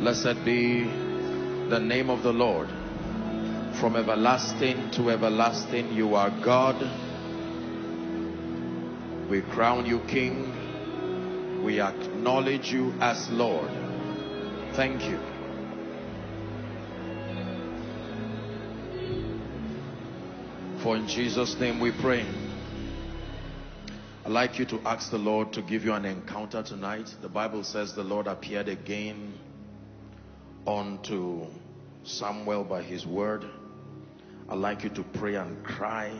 Blessed be the name of the Lord. From everlasting to everlasting, you are God. We crown you King. We acknowledge you as Lord. Thank you. For in Jesus' name we pray. I'd like you to ask the Lord to give you an encounter tonight. The Bible says the Lord appeared again unto Samuel by his word. I'd like you to pray and cry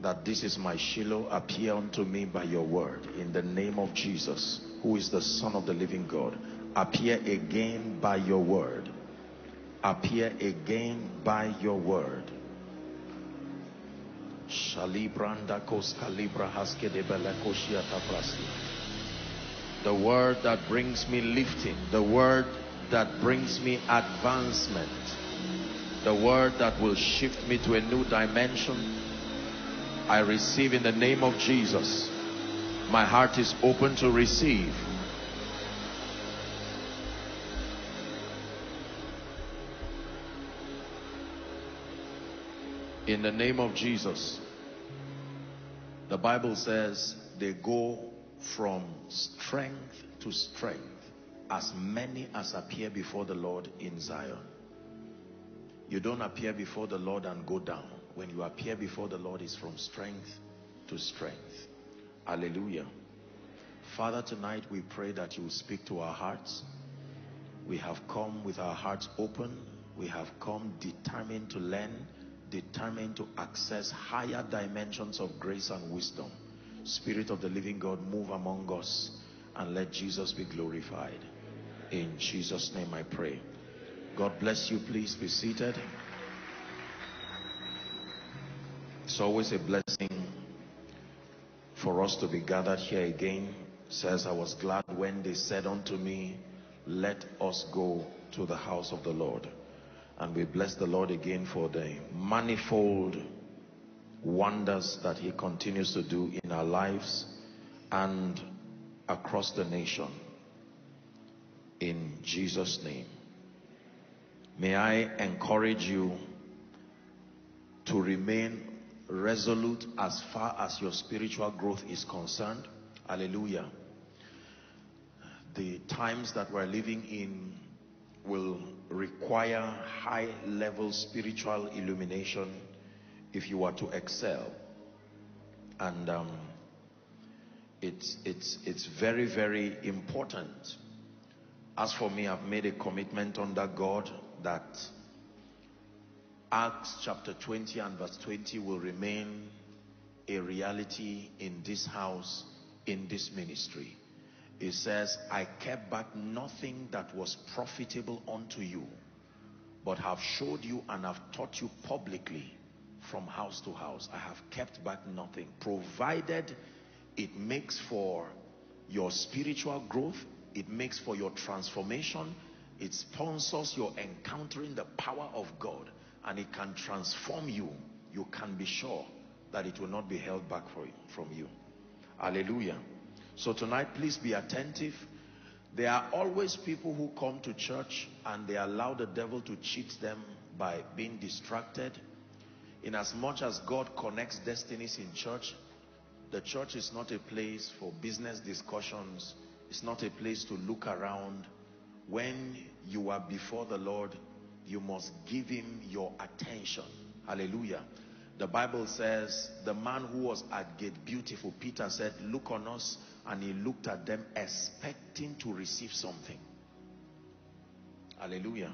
that this is my Shiloh, appear unto me by your word in the name of Jesus, who is the Son of the living God. Appear again by your word. Appear again by your word. The word that brings me lifting, the word that brings me advancement, the word that will shift me to a new dimension. I receive in the name of Jesus. My heart is open to receive. In the name of Jesus. The Bible says they go from strength to strength as many as appear before the Lord in Zion. You don't appear before the Lord and go down. When you appear before the Lord, is from strength to strength. Hallelujah. Father, tonight we pray that you will speak to our hearts. We have come with our hearts open. We have come determined to learn determined to access higher dimensions of grace and wisdom. Spirit of the living God, move among us and let Jesus be glorified. In Jesus' name I pray. God bless you. Please be seated. It's always a blessing for us to be gathered here again. Says, I was glad when they said unto me, Let us go to the house of the Lord. And we bless the Lord again for the manifold wonders that he continues to do in our lives and across the nation. In Jesus' name. May I encourage you to remain resolute as far as your spiritual growth is concerned. Hallelujah. The times that we're living in will require high level spiritual illumination if you are to excel. And um, it's it's it's very very important. As for me I've made a commitment under God that Acts chapter 20 and verse 20 will remain a reality in this house in this ministry it says, I kept back nothing that was profitable unto you, but have showed you and have taught you publicly from house to house. I have kept back nothing, provided it makes for your spiritual growth, it makes for your transformation, it sponsors your encountering the power of God, and it can transform you. You can be sure that it will not be held back from you. Hallelujah. So tonight, please be attentive. There are always people who come to church and they allow the devil to cheat them by being distracted. In as much as God connects destinies in church, the church is not a place for business discussions. It's not a place to look around. When you are before the Lord, you must give him your attention. Hallelujah. The Bible says, the man who was at gate beautiful, Peter said, look on us and he looked at them expecting to receive something. Hallelujah.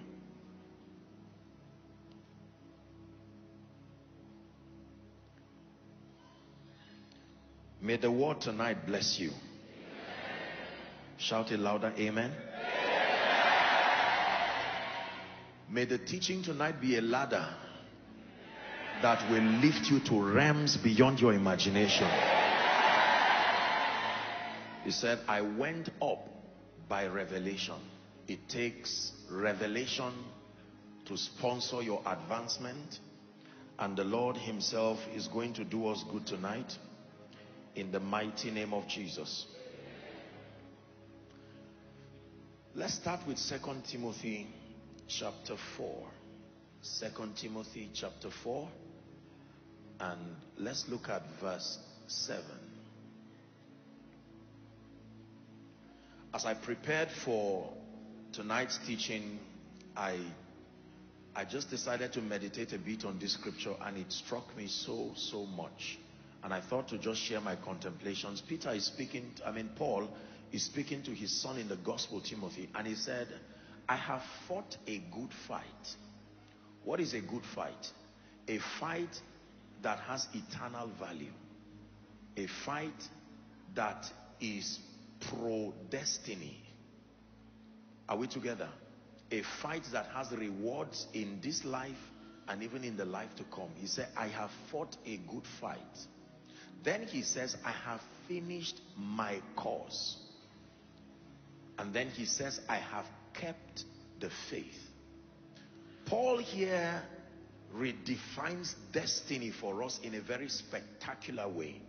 May the word tonight bless you. Shout it louder, amen. May the teaching tonight be a ladder that will lift you to realms beyond your imagination. He said, I went up by revelation. It takes revelation to sponsor your advancement. And the Lord himself is going to do us good tonight. In the mighty name of Jesus. Let's start with Second Timothy chapter 4. Second Timothy chapter 4. And let's look at verse 7. As I prepared for tonight's teaching, I I just decided to meditate a bit on this scripture and it struck me so, so much. And I thought to just share my contemplations. Peter is speaking, I mean, Paul is speaking to his son in the gospel, Timothy, and he said, I have fought a good fight. What is a good fight? A fight that has eternal value. A fight that is pro-destiny. Are we together? a fight that has rewards in this life and even in the life to come. He said, I have fought a good fight. Then he says, I have finished my course. And then he says, I have kept the faith. Paul here redefines destiny for us in a very spectacular way.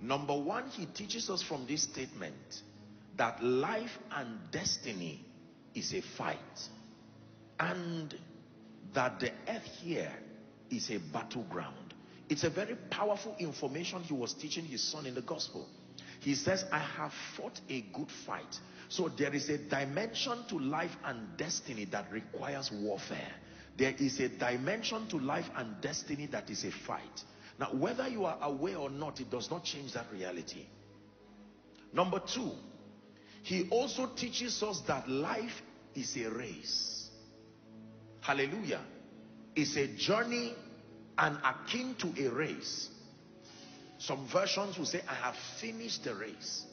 Number one, he teaches us from this statement that life and destiny is a fight and that the earth here is a battleground. It's a very powerful information he was teaching his son in the gospel. He says, I have fought a good fight. So there is a dimension to life and destiny that requires warfare. There is a dimension to life and destiny that is a fight. Now, whether you are aware or not, it does not change that reality. Number two, he also teaches us that life is a race. Hallelujah. It's a journey and akin to a race. Some versions will say, I have finished the race.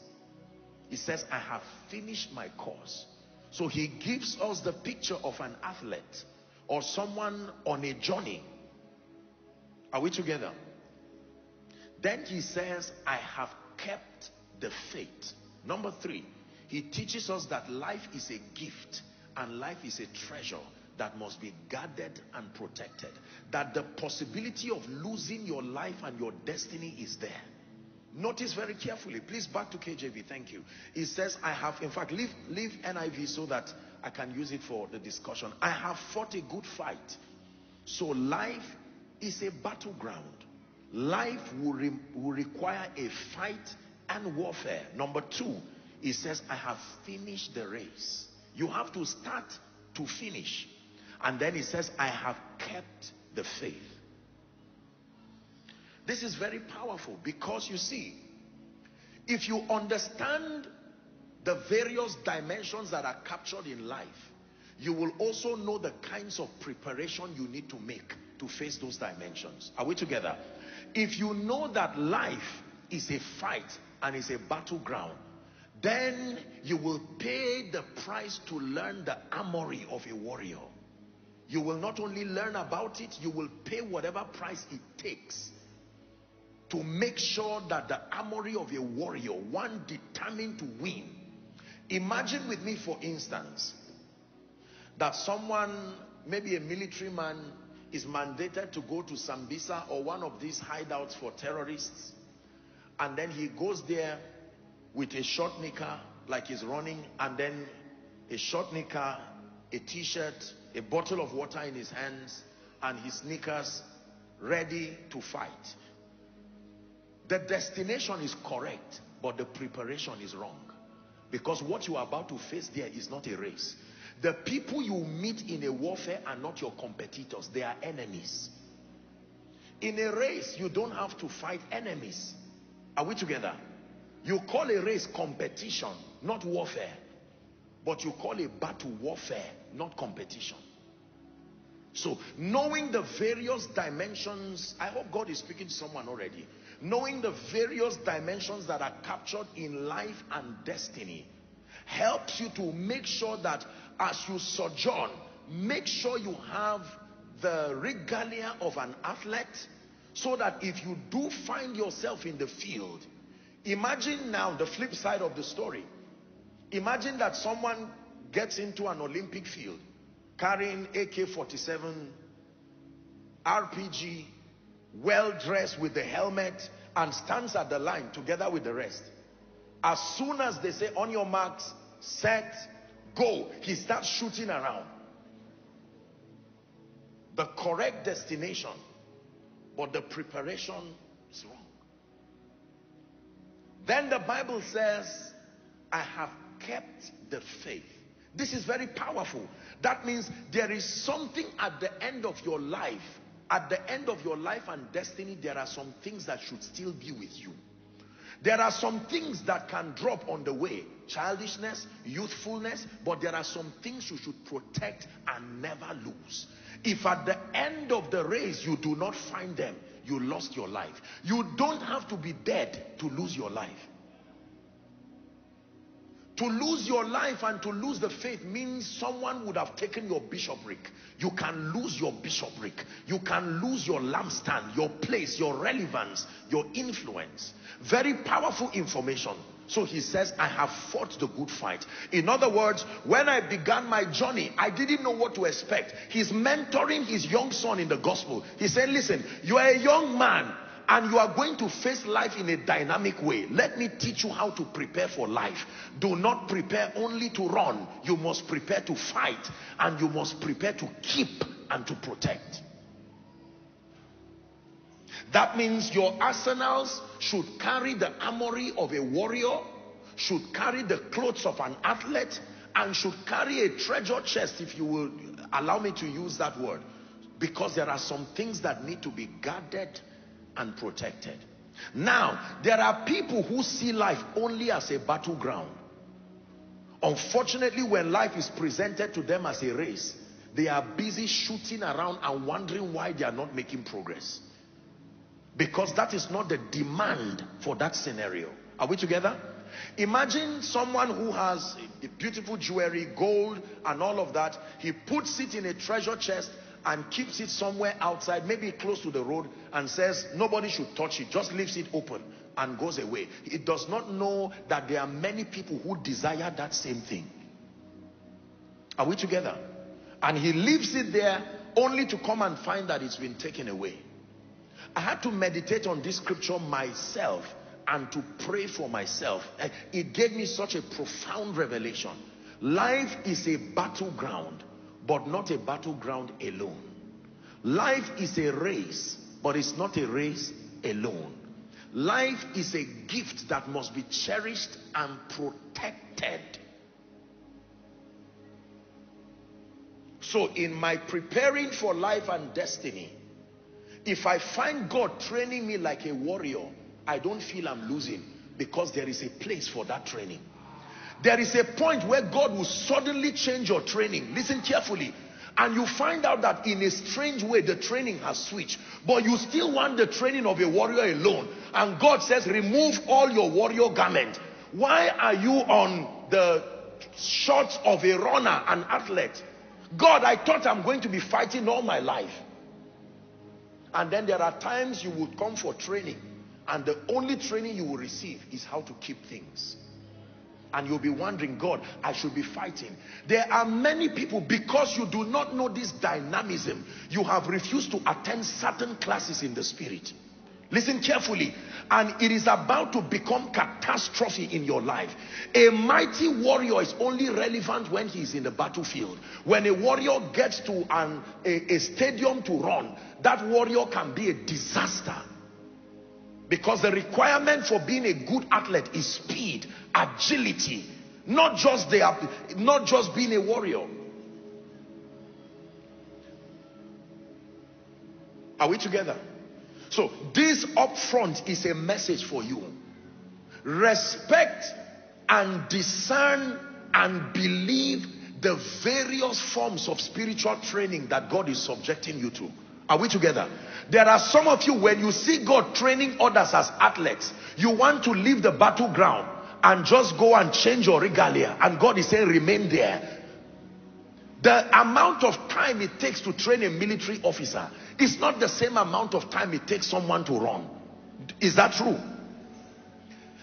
He says, I have finished my course. So he gives us the picture of an athlete or someone on a journey. Are we together? Then he says, I have kept the faith. Number three, he teaches us that life is a gift and life is a treasure that must be guarded and protected. That the possibility of losing your life and your destiny is there. Notice very carefully. Please back to KJV. Thank you. It says, I have, in fact, leave, leave NIV so that I can use it for the discussion. I have fought a good fight. So life is a battleground. Life will, re will require a fight and warfare. Number two, it says, I have finished the race. You have to start to finish. And then he says, I have kept the faith. This is very powerful because you see, if you understand the various dimensions that are captured in life, you will also know the kinds of preparation you need to make to face those dimensions. Are we together? If you know that life is a fight and is a battleground, then you will pay the price to learn the armory of a warrior. You will not only learn about it, you will pay whatever price it takes to make sure that the armory of a warrior, one determined to win. Imagine with me, for instance, that someone, maybe a military man, is mandated to go to Sambisa or one of these hideouts for terrorists. And then he goes there with a short knicker, like he's running, and then a short knicker, a t-shirt, a bottle of water in his hands and his sneakers ready to fight. The destination is correct, but the preparation is wrong. Because what you are about to face there is not a race. The people you meet in a warfare are not your competitors. They are enemies. In a race, you don't have to fight enemies. Are we together? You call a race competition, not warfare. But you call a battle warfare, not competition. So, knowing the various dimensions, I hope God is speaking to someone already. Knowing the various dimensions that are captured in life and destiny helps you to make sure that as you sojourn, make sure you have the regalia of an athlete so that if you do find yourself in the field, imagine now the flip side of the story. Imagine that someone gets into an Olympic field carrying AK-47, RPG, well dressed with the helmet and stands at the line together with the rest. As soon as they say, on your marks, set, go, he starts shooting around. The correct destination, but the preparation is wrong. Then the Bible says, I have kept the faith. This is very powerful. That means there is something at the end of your life. At the end of your life and destiny, there are some things that should still be with you. There are some things that can drop on the way. Childishness, youthfulness, but there are some things you should protect and never lose. If at the end of the race you do not find them, you lost your life. You don't have to be dead to lose your life. To lose your life and to lose the faith means someone would have taken your bishopric. You can lose your bishopric. You can lose your lampstand, your place, your relevance, your influence. Very powerful information. So he says, I have fought the good fight. In other words, when I began my journey, I didn't know what to expect. He's mentoring his young son in the gospel. He said, listen, you are a young man and you are going to face life in a dynamic way. Let me teach you how to prepare for life. Do not prepare only to run. You must prepare to fight and you must prepare to keep and to protect. That means your arsenals should carry the armory of a warrior, should carry the clothes of an athlete, and should carry a treasure chest, if you will allow me to use that word. Because there are some things that need to be guarded and protected. Now, there are people who see life only as a battleground. Unfortunately, when life is presented to them as a race, they are busy shooting around and wondering why they are not making progress. Because that is not the demand for that scenario. Are we together? Imagine someone who has beautiful jewelry, gold and all of that. He puts it in a treasure chest and keeps it somewhere outside, maybe close to the road and says nobody should touch it, just leaves it open and goes away. It does not know that there are many people who desire that same thing. Are we together? And he leaves it there only to come and find that it's been taken away. I had to meditate on this scripture myself and to pray for myself. Eh, it gave me such a profound revelation. Life is a battleground, but not a battleground alone. Life is a race, but it's not a race alone. Life is a gift that must be cherished and protected. So in my preparing for life and destiny, if I find God training me like a warrior, I don't feel I'm losing because there is a place for that training. There is a point where God will suddenly change your training. Listen carefully. And you find out that in a strange way, the training has switched. But you still want the training of a warrior alone. And God says, remove all your warrior garment. Why are you on the shorts of a runner, an athlete? God, I thought I'm going to be fighting all my life. And then there are times you would come for training and the only training you will receive is how to keep things. And you'll be wondering, God, I should be fighting. There are many people, because you do not know this dynamism, you have refused to attend certain classes in the spirit. Listen carefully. And it is about to become catastrophe in your life. A mighty warrior is only relevant when he is in the battlefield. When a warrior gets to an, a, a stadium to run, that warrior can be a disaster. Because the requirement for being a good athlete is speed, agility, not just the, not just being a warrior. Are we together? So this up front is a message for you. Respect and discern and believe the various forms of spiritual training that God is subjecting you to. Are we together? There are some of you, when you see God training others as athletes, you want to leave the battleground and just go and change your regalia. And God is saying, remain there. The amount of time it takes to train a military officer is not the same amount of time it takes someone to run. Is that true?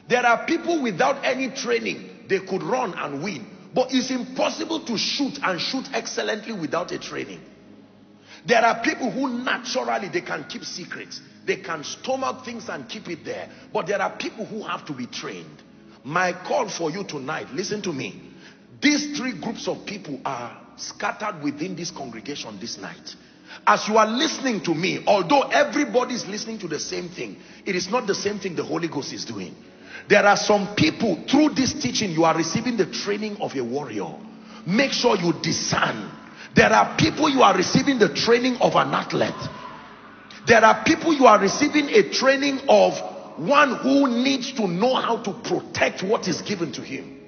There are people without any training, they could run and win. But it's impossible to shoot and shoot excellently without a training. There are people who naturally, they can keep secrets. They can stomach things and keep it there. But there are people who have to be trained. My call for you tonight, listen to me. These three groups of people are scattered within this congregation this night. As you are listening to me, although everybody is listening to the same thing, it is not the same thing the Holy Ghost is doing. There are some people, through this teaching, you are receiving the training of a warrior. Make sure you discern. There are people you are receiving the training of an athlete. There are people you are receiving a training of one who needs to know how to protect what is given to him.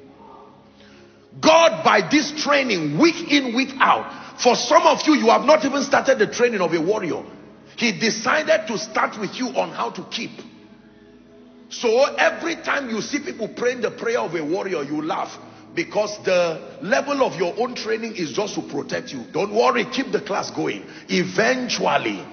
God, by this training, week in, week out, for some of you, you have not even started the training of a warrior. He decided to start with you on how to keep. So every time you see people praying the prayer of a warrior, you laugh because the level of your own training is just to protect you. Don't worry, keep the class going. Eventually.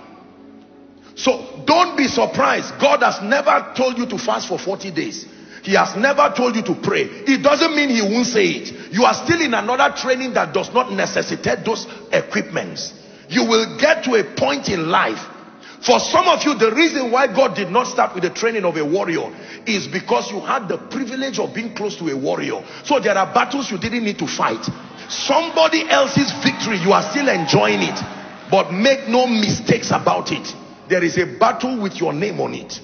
So don't be surprised. God has never told you to fast for 40 days. He has never told you to pray. It doesn't mean he won't say it. You are still in another training that does not necessitate those equipments. You will get to a point in life. For some of you, the reason why God did not start with the training of a warrior is because you had the privilege of being close to a warrior. So there are battles you didn't need to fight. Somebody else's victory, you are still enjoying it. But make no mistakes about it. There is a battle with your name on it.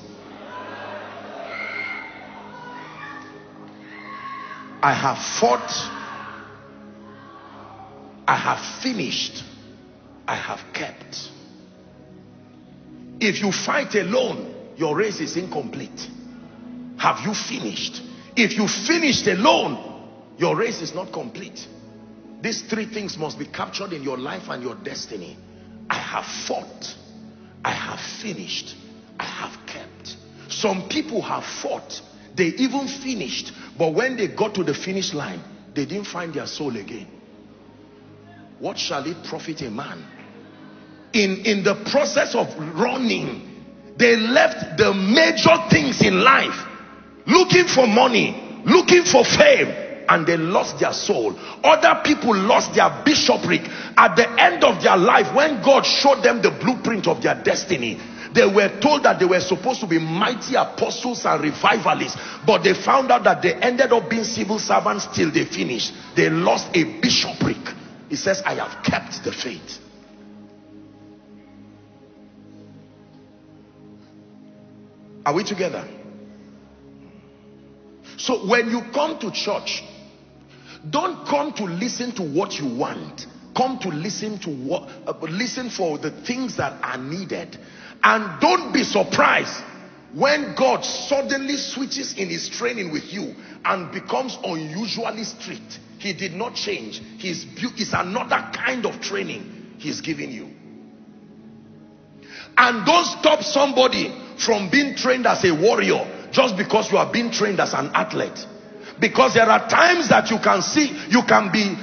I have fought. I have finished. I have kept. If you fight alone, your race is incomplete. Have you finished? If you finished alone, your race is not complete. These three things must be captured in your life and your destiny. I have fought. I have finished. I have kept. Some people have fought. They even finished. But when they got to the finish line, they didn't find their soul again. What shall it profit a man? In, in the process of running, they left the major things in life. Looking for money, looking for fame, and they lost their soul. Other people lost their bishopric. At the end of their life, when God showed them the blueprint of their destiny, they were told that they were supposed to be mighty apostles and revivalists, but they found out that they ended up being civil servants till they finished. They lost a bishopric. He says, I have kept the faith. Are we together? So when you come to church, don't come to listen to what you want. Come to listen to what, uh, listen for the things that are needed. And don't be surprised when God suddenly switches in his training with you and becomes unusually strict. He did not change. He's, is another kind of training he's giving you. And don't stop somebody from being trained as a warrior just because you are being trained as an athlete. Because there are times that you can see, you can be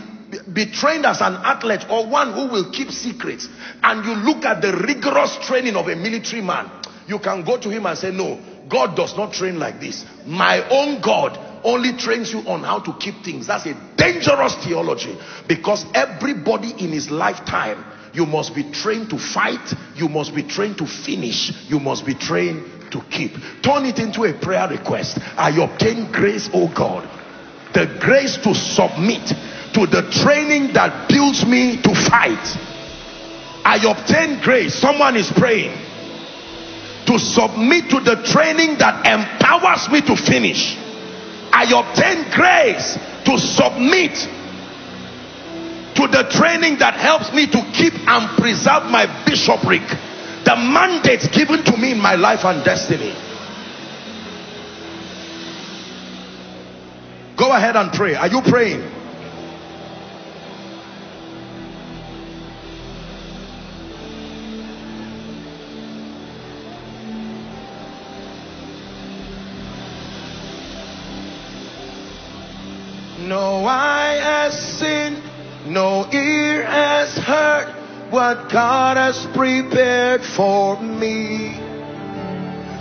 be trained as an athlete or one who will keep secrets and you look at the rigorous training of a military man you can go to him and say no god does not train like this my own god only trains you on how to keep things that's a dangerous theology because everybody in his lifetime you must be trained to fight you must be trained to finish you must be trained to keep turn it into a prayer request i obtain grace oh god the grace to submit to the training that builds me to fight. I obtain grace. Someone is praying to submit to the training that empowers me to finish. I obtain grace to submit to the training that helps me to keep and preserve my bishopric, the mandate given to me in my life and destiny. Go ahead and pray. Are you praying? No seen, no ear has heard what God has prepared for me.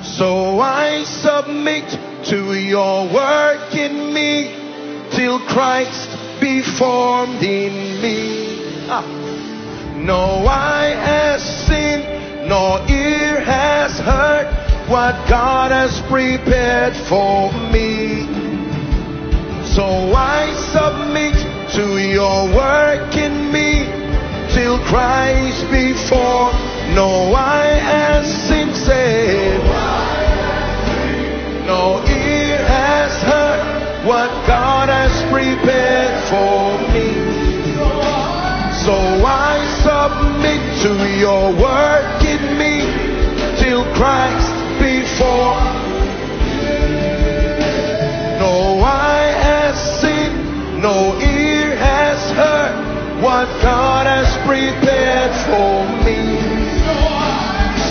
So I submit to your work in me till Christ be formed in me. Ah. No eye has seen, No ear has heard what God has prepared for me. So I submit your work in me till Christ before. No eye has seen said. No ear has heard what God has prepared for me. So I submit to your work in me till Christ before. No eye has seen, no ear what God has prepared for me.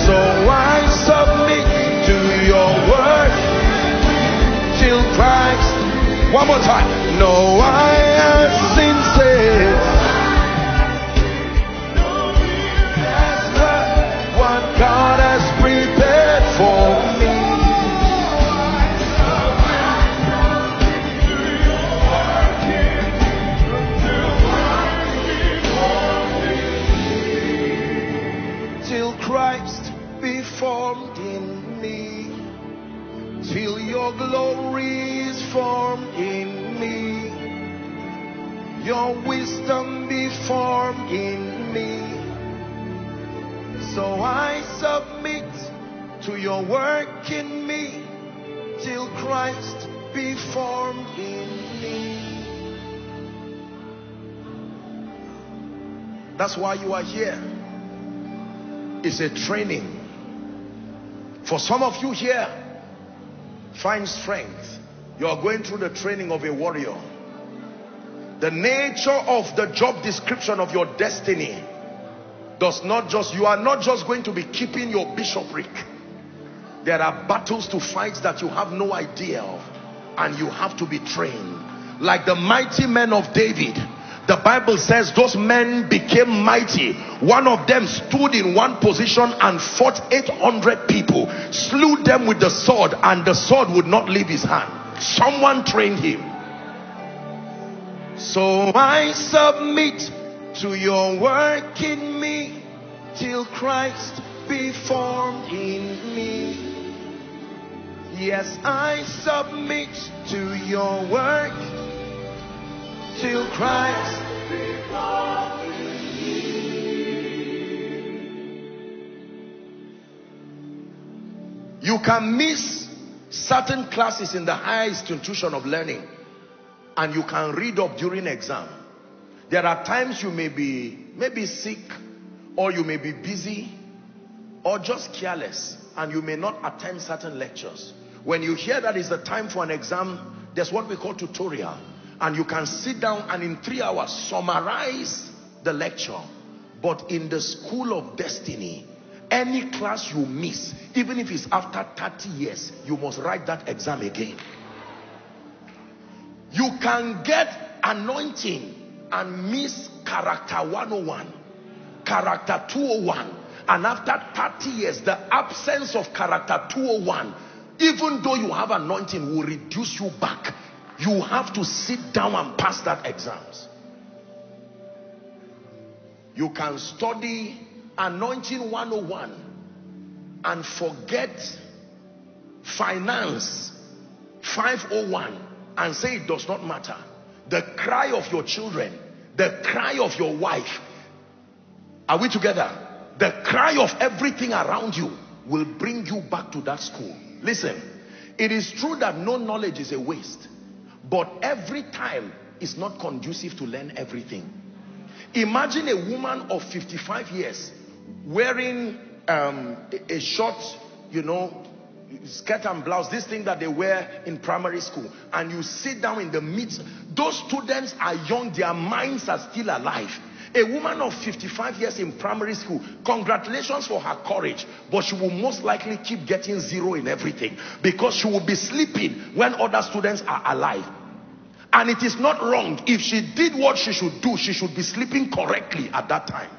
So I submit to your word till Christ. One more time. No eye glory is formed in me, your wisdom be formed in me. So I submit to your work in me till Christ be formed in me. That's why you are here. It's a training. For some of you here, find strength. You are going through the training of a warrior. The nature of the job description of your destiny does not just, you are not just going to be keeping your bishopric. There are battles to fight that you have no idea of and you have to be trained. Like the mighty men of David, the Bible says those men became mighty. One of them stood in one position and fought 800 people, slew them with the sword and the sword would not leave his hand. Someone trained him. So I submit to your work in me till Christ be formed in me. Yes, I submit to your work till Christ. You can miss certain classes in the higher institution of learning and you can read up during exam there are times you may be maybe sick or you may be busy or just careless and you may not attend certain lectures. When you hear that is the time for an exam, there's what we call tutorial. And you can sit down and in three hours summarize the lecture. But in the school of destiny, any class you miss, even if it's after 30 years, you must write that exam again. You can get anointing and miss character 101 character 201 and after 30 years the absence of character 201 even though you have anointing will reduce you back you have to sit down and pass that exams you can study anointing 101 and forget finance 501 and say it does not matter the cry of your children, the cry of your wife. Are we together? The cry of everything around you will bring you back to that school. Listen, it is true that no knowledge is a waste, but every time is not conducive to learn everything. Imagine a woman of 55 years wearing um, a short, you know, skirt and blouse, this thing that they wear in primary school, and you sit down in the midst, those students are young, their minds are still alive. A woman of 55 years in primary school, congratulations for her courage, but she will most likely keep getting zero in everything because she will be sleeping when other students are alive. And it is not wrong. If she did what she should do, she should be sleeping correctly at that time.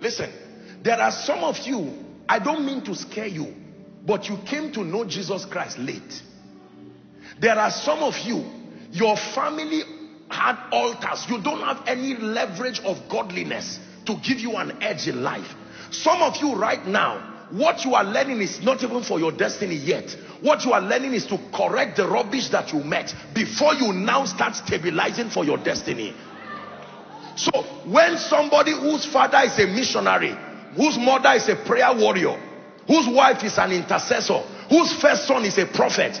Listen, there are some of you I don't mean to scare you, but you came to know Jesus Christ late. There are some of you, your family had altars. You don't have any leverage of godliness to give you an edge in life. Some of you right now, what you are learning is not even for your destiny yet. What you are learning is to correct the rubbish that you met before you now start stabilizing for your destiny. So when somebody whose father is a missionary, whose mother is a prayer warrior, whose wife is an intercessor, whose first son is a prophet,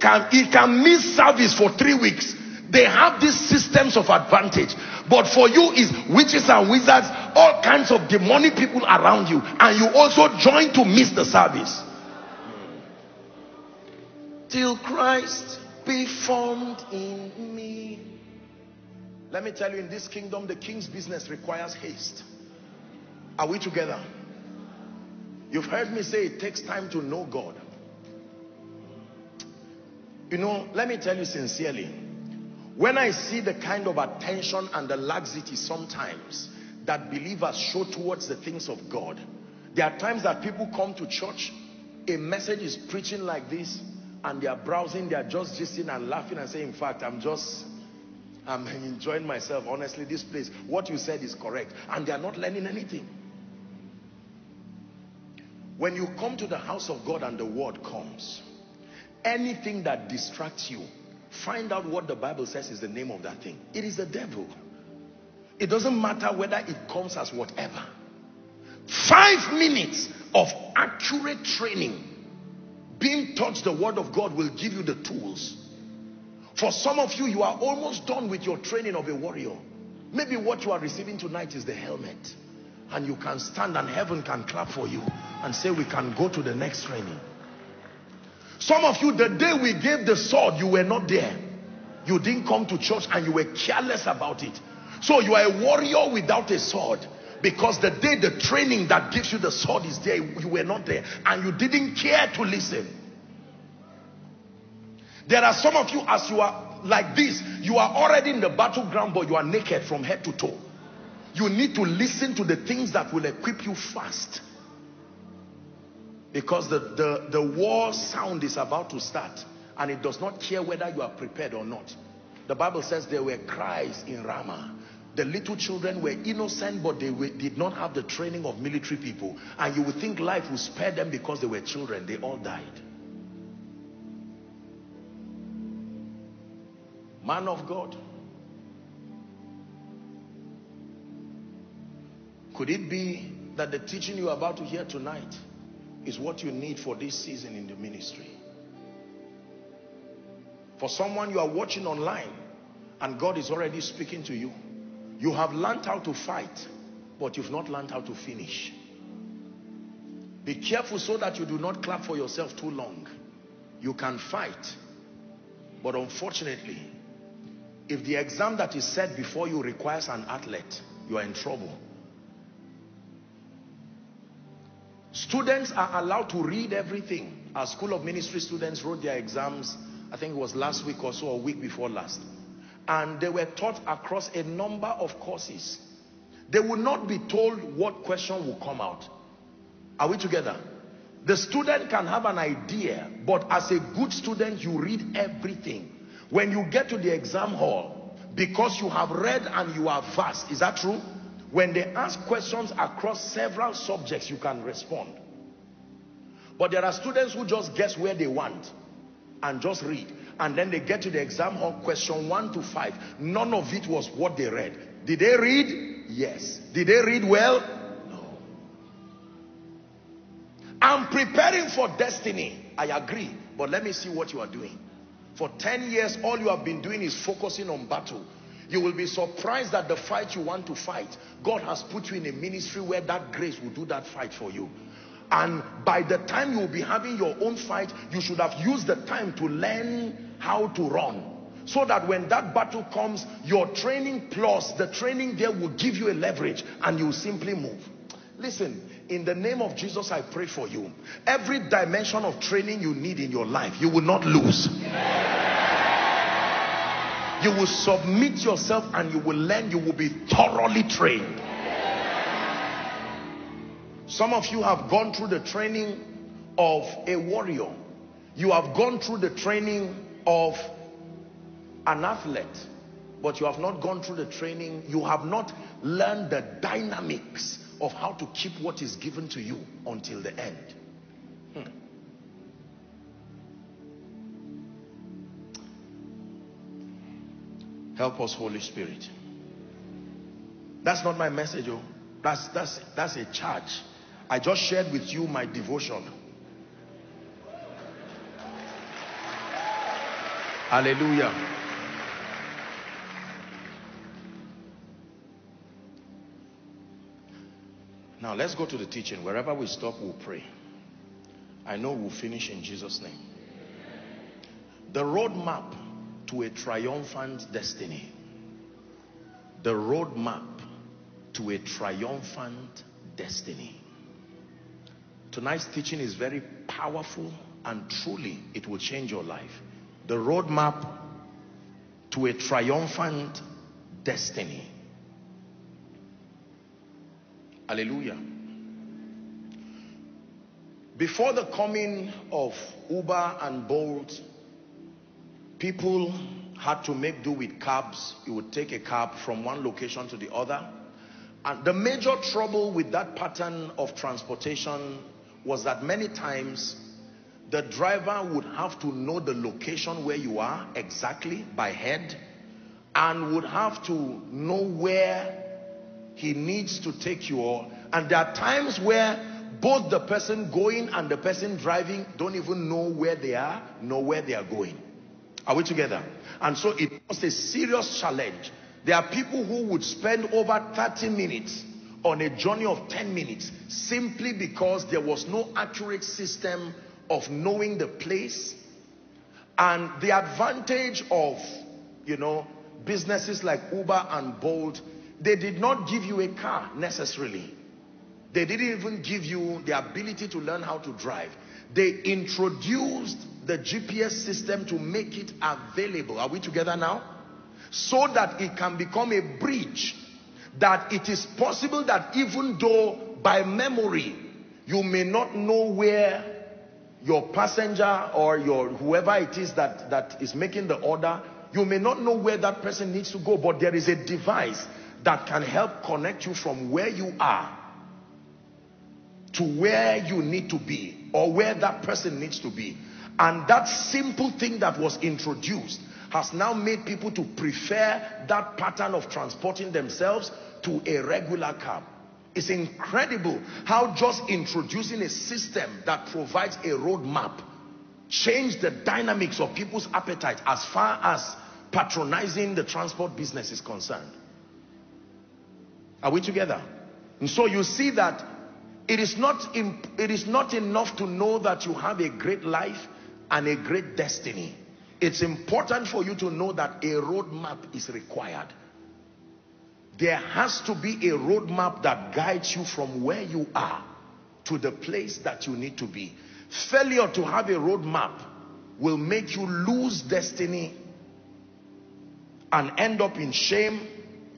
can he can miss service for three weeks they have these systems of advantage. But for you is witches and wizards all kinds of demonic people around you. And you also join to miss the service. Till christ be formed in me. Let me tell you in this kingdom the king's business requires haste. Are we together? You've heard me say it takes time to know god. You know let me tell you sincerely when I see the kind of attention and the laxity sometimes that believers show towards the things of God, there are times that people come to church, a message is preaching like this, and they are browsing, they are just listening and laughing and saying, in fact, I'm just, I'm enjoying myself. Honestly, this place, what you said is correct. And they are not learning anything. When you come to the house of God and the word comes, anything that distracts you, Find out what the Bible says is the name of that thing. It is the devil. It doesn't matter whether it comes as whatever. Five minutes of accurate training, being taught the word of God will give you the tools. For some of you, you are almost done with your training of a warrior. Maybe what you are receiving tonight is the helmet. And you can stand and heaven can clap for you and say, we can go to the next training. Some of you, the day we gave the sword, you were not there. You didn't come to church and you were careless about it. So you are a warrior without a sword. Because the day the training that gives you the sword is there, you were not there. And you didn't care to listen. There are some of you, as you are like this, you are already in the battleground, but you are naked from head to toe. You need to listen to the things that will equip you fast because the, the, the war sound is about to start and it does not care whether you are prepared or not. The Bible says there were cries in Ramah. The little children were innocent but they were, did not have the training of military people. And you would think life would spare them because they were children. They all died. Man of God. Could it be that the teaching you are about to hear tonight is what you need for this season in the ministry. For someone you are watching online and God is already speaking to you. You have learned how to fight, but you've not learned how to finish. Be careful so that you do not clap for yourself too long. You can fight, but unfortunately, if the exam that is set before you requires an athlete, you are in trouble. Students are allowed to read everything. Our School of Ministry students wrote their exams, I think it was last week or so, a week before last. And they were taught across a number of courses. They will not be told what question will come out. Are we together? The student can have an idea, but as a good student, you read everything. When you get to the exam hall, because you have read and you are vast, is that true? When they ask questions across several subjects, you can respond. But there are students who just guess where they want and just read. And then they get to the exam hall, question one to five. None of it was what they read. Did they read? Yes. Did they read well? No. I'm preparing for destiny. I agree. But let me see what you are doing. For 10 years, all you have been doing is focusing on battle. You will be surprised that the fight you want to fight, God has put you in a ministry where that grace will do that fight for you. And by the time you will be having your own fight, you should have used the time to learn how to run. So that when that battle comes, your training plus the training there will give you a leverage and you simply move. Listen, in the name of Jesus, I pray for you. Every dimension of training you need in your life, you will not lose. You will submit yourself and you will learn, you will be thoroughly trained. Some of you have gone through the training of a warrior. You have gone through the training of an athlete. But you have not gone through the training. You have not learned the dynamics of how to keep what is given to you until the end. Help us, Holy Spirit. That's not my message, oh. That's, that's, that's a charge. I just shared with you my devotion. Hallelujah. Now let's go to the teaching. Wherever we stop, we'll pray. I know we'll finish in Jesus' name. The roadmap to a triumphant destiny. The roadmap to a triumphant destiny. Tonight's teaching is very powerful and truly it will change your life. The roadmap to a triumphant destiny. Hallelujah. Before the coming of Uber and Bolt, people had to make do with cabs. You would take a cab from one location to the other. And the major trouble with that pattern of transportation was that many times the driver would have to know the location where you are exactly by head and would have to know where he needs to take you all and there are times where both the person going and the person driving don't even know where they are nor where they are going are we together and so it was a serious challenge there are people who would spend over 30 minutes on a journey of 10 minutes simply because there was no accurate system of knowing the place and the advantage of you know businesses like Uber and Bolt they did not give you a car necessarily. They didn't even give you the ability to learn how to drive. They introduced the GPS system to make it available. Are we together now? So that it can become a bridge. That it is possible that even though by memory you may not know where your passenger or your whoever it is that, that is making the order, you may not know where that person needs to go, but there is a device that can help connect you from where you are to where you need to be or where that person needs to be. And that simple thing that was introduced has now made people to prefer that pattern of transporting themselves to a regular cab. It's incredible how just introducing a system that provides a roadmap changed the dynamics of people's appetite as far as patronizing the transport business is concerned. Are we together? And so you see that it is not it is not enough to know that you have a great life and a great destiny. It's important for you to know that a roadmap is required. There has to be a roadmap that guides you from where you are to the place that you need to be. Failure to have a roadmap will make you lose destiny and end up in shame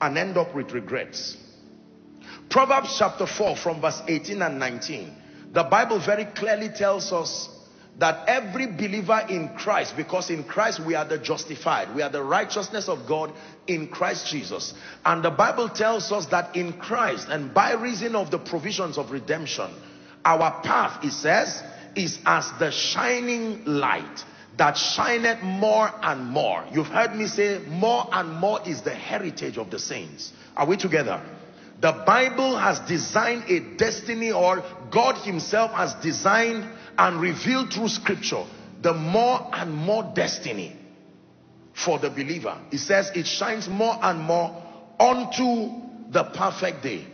and end up with regrets. Proverbs chapter 4 from verse 18 and 19. The Bible very clearly tells us that every believer in Christ, because in Christ we are the justified, we are the righteousness of God in Christ Jesus. And the Bible tells us that in Christ and by reason of the provisions of redemption, our path, it says, is as the shining light that shineth more and more. You've heard me say more and more is the heritage of the saints. Are we together? The Bible has designed a destiny or God himself has designed and revealed through scripture the more and more destiny for the believer. It says it shines more and more unto the perfect day.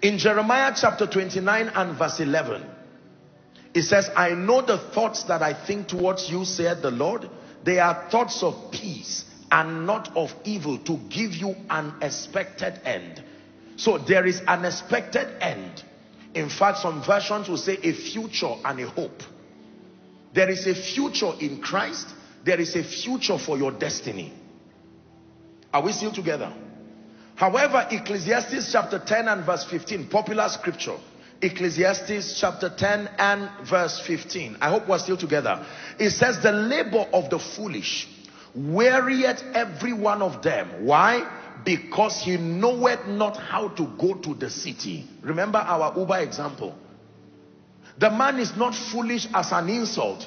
In Jeremiah chapter 29 and verse 11, it says, I know the thoughts that I think towards you, said the Lord. They are thoughts of peace and not of evil to give you an expected end. So there is an expected end. In fact, some versions will say a future and a hope. There is a future in Christ. There is a future for your destiny. Are we still together? However, Ecclesiastes chapter 10 and verse 15, popular scripture. Ecclesiastes chapter 10 and verse 15. I hope we're still together. It says, the labor of the foolish wearieth every one of them. Why? Because he knoweth not how to go to the city. Remember our Uber example. The man is not foolish as an insult.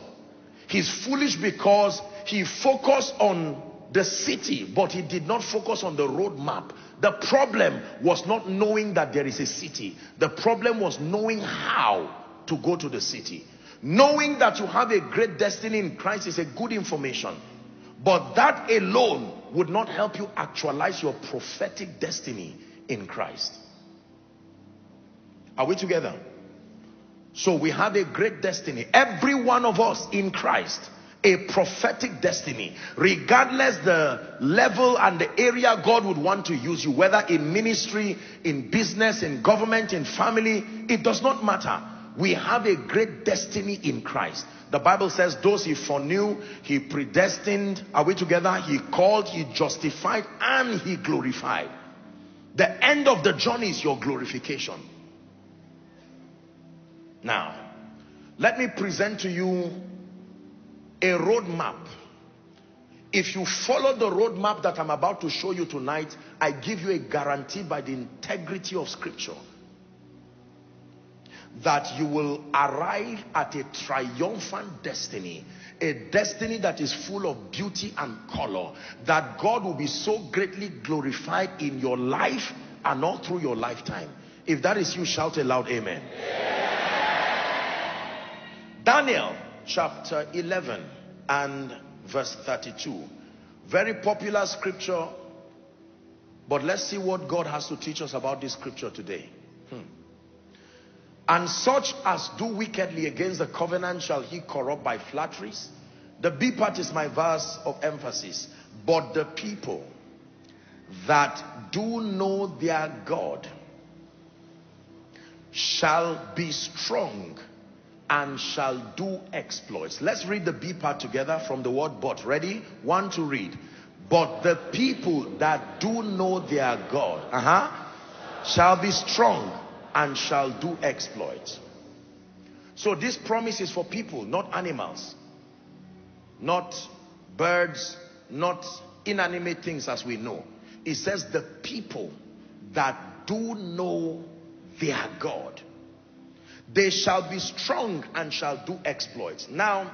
He's foolish because he focused on the city, but he did not focus on the road map. The problem was not knowing that there is a city. The problem was knowing how to go to the city. Knowing that you have a great destiny in Christ is a good information. But that alone would not help you actualize your prophetic destiny in Christ. Are we together? So we have a great destiny. Every one of us in Christ a prophetic destiny regardless the level and the area God would want to use you whether in ministry in business in government in family it does not matter we have a great destiny in Christ. The Bible says those he foreknew he predestined. Are we together? He called he justified and he glorified. The end of the journey is your glorification. Now let me present to you a roadmap. If you follow the roadmap that I'm about to show you tonight, I give you a guarantee by the integrity of scripture that you will arrive at a triumphant destiny a destiny that is full of beauty and color that God will be so greatly glorified in your life and all through your lifetime if that is you shout aloud amen yeah. Daniel chapter 11 and verse 32. Very popular scripture, but let's see what God has to teach us about this scripture today. And such as do wickedly against the covenant shall he corrupt by flatteries. The B part is my verse of emphasis. But the people that do know their God shall be strong and shall do exploits. Let's read the B part together from the word but. Ready? One to read. But the people that do know their God uh -huh, shall be strong and shall do exploits. So this promise is for people, not animals. Not birds, not inanimate things as we know. It says the people that do know their God they shall be strong and shall do exploits. Now,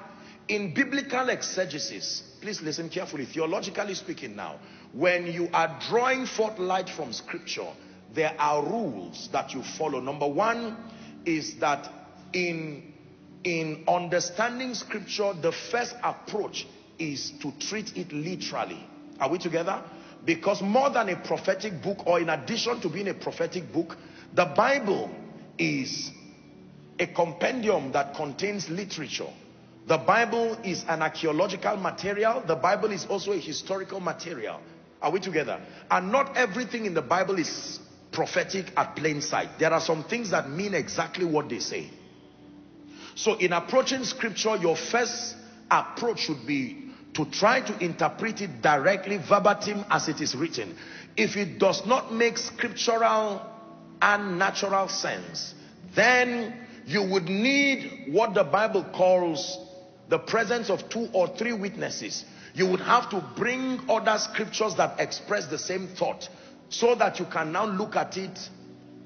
in biblical exegesis, please listen carefully, theologically speaking now, when you are drawing forth light from scripture, there are rules that you follow. Number one is that in, in understanding scripture, the first approach is to treat it literally. Are we together? Because more than a prophetic book, or in addition to being a prophetic book, the Bible is a compendium that contains literature. The Bible is an archaeological material. The Bible is also a historical material. Are we together? And not everything in the Bible is prophetic at plain sight. There are some things that mean exactly what they say. So in approaching scripture, your first approach should be to try to interpret it directly, verbatim as it is written. If it does not make scriptural and natural sense, then you would need what the Bible calls the presence of two or three witnesses. You would have to bring other scriptures that express the same thought so that you can now look at it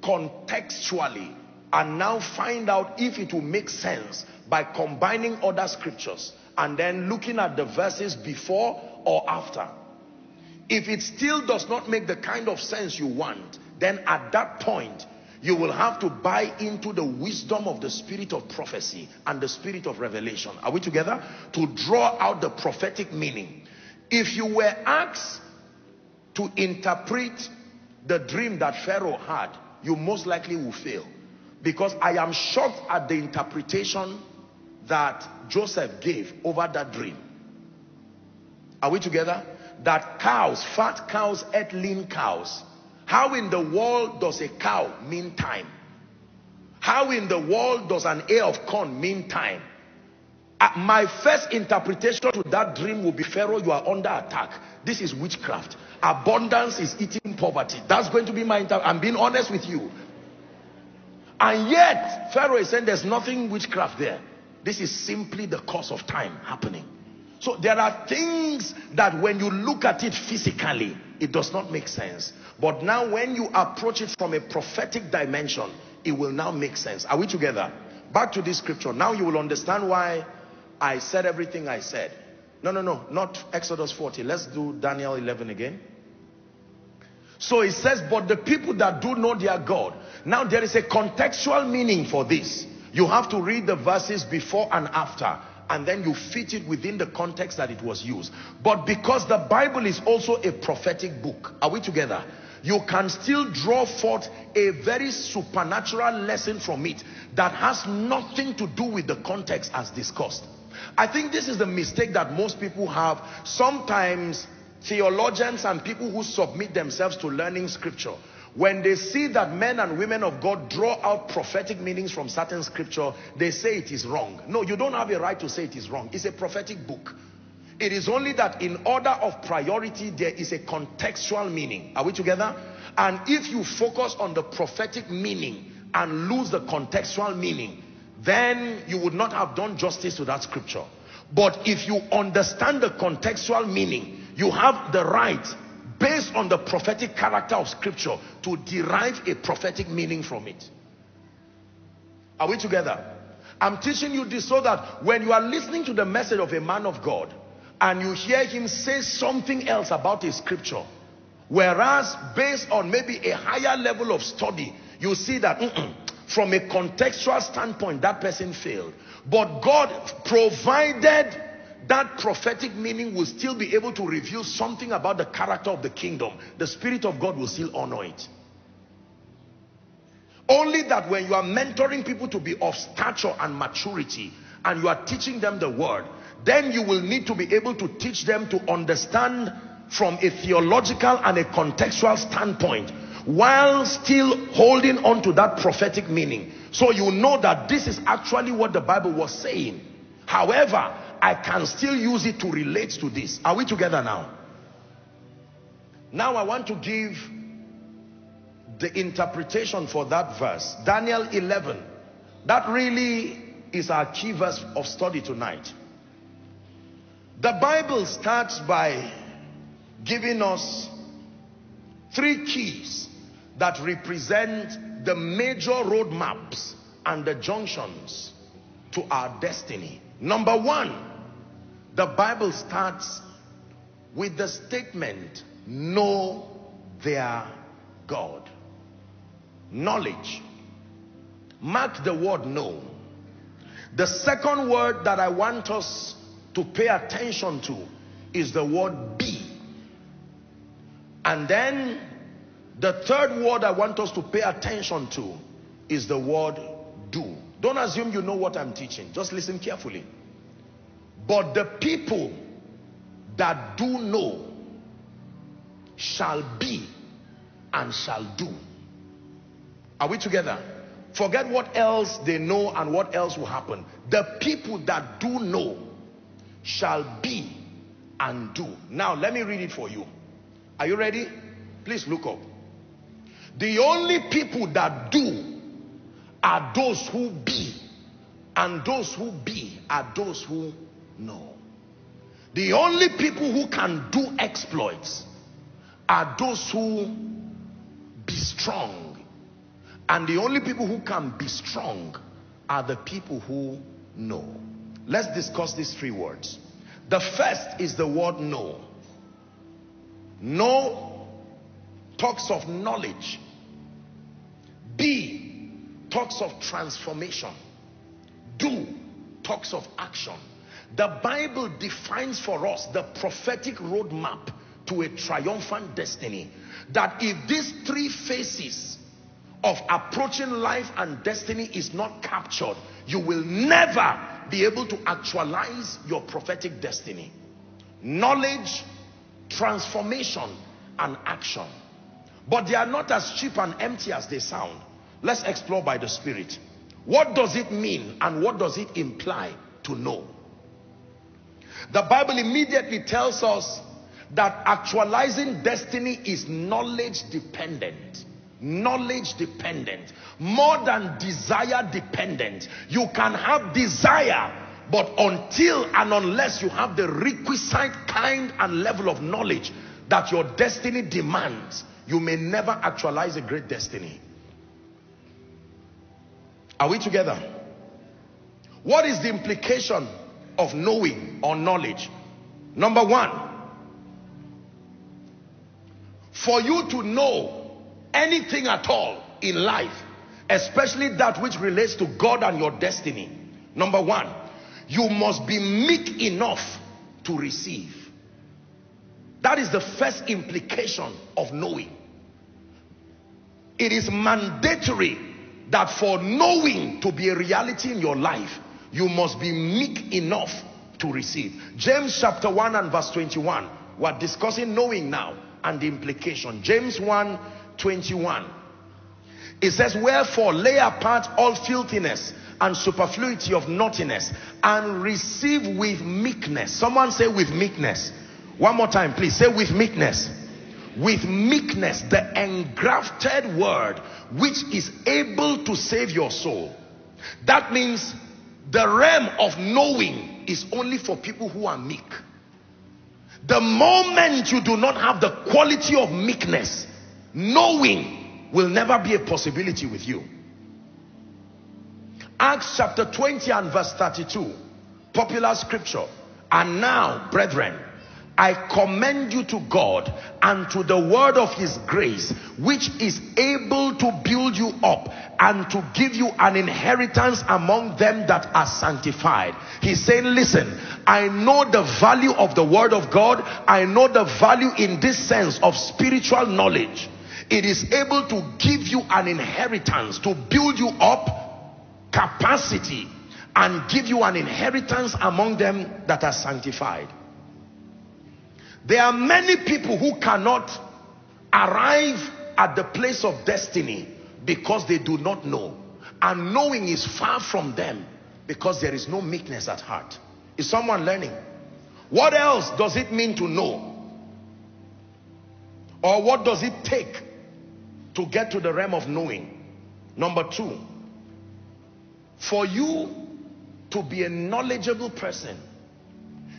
contextually and now find out if it will make sense by combining other scriptures and then looking at the verses before or after. If it still does not make the kind of sense you want, then at that point, you will have to buy into the wisdom of the spirit of prophecy and the spirit of revelation. Are we together? To draw out the prophetic meaning. If you were asked to interpret the dream that Pharaoh had, you most likely will fail. Because I am shocked at the interpretation that Joseph gave over that dream. Are we together? That cows, fat cows ate lean cows how in the world does a cow mean time? How in the world does an ear of corn mean time? Uh, my first interpretation to that dream will be Pharaoh, you are under attack. This is witchcraft. Abundance is eating poverty. That's going to be my I'm being honest with you. And yet, Pharaoh is saying there's nothing witchcraft there. This is simply the course of time happening. So there are things that when you look at it physically, it does not make sense. But now when you approach it from a prophetic dimension, it will now make sense. Are we together? Back to this scripture. Now you will understand why I said everything I said. No, no, no, not Exodus 40. Let's do Daniel 11 again. So it says, but the people that do know their God. Now there is a contextual meaning for this. You have to read the verses before and after and then you fit it within the context that it was used. But because the Bible is also a prophetic book, are we together? You can still draw forth a very supernatural lesson from it that has nothing to do with the context as discussed. I think this is the mistake that most people have. Sometimes theologians and people who submit themselves to learning scripture when they see that men and women of God draw out prophetic meanings from certain scripture, they say it is wrong. No, you don't have a right to say it is wrong. It's a prophetic book. It is only that in order of priority, there is a contextual meaning. Are we together? And if you focus on the prophetic meaning and lose the contextual meaning, then you would not have done justice to that scripture. But if you understand the contextual meaning, you have the right based on the prophetic character of scripture to derive a prophetic meaning from it. Are we together? I'm teaching you this so that when you are listening to the message of a man of God and you hear him say something else about a scripture, whereas based on maybe a higher level of study, you see that mm -mm, from a contextual standpoint, that person failed. But God provided that prophetic meaning will still be able to reveal something about the character of the kingdom. The Spirit of God will still honor it. Only that when you are mentoring people to be of stature and maturity and you are teaching them the word, then you will need to be able to teach them to understand from a theological and a contextual standpoint while still holding on to that prophetic meaning. So you know that this is actually what the Bible was saying. However, I can still use it to relate to this. Are we together now? Now I want to give the interpretation for that verse. Daniel 11. That really is our key verse of study tonight. The Bible starts by giving us three keys that represent the major roadmaps and the junctions to our destiny. Number one, the Bible starts with the statement, know their God. Knowledge. Mark the word know. The second word that I want us to pay attention to is the word be. And then the third word I want us to pay attention to is the word do. Don't assume you know what I'm teaching. Just listen carefully. But the people that do know shall be and shall do. Are we together? Forget what else they know and what else will happen. The people that do know shall be and do. Now, let me read it for you. Are you ready? Please look up. The only people that do are those who be. And those who be are those who know. The only people who can do exploits are those who be strong. And the only people who can be strong are the people who know. Let's discuss these three words. The first is the word know. Know talks of knowledge. Be talks of transformation. Do talks of action. The Bible defines for us the prophetic roadmap to a triumphant destiny. That if these three phases of approaching life and destiny is not captured, you will never be able to actualize your prophetic destiny. Knowledge, transformation, and action. But they are not as cheap and empty as they sound. Let's explore by the Spirit. What does it mean and what does it imply to know? The Bible immediately tells us that actualizing destiny is knowledge dependent. Knowledge dependent. More than desire dependent. You can have desire, But until and unless you have the requisite kind and level of knowledge that your destiny demands, you may never actualize a great destiny. Are we together? What is the implication of knowing or knowledge? Number one, for you to know anything at all in life, especially that which relates to God and your destiny, number one, you must be meek enough to receive. That is the first implication of knowing. It is mandatory that for knowing to be a reality in your life, you must be meek enough to receive. James chapter 1 and verse 21. We're discussing knowing now and the implication. James 1 21. It says, Wherefore lay apart all filthiness and superfluity of naughtiness and receive with meekness. Someone say with meekness. One more time, please. Say with meekness. With meekness, the engrafted word which is able to save your soul. That means the realm of knowing is only for people who are meek. The moment you do not have the quality of meekness, knowing will never be a possibility with you. Acts chapter 20 and verse 32, popular scripture. And now, brethren, I commend you to God and to the word of his grace, which is able to build you up and to give you an inheritance among them that are sanctified. He's saying, listen, I know the value of the word of God. I know the value in this sense of spiritual knowledge. It is able to give you an inheritance, to build you up capacity and give you an inheritance among them that are sanctified. There are many people who cannot arrive at the place of destiny because they do not know. And knowing is far from them because there is no meekness at heart. Is someone learning? What else does it mean to know? Or what does it take to get to the realm of knowing? Number two, for you to be a knowledgeable person,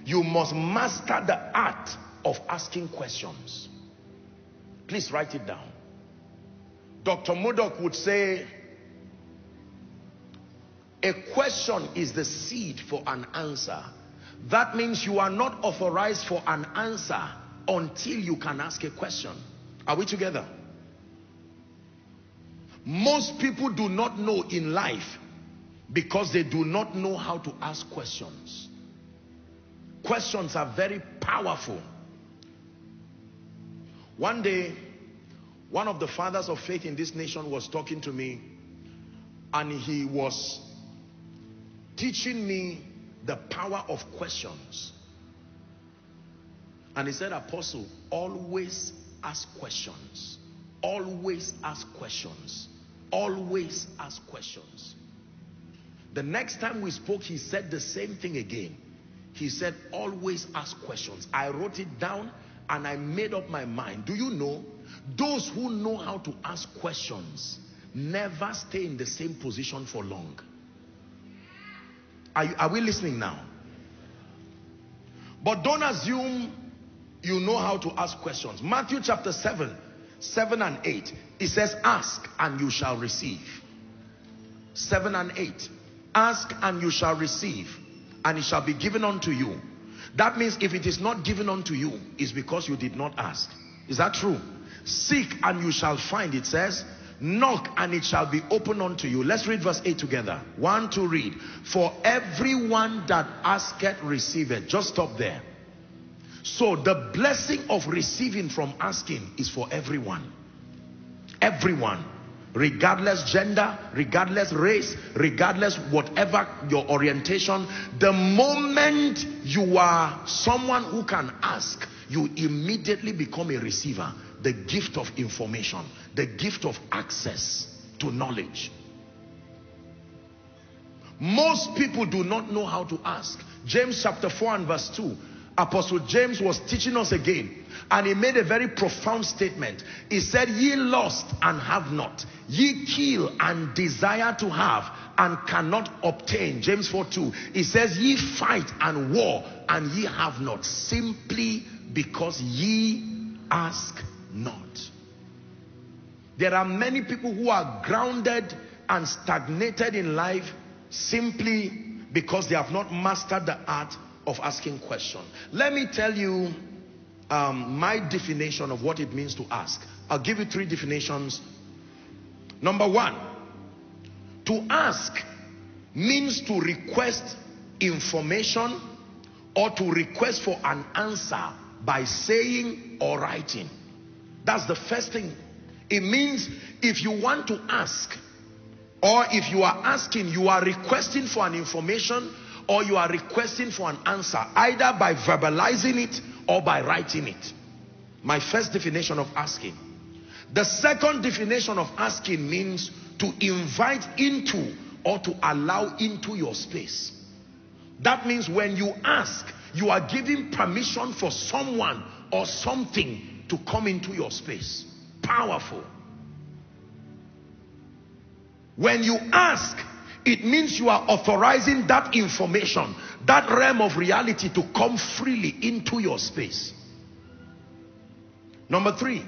you must master the art of asking questions. Please write it down. Dr. Murdock would say, a question is the seed for an answer. That means you are not authorized for an answer until you can ask a question. Are we together? Most people do not know in life because they do not know how to ask questions. Questions are very powerful. One day, one of the fathers of faith in this nation was talking to me and he was teaching me the power of questions. And he said, Apostle, always ask questions. Always ask questions. Always ask questions. The next time we spoke, he said the same thing again. He said, always ask questions. I wrote it down and I made up my mind. Do you know? Those who know how to ask questions never stay in the same position for long. Are, you, are we listening now? But don't assume you know how to ask questions. Matthew chapter 7, 7 and 8. It says, ask and you shall receive. 7 and 8. Ask and you shall receive and it shall be given unto you. That means if it is not given unto you, it's because you did not ask. Is that true? Seek and you shall find, it says. Knock and it shall be opened unto you. Let's read verse 8 together. One to read. For everyone that asketh receiveth. Just stop there. So the blessing of receiving from asking is for everyone. Everyone regardless gender, regardless race, regardless whatever your orientation, the moment you are someone who can ask, you immediately become a receiver. The gift of information, the gift of access to knowledge. Most people do not know how to ask. James chapter 4 and verse 2. Apostle James was teaching us again and he made a very profound statement. He said, ye lost and have not. Ye kill and desire to have and cannot obtain. James 4 2. He says, Ye fight and war, and ye have not, simply because ye ask not. There are many people who are grounded and stagnated in life simply because they have not mastered the art of asking questions. Let me tell you um, my definition of what it means to ask. I'll give you three definitions. Number one, to ask means to request information or to request for an answer by saying or writing. That's the first thing. It means if you want to ask or if you are asking, you are requesting for an information or you are requesting for an answer either by verbalizing it or by writing it. My first definition of asking. The second definition of asking means to invite into or to allow into your space. That means when you ask, you are giving permission for someone or something to come into your space. Powerful. When you ask, it means you are authorizing that information, that realm of reality to come freely into your space. Number three,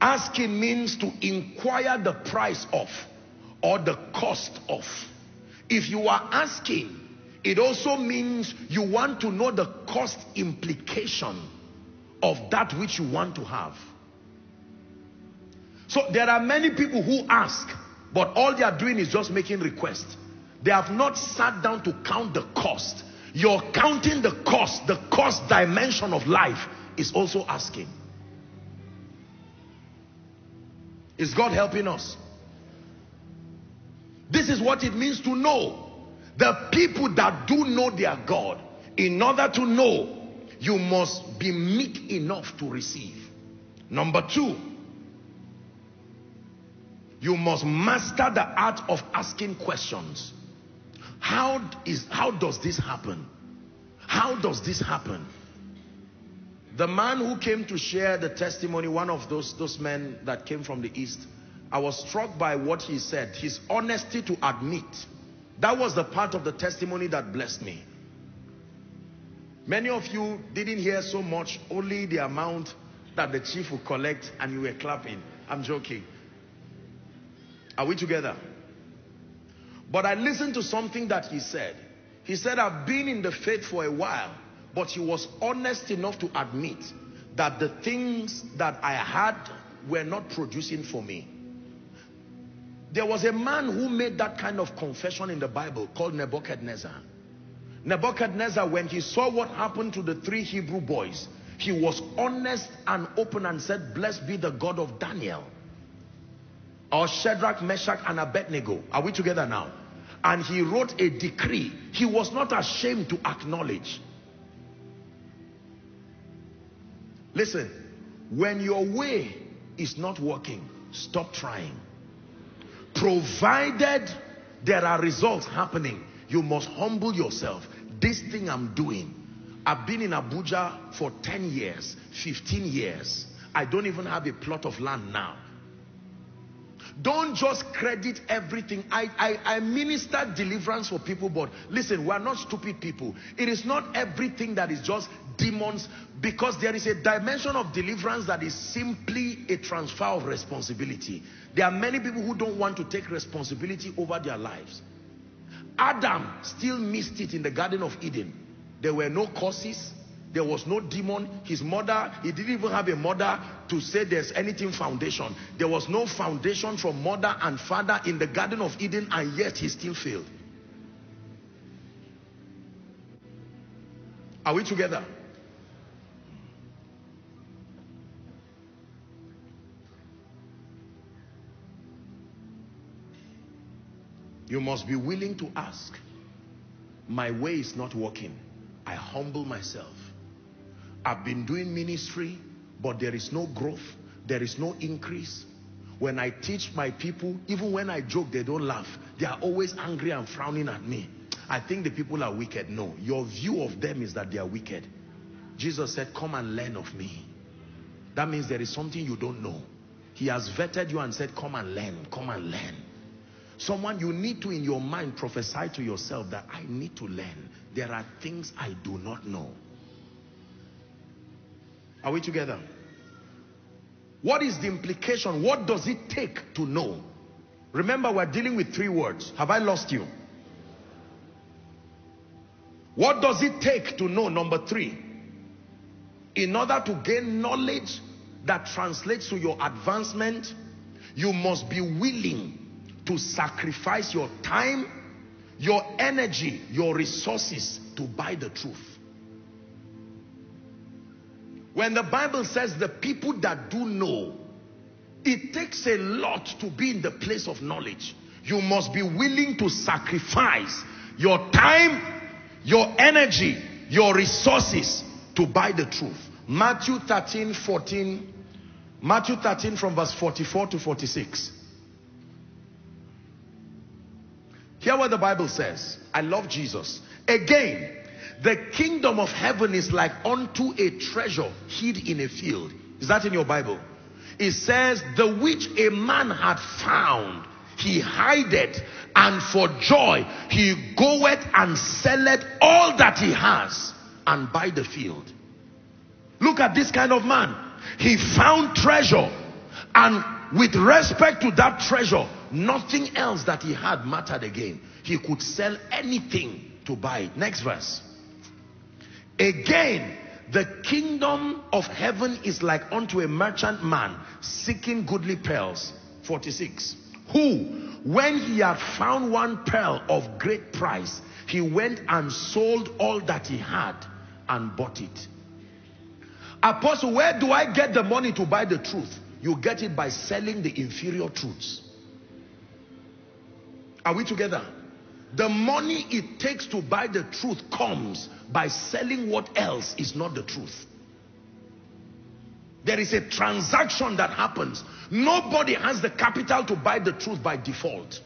asking means to inquire the price of or the cost of. If you are asking, it also means you want to know the cost implication of that which you want to have. So there are many people who ask, but all they are doing is just making requests. They have not sat down to count the cost. You're counting the cost, the cost dimension of life is also asking. Is God helping us? This is what it means to know. The people that do know their God, in order to know, you must be meek enough to receive. Number two, you must master the art of asking questions. How is how does this happen? How does this happen? The man who came to share the testimony, one of those, those men that came from the east, I was struck by what he said. His honesty to admit. That was the part of the testimony that blessed me. Many of you didn't hear so much, only the amount that the chief would collect and you were clapping. I'm joking. Are we together? But I listened to something that he said. He said, I've been in the faith for a while, but he was honest enough to admit that the things that I had were not producing for me. There was a man who made that kind of confession in the Bible called Nebuchadnezzar. Nebuchadnezzar, when he saw what happened to the three Hebrew boys, he was honest and open and said, blessed be the God of Daniel or Shadrach, Meshach, and Abednego. Are we together now? And he wrote a decree. He was not ashamed to acknowledge. Listen, when your way is not working, stop trying. Provided there are results happening, you must humble yourself. This thing I'm doing, I've been in Abuja for 10 years, 15 years. I don't even have a plot of land now. Don't just credit everything. I, I, I minister deliverance for people, but listen, we are not stupid people. It is not everything that is just demons because there is a dimension of deliverance that is simply a transfer of responsibility. There are many people who don't want to take responsibility over their lives. Adam still missed it in the Garden of Eden. There were no causes. There was no demon. His mother, he didn't even have a mother to say there's anything foundation. There was no foundation from mother and father in the Garden of Eden and yet he still failed. Are we together? You must be willing to ask. My way is not working. I humble myself. I've been doing ministry, but there is no growth. There is no increase. When I teach my people, even when I joke, they don't laugh. They are always angry and frowning at me. I think the people are wicked. No, your view of them is that they are wicked. Jesus said, come and learn of me. That means there is something you don't know. He has vetted you and said, come and learn, come and learn. Someone you need to in your mind prophesy to yourself that I need to learn. There are things I do not know. Are we together? What is the implication? What does it take to know? Remember, we're dealing with three words. Have I lost you? What does it take to know? Number three. In order to gain knowledge that translates to your advancement, you must be willing to sacrifice your time, your energy, your resources to buy the truth. When the Bible says the people that do know, it takes a lot to be in the place of knowledge. You must be willing to sacrifice your time, your energy, your resources to buy the truth. Matthew 13, 14, Matthew 13 from verse 44 to 46. Hear what the Bible says. I love Jesus. Again, the kingdom of heaven is like unto a treasure hid in a field. Is that in your Bible? It says, the which a man had found, he hideth, and for joy he goeth and selleth all that he has, and buy the field. Look at this kind of man. He found treasure, and with respect to that treasure, nothing else that he had mattered again. He could sell anything to buy it. Next verse. Again, the kingdom of heaven is like unto a merchant man seeking goodly pearls. 46. Who, when he had found one pearl of great price, he went and sold all that he had and bought it. Apostle, where do I get the money to buy the truth? You get it by selling the inferior truths. Are we together? The money it takes to buy the truth comes by selling what else is not the truth. There is a transaction that happens. Nobody has the capital to buy the truth by default.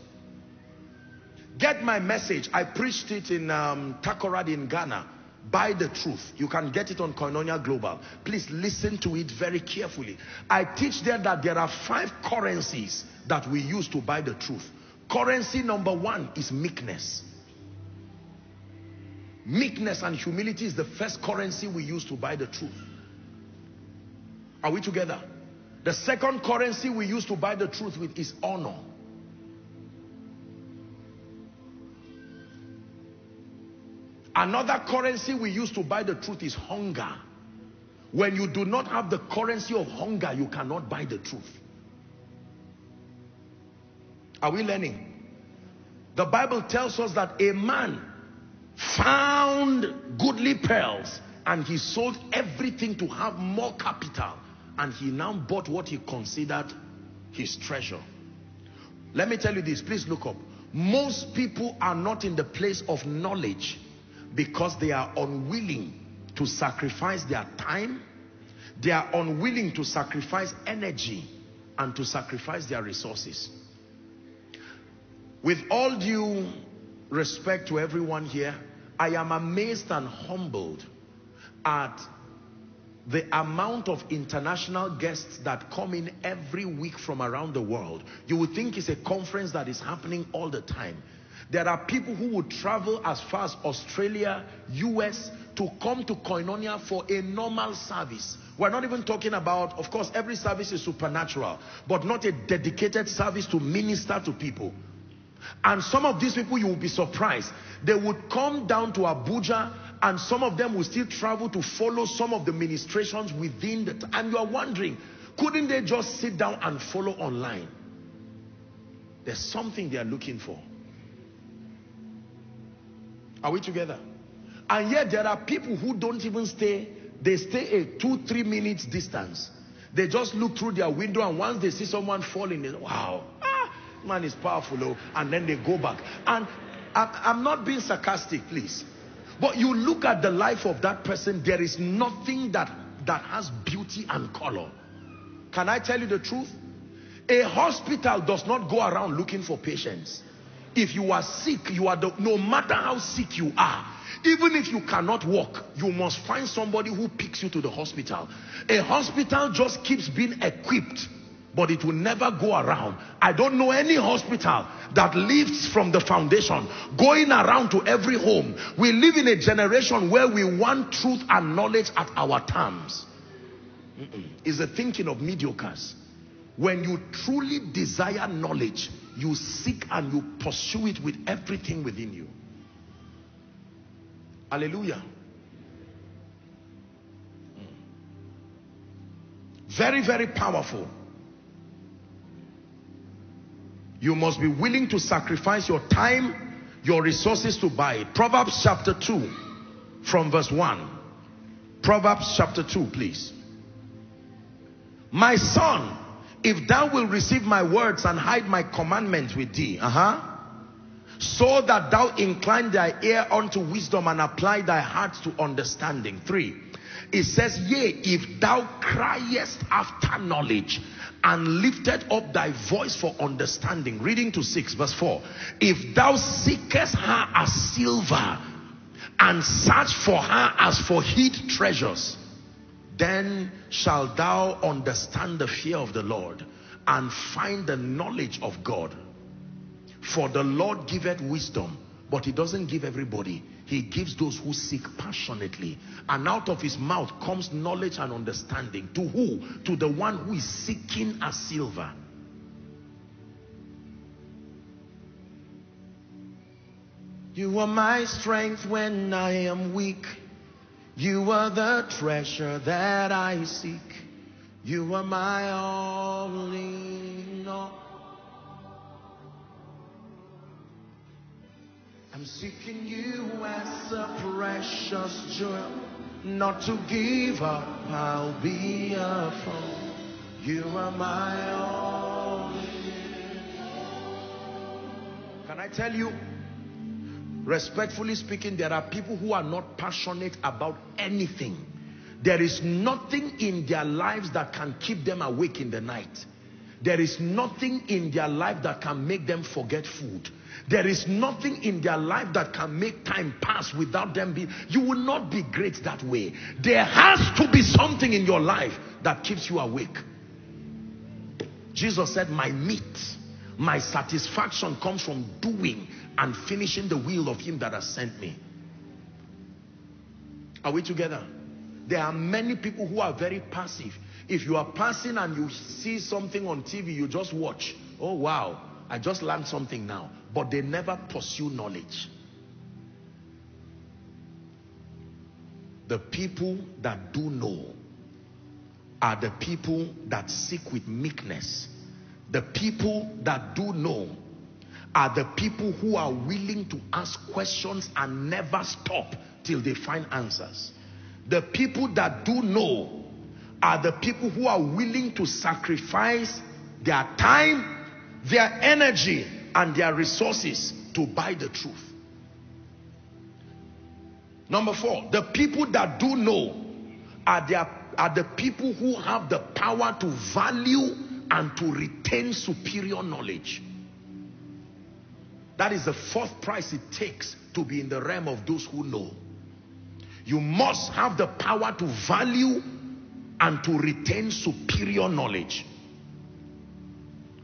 Get my message. I preached it in um, Takoradi in Ghana. Buy the truth. You can get it on Koinonia Global. Please listen to it very carefully. I teach there that there are five currencies that we use to buy the truth. Currency number one is meekness. Meekness and humility is the first currency we use to buy the truth. Are we together? The second currency we use to buy the truth with is honor. Another currency we use to buy the truth is hunger. When you do not have the currency of hunger, you cannot buy the truth. Are we learning? The Bible tells us that a man found goodly pearls and he sold everything to have more capital and he now bought what he considered his treasure. Let me tell you this, please look up. Most people are not in the place of knowledge because they are unwilling to sacrifice their time, they are unwilling to sacrifice energy and to sacrifice their resources. With all due respect to everyone here, I am amazed and humbled at the amount of international guests that come in every week from around the world. You would think it's a conference that is happening all the time. There are people who would travel as far as Australia, US to come to Koinonia for a normal service. We're not even talking about, of course, every service is supernatural, but not a dedicated service to minister to people. And some of these people, you will be surprised. They would come down to Abuja and some of them will still travel to follow some of the ministrations within the... And you are wondering, couldn't they just sit down and follow online? There's something they are looking for. Are we together? And yet there are people who don't even stay, they stay a two, three minutes distance. They just look through their window and once they see someone falling, they wow, man is powerful oh, and then they go back. And I'm not being sarcastic please. But you look at the life of that person there is nothing that that has beauty and color. Can I tell you the truth? A hospital does not go around looking for patients. If you are sick you are the, no matter how sick you are even if you cannot walk you must find somebody who picks you to the hospital. A hospital just keeps being equipped but it will never go around. I don't know any hospital that lifts from the foundation, going around to every home. We live in a generation where we want truth and knowledge at our terms. Mm -mm. It's the thinking of mediocres. When you truly desire knowledge, you seek and you pursue it with everything within you. Hallelujah. Mm. Very, very powerful. You must be willing to sacrifice your time, your resources to buy it. Proverbs chapter 2 from verse 1. Proverbs chapter 2, please. My son, if thou will receive my words and hide my commandments with thee, uh-huh, so that thou incline thy ear unto wisdom and apply thy heart to understanding. Three, it says, yea, if thou criest after knowledge and lifted up thy voice for understanding. Reading to 6 verse 4. If thou seekest her as silver and search for her as for hid treasures, then shalt thou understand the fear of the Lord and find the knowledge of God. For the Lord giveth wisdom, but he doesn't give everybody. He gives those who seek passionately. And out of his mouth comes knowledge and understanding. To who? To the one who is seeking a silver. You are my strength when I am weak. You are the treasure that I seek. You are my all in all. I'm seeking you as a precious jewel. Not to give up, I'll be a fool. You are my all. Can I tell you, respectfully speaking, there are people who are not passionate about anything. There is nothing in their lives that can keep them awake in the night. There is nothing in their life that can make them forget food. There is nothing in their life that can make time pass without them being. You will not be great that way. There has to be something in your life that keeps you awake. Jesus said, My meat, my satisfaction comes from doing and finishing the will of Him that has sent me. Are we together? There are many people who are very passive. If you are passing and you see something on TV, you just watch. Oh, wow. I just learned something now. But they never pursue knowledge. The people that do know are the people that seek with meekness. The people that do know are the people who are willing to ask questions and never stop till they find answers. The people that do know are the people who are willing to sacrifice their time, their energy, and their resources to buy the truth. Number four, the people that do know are, their, are the people who have the power to value and to retain superior knowledge. That is the fourth price it takes to be in the realm of those who know. You must have the power to value and to retain superior knowledge.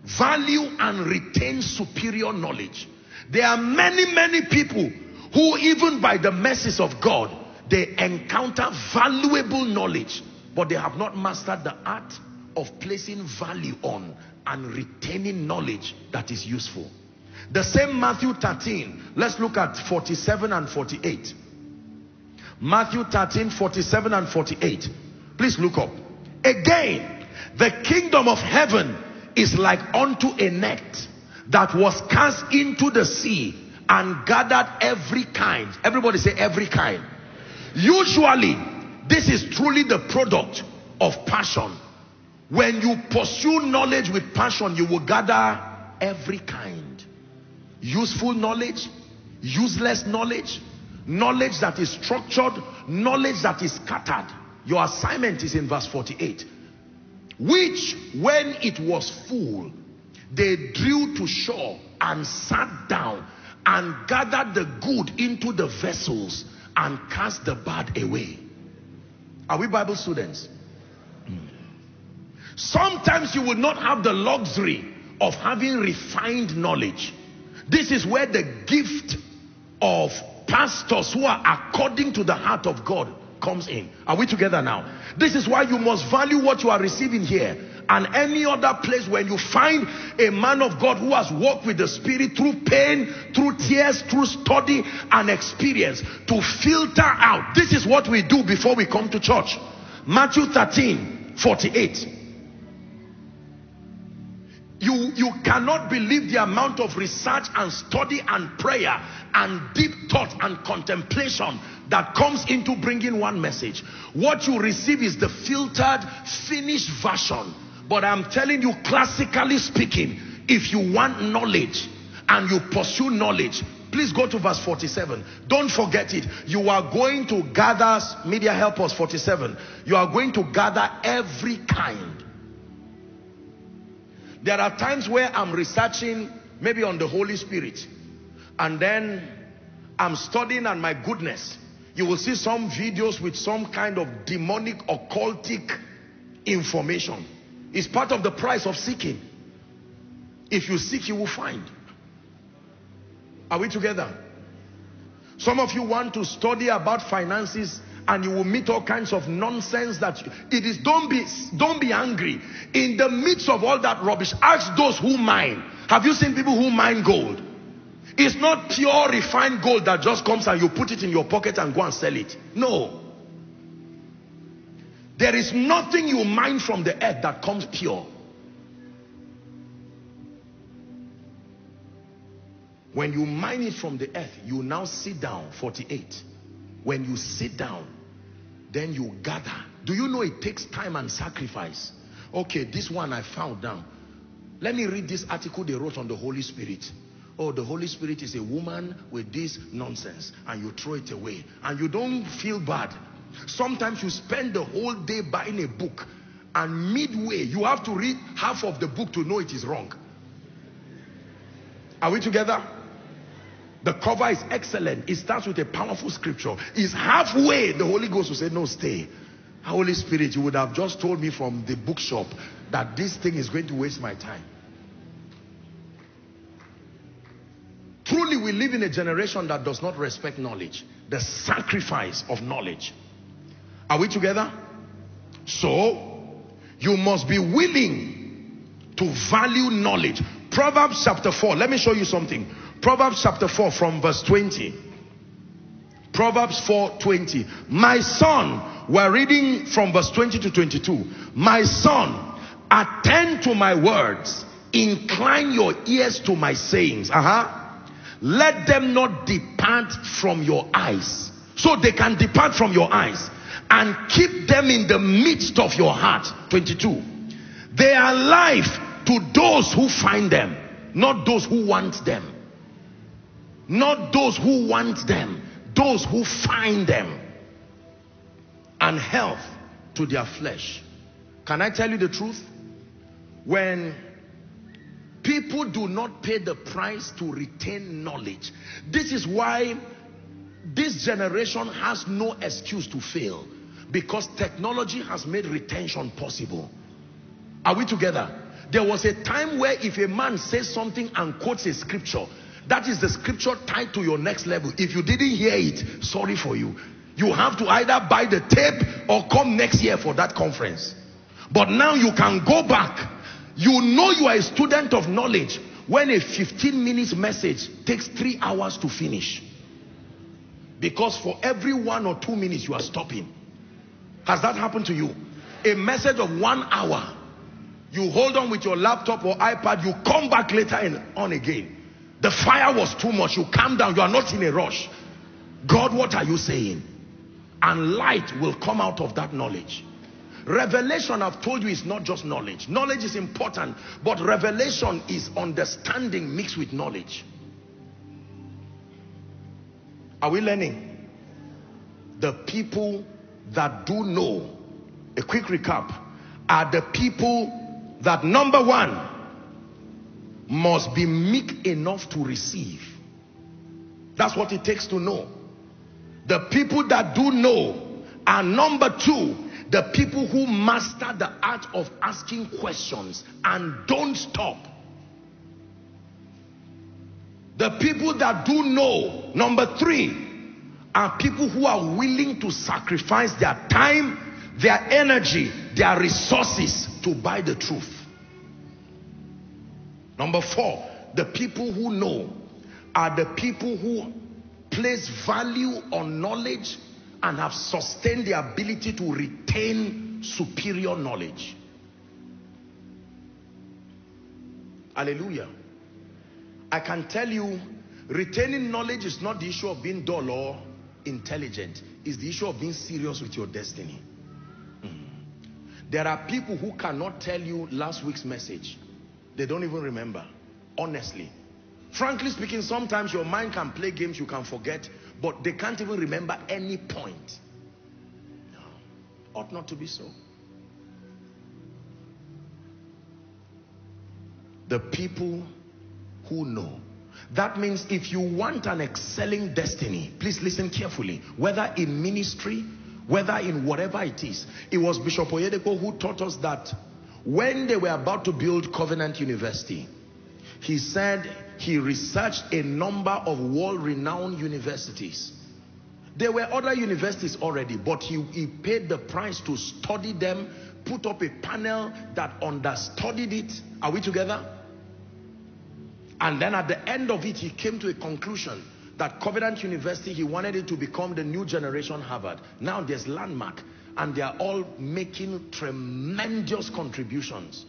Value and retain superior knowledge. There are many, many people who even by the mercies of God, they encounter valuable knowledge, but they have not mastered the art of placing value on and retaining knowledge that is useful. The same Matthew 13, let's look at 47 and 48. Matthew 13, 47 and 48. Please look up. Again, the kingdom of heaven is like unto a net that was cast into the sea and gathered every kind. Everybody say every kind. Usually, this is truly the product of passion. When you pursue knowledge with passion, you will gather every kind. Useful knowledge, useless knowledge, knowledge that is structured, knowledge that is scattered. Your assignment is in verse 48 which when it was full, they drew to shore and sat down and gathered the good into the vessels and cast the bad away. Are we Bible students? Sometimes you will not have the luxury of having refined knowledge. This is where the gift of pastors who are according to the heart of God comes in. Are we together now? This is why you must value what you are receiving here and any other place when you find a man of God who has walked with the spirit through pain, through tears, through study and experience to filter out. This is what we do before we come to church. Matthew 13, 48 you you cannot believe the amount of research and study and prayer and deep thought and contemplation that comes into bringing one message. What you receive is the filtered finished version. But i'm telling you classically speaking if you want knowledge and you pursue knowledge please go to verse 47 don't forget it. You are going to gather media help us 47 you are going to gather every kind there are times where I'm researching maybe on the Holy Spirit and then I'm studying and my goodness, you will see some videos with some kind of demonic occultic information. It's part of the price of seeking. If you seek, you will find. Are we together? Some of you want to study about finances and you will meet all kinds of nonsense that you, it is don't be don't be angry. In the midst of all that rubbish ask those who mine. Have you seen people who mine gold? It's not pure refined gold that just comes and you put it in your pocket and go and sell it. No. There is nothing you mine from the earth that comes pure. When you mine it from the earth you now sit down 48 when you sit down then you gather. Do you know it takes time and sacrifice? Okay, this one I found now. Let me read this article they wrote on the Holy Spirit. Oh, the Holy Spirit is a woman with this nonsense and you throw it away and you don't feel bad. Sometimes you spend the whole day buying a book and midway you have to read half of the book to know it is wrong. Are we together? The cover is excellent. It starts with a powerful scripture. It's halfway. The Holy Ghost will say, no, stay. Holy Spirit, you would have just told me from the bookshop that this thing is going to waste my time. Truly, we live in a generation that does not respect knowledge. The sacrifice of knowledge. Are we together? So, you must be willing to value knowledge. Proverbs chapter 4. Let me show you something. Proverbs chapter 4 from verse 20. Proverbs 4 20. My son, we're reading from verse 20 to 22. My son, attend to my words, incline your ears to my sayings. Uh huh. Let them not depart from your eyes. So they can depart from your eyes and keep them in the midst of your heart. 22. They are life to those who find them, not those who want them. Not those who want them, those who find them. And health to their flesh. Can I tell you the truth? When people do not pay the price to retain knowledge, this is why this generation has no excuse to fail because technology has made retention possible. Are we together? There was a time where if a man says something and quotes a scripture, that is the scripture tied to your next level. If you didn't hear it, sorry for you. You have to either buy the tape or come next year for that conference. But now you can go back. You know you are a student of knowledge when a 15 minutes message takes three hours to finish. Because for every one or two minutes you are stopping. Has that happened to you? A message of one hour. You hold on with your laptop or iPad. You come back later and on again. The fire was too much. You calm down. You are not in a rush. God, what are you saying? And light will come out of that knowledge. Revelation, I've told you, is not just knowledge. Knowledge is important, but revelation is understanding mixed with knowledge. Are we learning? The people that do know, a quick recap, are the people that number one, must be meek enough to receive. That's what it takes to know. The people that do know are number two, The people who master the art of asking questions and don't stop. The people that do know, number three, are people who are willing to sacrifice their time, their energy, their resources to buy the truth. Number four, the people who know are the people who place value on knowledge and have sustained the ability to retain superior knowledge. Hallelujah. I can tell you, retaining knowledge is not the issue of being dull or intelligent. It's the issue of being serious with your destiny. Mm. There are people who cannot tell you last week's message. They don't even remember. Honestly. Frankly speaking, sometimes your mind can play games you can forget, but they can't even remember any point. No. Ought not to be so. The people who know. That means if you want an excelling destiny, please listen carefully, whether in ministry, whether in whatever it is. It was Bishop Oyedepo who taught us that when they were about to build Covenant University, he said he researched a number of world-renowned universities. There were other universities already, but he, he paid the price to study them, put up a panel that understudied it. Are we together? And then at the end of it, he came to a conclusion that Covenant University, he wanted it to become the new generation Harvard. Now there's landmark and they are all making tremendous contributions.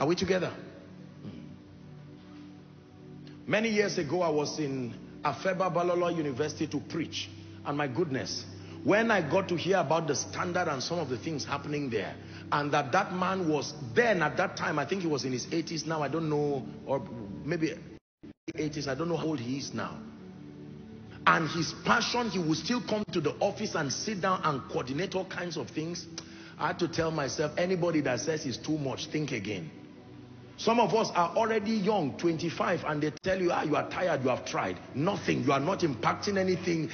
Are we together? Hmm. Many years ago, I was in Afe Babalola University to preach. And my goodness, when I got to hear about the standard and some of the things happening there, and that that man was then at that time, I think he was in his 80s now, I don't know, or maybe 80s, I don't know how old he is now. And his passion, he would still come to the office and sit down and coordinate all kinds of things. I had to tell myself, anybody that says it's too much, think again. Some of us are already young, 25, and they tell you, ah, you are tired, you have tried. Nothing, you are not impacting anything.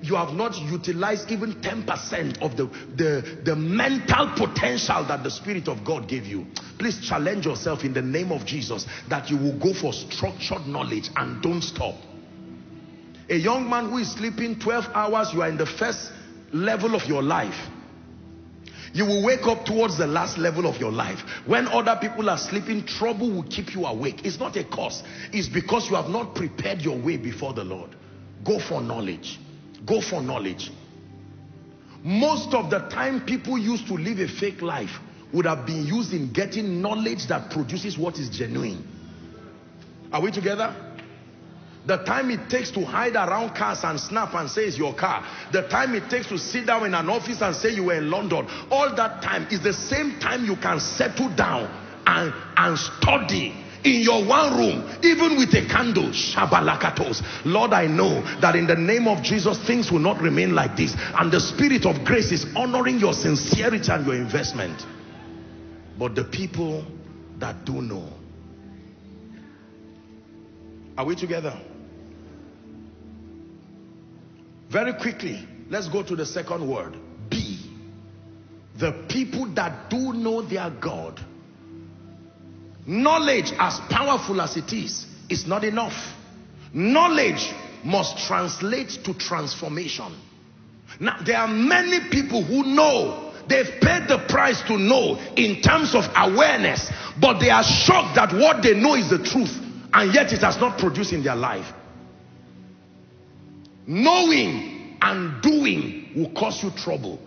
You have not utilized even 10% of the, the, the mental potential that the Spirit of God gave you. Please challenge yourself in the name of Jesus that you will go for structured knowledge and don't stop. A young man who is sleeping 12 hours, you are in the first level of your life you will wake up towards the last level of your life. When other people are sleeping, trouble will keep you awake. It's not a cause. It's because you have not prepared your way before the Lord. Go for knowledge. Go for knowledge. Most of the time people used to live a fake life would have been used in getting knowledge that produces what is genuine. Are we together? The time it takes to hide around cars and snap and say it's your car. The time it takes to sit down in an office and say you were in London. All that time is the same time you can settle down and, and study in your one room, even with a candle, shabalakatos. Lord, I know that in the name of Jesus, things will not remain like this. And the spirit of grace is honoring your sincerity and your investment. But the people that do know, are we together? Very quickly, let's go to the second word. Be. The people that do know their God. Knowledge, as powerful as it is, is not enough. Knowledge must translate to transformation. Now, there are many people who know they've paid the price to know in terms of awareness, but they are shocked that what they know is the truth, and yet it has not produced in their life. Knowing and doing will cause you trouble.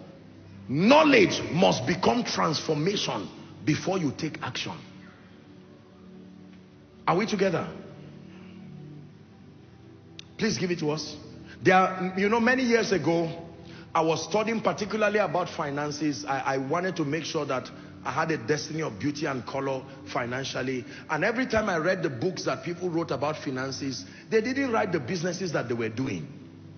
Knowledge must become transformation before you take action. Are we together? Please give it to us. There are, you know, many years ago, I was studying particularly about finances. I, I wanted to make sure that I had a destiny of beauty and color financially. And every time I read the books that people wrote about finances, they didn't write the businesses that they were doing.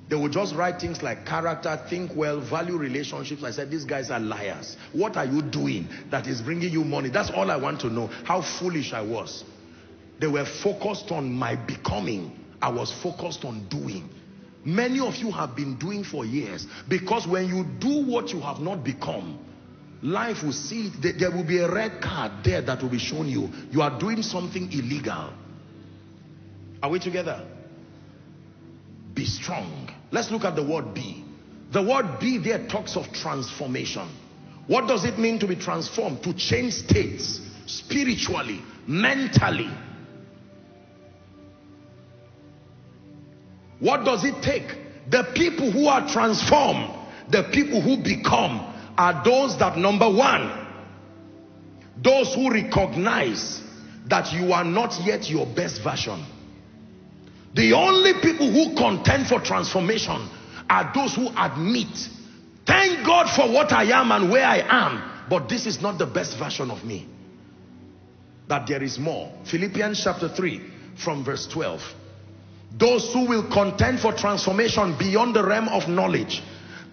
They would just write things like character, think well, value relationships. I said, these guys are liars. What are you doing that is bringing you money? That's all I want to know. How foolish I was. They were focused on my becoming. I was focused on doing. many of you have been doing for years. Because when you do what you have not become, life will see it. There will be a red card there that will be shown you. You are doing something illegal. Are we together? Be strong. Let's look at the word be. The word be there talks of transformation. What does it mean to be transformed? To change states spiritually, mentally. What does it take? The people who are transformed, the people who become, are those that number one, those who recognize that you are not yet your best version. The only people who contend for transformation are those who admit, thank God for what I am and where I am, but this is not the best version of me. That there is more. Philippians chapter 3 from verse 12. Those who will contend for transformation beyond the realm of knowledge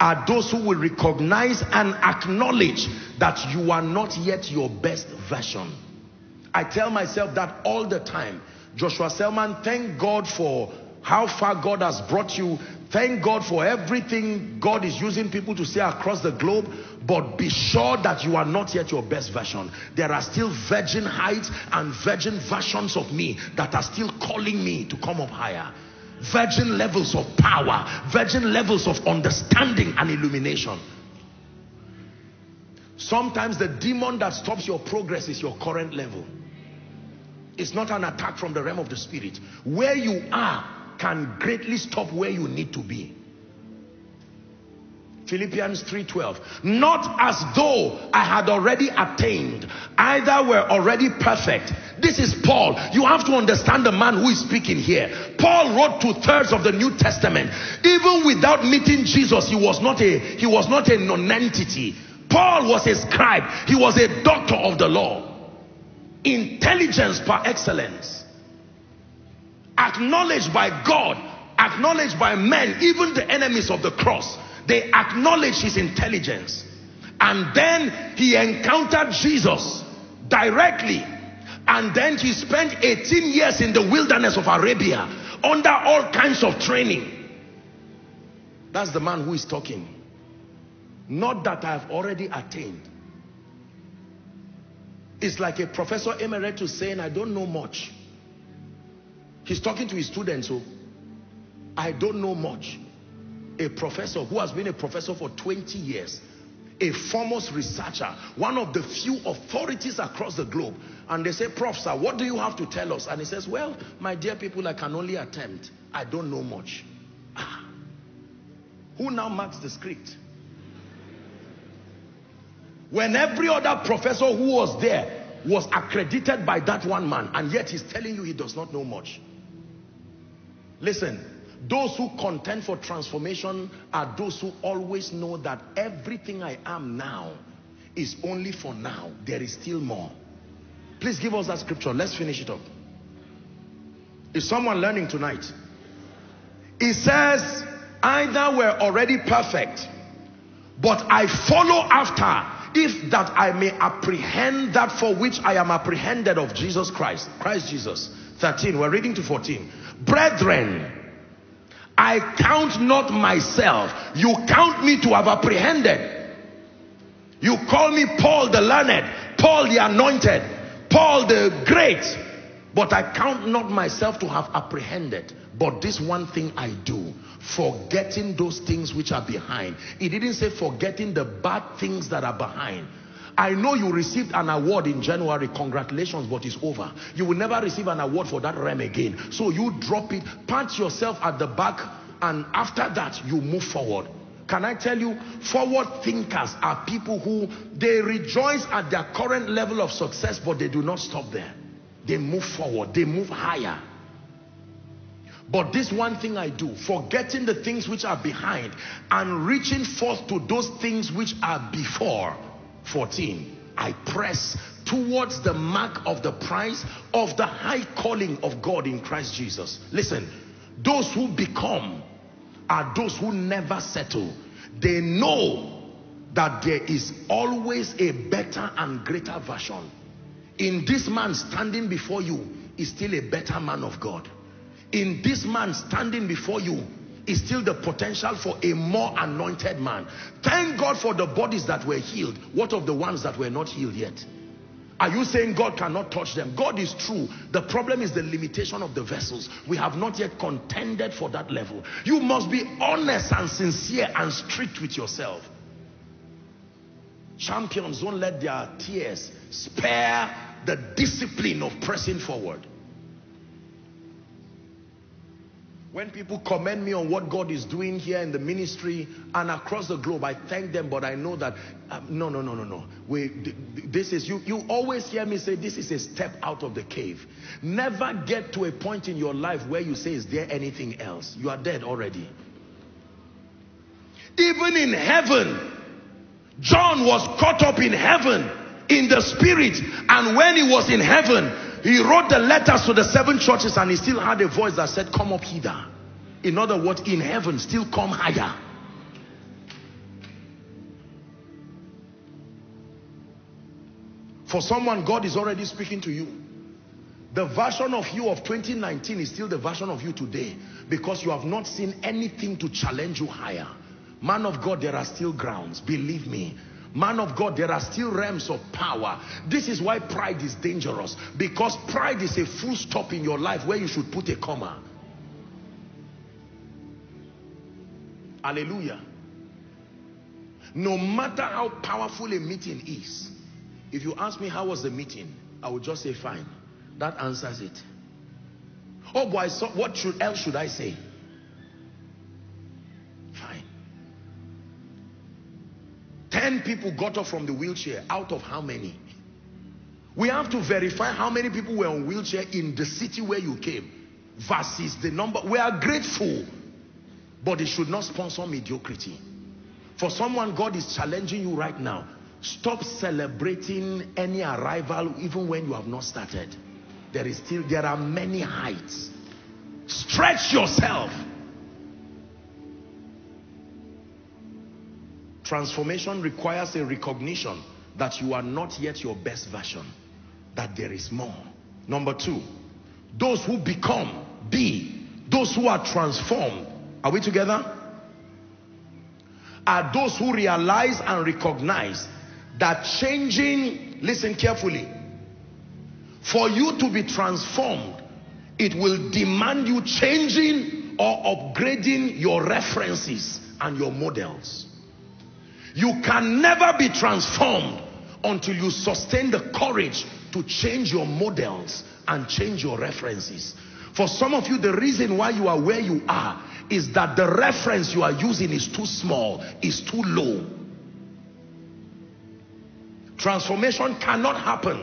are those who will recognize and acknowledge that you are not yet your best version. I tell myself that all the time. Joshua Selman, thank God for how far God has brought you. Thank God for everything God is using people to say across the globe. But be sure that you are not yet your best version. There are still virgin heights and virgin versions of me that are still calling me to come up higher. Virgin levels of power, virgin levels of understanding and illumination. Sometimes the demon that stops your progress is your current level. It's not an attack from the realm of the spirit. Where you are can greatly stop where you need to be. Philippians 3.12 Not as though I had already attained, either were already perfect. This is Paul. You have to understand the man who is speaking here. Paul wrote two-thirds of the New Testament. Even without meeting Jesus, he was not a he was not a non-entity. Paul was a scribe. He was a doctor of the law. Intelligence par excellence. Acknowledged by God, acknowledged by men, even the enemies of the cross they acknowledge his intelligence. And then he encountered Jesus directly. And then he spent 18 years in the wilderness of Arabia under all kinds of training. That's the man who is talking. Not that I have already attained. It's like a professor emeritus saying, I don't know much. He's talking to his students, so I don't know much a professor who has been a professor for 20 years, a foremost researcher, one of the few authorities across the globe. And they say, Prof, sir, what do you have to tell us? And he says, well, my dear people, I can only attempt. I don't know much. Ah. Who now marks the script? When every other professor who was there was accredited by that one man, and yet he's telling you he does not know much. Listen, those who contend for transformation are those who always know that everything I am now is only for now. There is still more. Please give us that scripture. Let's finish it up. Is someone learning tonight? It says, either we're already perfect, but I follow after if that I may apprehend that for which I am apprehended of Jesus Christ. Christ Jesus. 13. We're reading to 14. Brethren, I count not myself. You count me to have apprehended. You call me Paul the learned, Paul the anointed, Paul the great. But I count not myself to have apprehended. But this one thing I do, forgetting those things which are behind. He didn't say forgetting the bad things that are behind. I know you received an award in January. Congratulations, but it's over. You will never receive an award for that realm again. So you drop it, pat yourself at the back, and after that, you move forward. Can I tell you, forward thinkers are people who they rejoice at their current level of success, but they do not stop there. They move forward, they move higher. But this one thing I do, forgetting the things which are behind and reaching forth to those things which are before 14 I press towards the mark of the prize of the high calling of God in Christ Jesus. Listen those who become are those who never settle. They know that there is always a better and greater version in this man standing before you is still a better man of God in this man standing before you is still the potential for a more anointed man. Thank God for the bodies that were healed. What of the ones that were not healed yet? Are you saying God cannot touch them? God is true. The problem is the limitation of the vessels. We have not yet contended for that level. You must be honest and sincere and strict with yourself. Champions don't let their tears spare the discipline of pressing forward. When people commend me on what God is doing here in the ministry and across the globe, I thank them, but I know that, um, no, no, no, no, no. We, this is, you, you always hear me say, this is a step out of the cave. Never get to a point in your life where you say, is there anything else? You are dead already. Even in heaven, John was caught up in heaven, in the spirit, and when he was in heaven, he wrote the letters to the seven churches and he still had a voice that said, come up hither. In other words, in heaven, still come higher. For someone, God is already speaking to you. The version of you of 2019 is still the version of you today because you have not seen anything to challenge you higher. Man of God, there are still grounds. Believe me, Man of God, there are still realms of power. This is why pride is dangerous. Because pride is a full stop in your life where you should put a comma. Hallelujah. No matter how powerful a meeting is, if you ask me how was the meeting, I would just say fine. That answers it. Oh boy, so what should, else should I say? 10 people got up from the wheelchair out of how many? We have to verify how many people were on wheelchair in the city where you came versus the number. We are grateful, but it should not sponsor mediocrity. For someone, God is challenging you right now. Stop celebrating any arrival even when you have not started. There is still, there are many heights. Stretch yourself. Transformation requires a recognition that you are not yet your best version. That there is more. Number two, those who become, be, those who are transformed. Are we together? Are those who realize and recognize that changing, listen carefully, for you to be transformed, it will demand you changing or upgrading your references and your models. You can never be transformed until you sustain the courage to change your models and change your references. For some of you, the reason why you are where you are is that the reference you are using is too small, is too low. Transformation cannot happen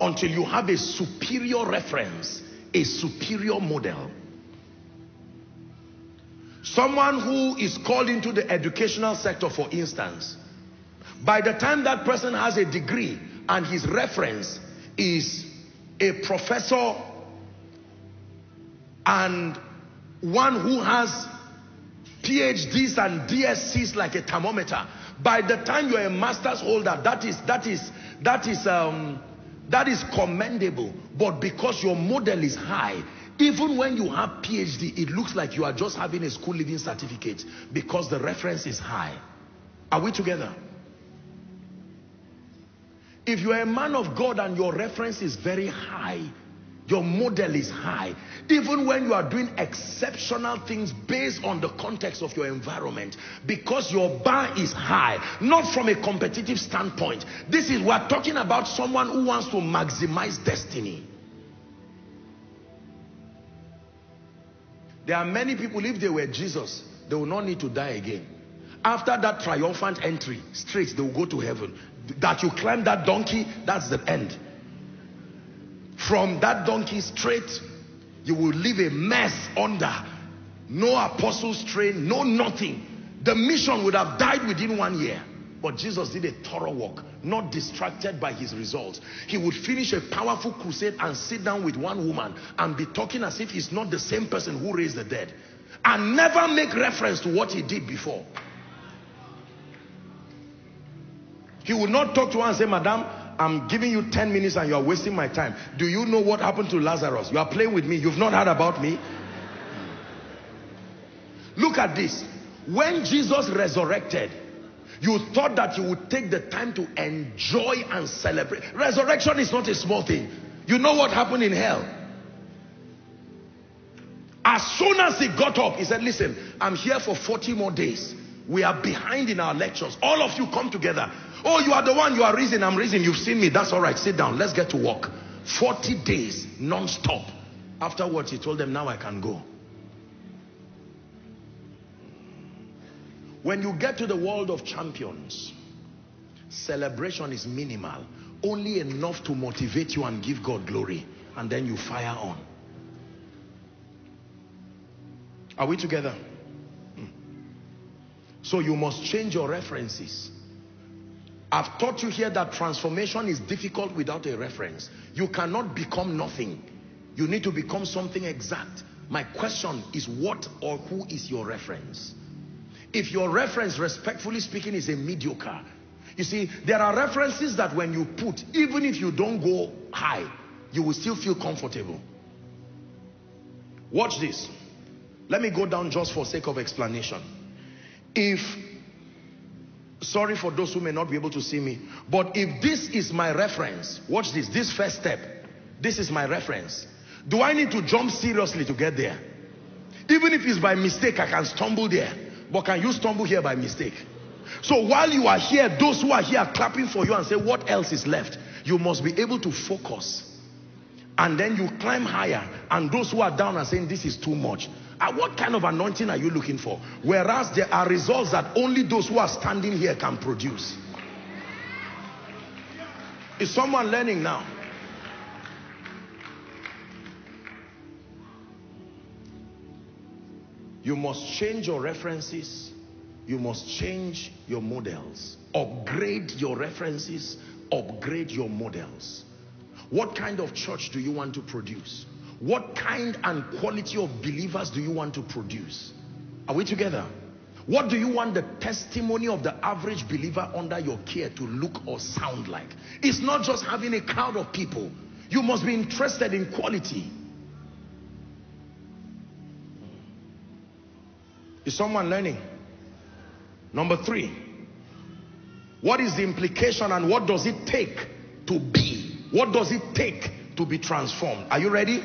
until you have a superior reference, a superior model. Someone who is called into the educational sector, for instance, by the time that person has a degree and his reference is a professor and one who has PhDs and DSCs like a thermometer, by the time you're a master's holder, that is, that is, that is, um, that is commendable. But because your model is high, even when you have PhD, it looks like you are just having a school leaving certificate because the reference is high. Are we together? If you are a man of God and your reference is very high, your model is high, even when you are doing exceptional things based on the context of your environment, because your bar is high, not from a competitive standpoint. This is, we're talking about someone who wants to maximize destiny. There are many people, if they were Jesus, they will not need to die again. After that triumphant entry, straight, they will go to heaven. That you climb that donkey, that's the end. From that donkey straight, you will leave a mess under. No apostles train, no nothing. The mission would have died within one year. But Jesus did a thorough work, not distracted by his results. He would finish a powerful crusade and sit down with one woman and be talking as if he's not the same person who raised the dead. And never make reference to what he did before. He would not talk to her and say, Madam, I'm giving you 10 minutes and you are wasting my time. Do you know what happened to Lazarus? You are playing with me. You've not heard about me. Look at this. When Jesus resurrected, you thought that you would take the time to enjoy and celebrate. Resurrection is not a small thing. You know what happened in hell? As soon as he got up, he said, listen, I'm here for 40 more days. We are behind in our lectures. All of you come together. Oh, you are the one, you are reason, I'm reason. You've seen me. That's all right. Sit down. Let's get to work. 40 days non-stop. Afterwards, he told them, now I can go. When you get to the world of champions, celebration is minimal. Only enough to motivate you and give God glory. And then you fire on. Are we together? Hmm. So you must change your references. I've taught you here that transformation is difficult without a reference. You cannot become nothing. You need to become something exact. My question is what or who is your reference? If your reference, respectfully speaking, is a mediocre, you see, there are references that when you put, even if you don't go high, you will still feel comfortable. Watch this. Let me go down just for sake of explanation. If, sorry for those who may not be able to see me, but if this is my reference, watch this, this first step, this is my reference. Do I need to jump seriously to get there? Even if it's by mistake, I can stumble there. But can you stumble here by mistake? So while you are here, those who are here are clapping for you and say, what else is left? You must be able to focus. And then you climb higher. And those who are down are saying, this is too much. And what kind of anointing are you looking for? Whereas there are results that only those who are standing here can produce. Is someone learning now? You must change your references. You must change your models. Upgrade your references. Upgrade your models. What kind of church do you want to produce? What kind and quality of believers do you want to produce? Are we together? What do you want the testimony of the average believer under your care to look or sound like? It's not just having a crowd of people. You must be interested in quality. Is someone learning? Number three, what is the implication and what does it take to be? What does it take to be transformed? Are you ready?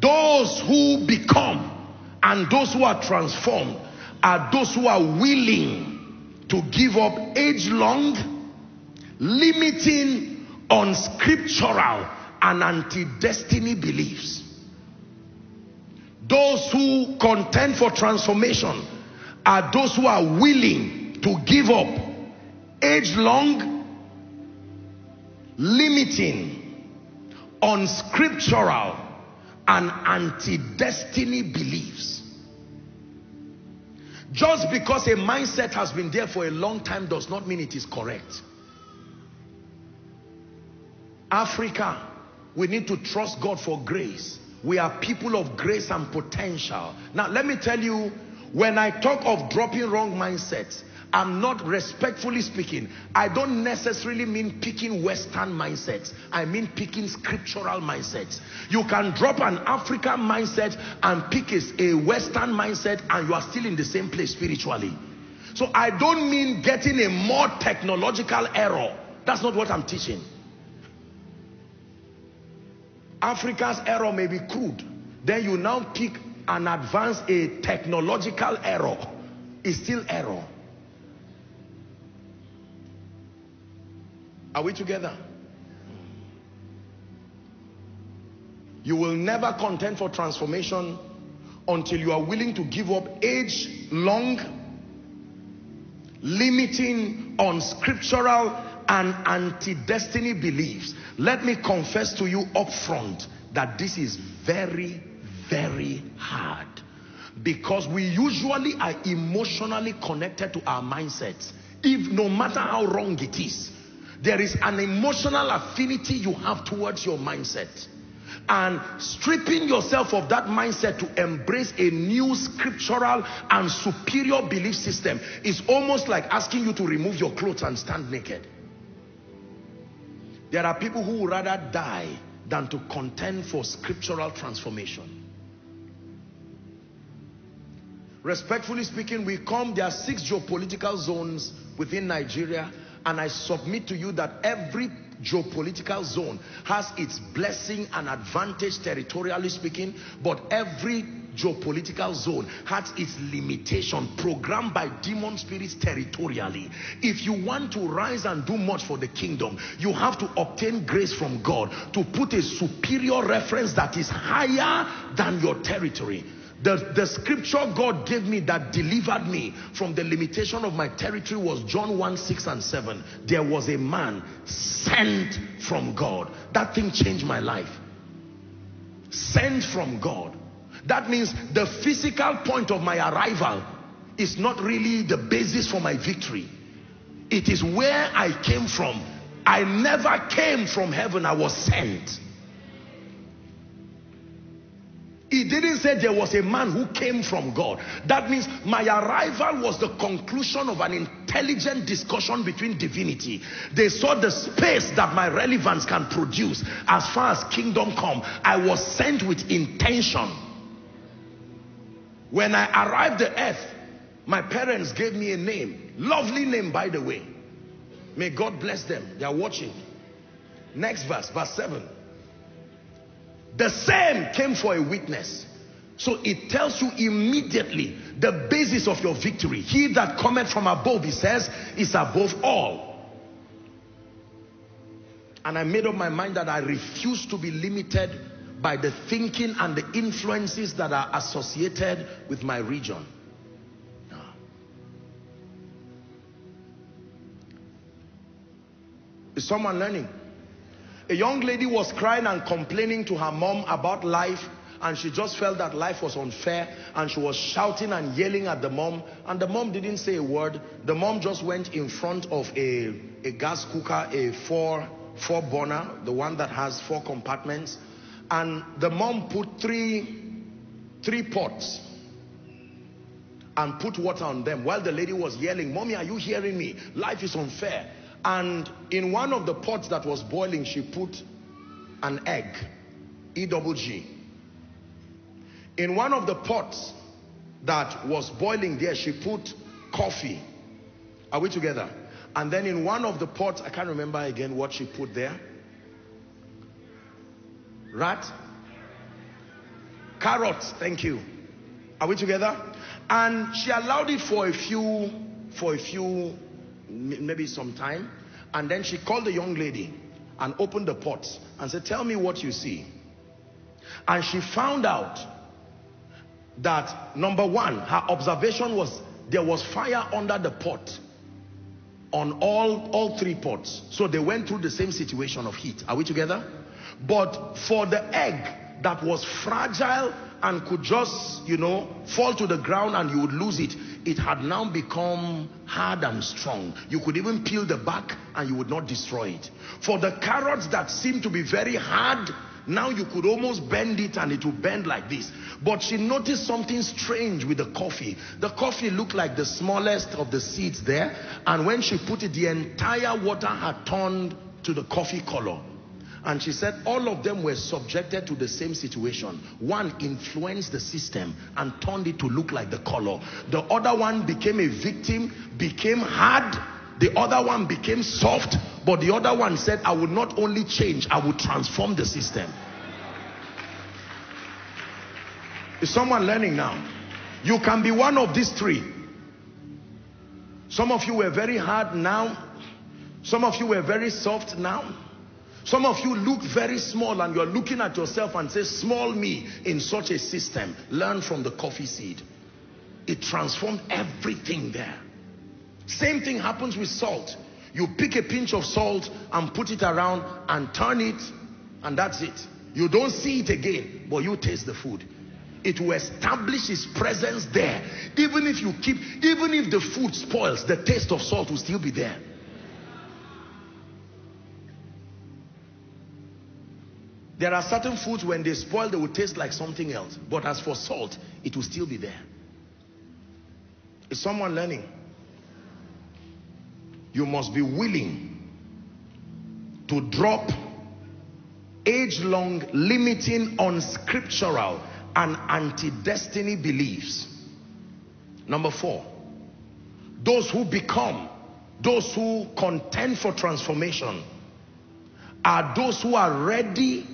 Those who become and those who are transformed are those who are willing to give up age-long, limiting, unscriptural, and anti-destiny beliefs. Those who contend for transformation are those who are willing to give up age-long, limiting, unscriptural, and anti-destiny beliefs. Just because a mindset has been there for a long time does not mean it is correct. Africa, we need to trust God for grace. We are people of grace and potential. Now, let me tell you, when I talk of dropping wrong mindsets, I'm not respectfully speaking. I don't necessarily mean picking Western mindsets. I mean picking scriptural mindsets. You can drop an African mindset and pick a Western mindset and you are still in the same place spiritually. So I don't mean getting a more technological error. That's not what I'm teaching. Africa's error may be crude. Then you now pick and advance a technological error. It's still error. Are we together? You will never contend for transformation until you are willing to give up age-long, limiting, unscriptural, and anti-destiny beliefs. Let me confess to you up front that this is very, very hard. Because we usually are emotionally connected to our mindsets. If no matter how wrong it is, there is an emotional affinity you have towards your mindset. And stripping yourself of that mindset to embrace a new scriptural and superior belief system is almost like asking you to remove your clothes and stand naked. There are people who would rather die than to contend for scriptural transformation. Respectfully speaking, we come, there are six geopolitical zones within Nigeria, and I submit to you that every geopolitical zone has its blessing and advantage territorially speaking, but every geopolitical zone has its limitation programmed by demon spirits territorially. If you want to rise and do much for the kingdom, you have to obtain grace from God to put a superior reference that is higher than your territory. The, the scripture God gave me that delivered me from the limitation of my territory was John 1, 6 and 7. There was a man sent from God. That thing changed my life. Sent from God. That means the physical point of my arrival is not really the basis for my victory. It is where I came from. I never came from heaven. I was sent. He didn't say there was a man who came from God. That means my arrival was the conclusion of an intelligent discussion between divinity. They saw the space that my relevance can produce as far as kingdom come. I was sent with intention. When I arrived at earth, my parents gave me a name. Lovely name, by the way. May God bless them. They are watching. Next verse, verse 7. The same came for a witness. So it tells you immediately the basis of your victory. He that cometh from above, he says, is above all. And I made up my mind that I refuse to be limited by the thinking and the influences that are associated with my region. Is someone learning? A young lady was crying and complaining to her mom about life and she just felt that life was unfair and she was shouting and yelling at the mom and the mom didn't say a word. The mom just went in front of a, a gas cooker, a four, four burner, the one that has four compartments and the mom put three, three pots and put water on them while the lady was yelling, mommy, are you hearing me? Life is unfair. And in one of the pots that was boiling, she put an egg, E-double-G. In one of the pots that was boiling there, she put coffee. Are we together? And then in one of the pots, I can't remember again what she put there. Rat? Carrots, thank you. Are we together? And she allowed it for a few, for a few maybe some time. And then she called the young lady and opened the pots and said, tell me what you see. And she found out that number one, her observation was there was fire under the pot on all, all three pots. So they went through the same situation of heat. Are we together? But for the egg that was fragile and could just, you know, fall to the ground and you would lose it, it had now become hard and strong. You could even peel the back and you would not destroy it. For the carrots that seemed to be very hard, now you could almost bend it and it would bend like this. But she noticed something strange with the coffee. The coffee looked like the smallest of the seeds there. And when she put it, the entire water had turned to the coffee color. And she said all of them were subjected to the same situation. One influenced the system and turned it to look like the color. The other one became a victim, became hard. The other one became soft. But the other one said, I will not only change, I will transform the system. Is someone learning now? You can be one of these three. Some of you were very hard now. Some of you were very soft now. Some of you look very small and you're looking at yourself and say, small me in such a system. Learn from the coffee seed. It transformed everything there. Same thing happens with salt. You pick a pinch of salt and put it around and turn it and that's it. You don't see it again, but you taste the food. It will establish its presence there. Even if you keep, even if the food spoils, the taste of salt will still be there. There are certain foods when they spoil, they will taste like something else. But as for salt, it will still be there. Is someone learning? You must be willing to drop age-long, limiting, unscriptural, and anti-destiny beliefs Number four, those who become, those who contend for transformation are those who are ready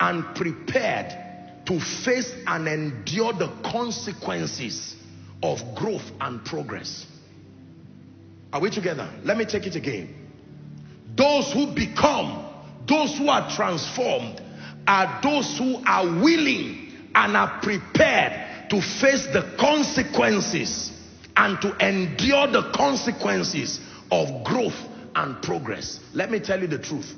and prepared to face and endure the consequences of growth and progress. Are we together? Let me take it again. Those who become, those who are transformed, are those who are willing and are prepared to face the consequences and to endure the consequences of growth and progress. Let me tell you the truth.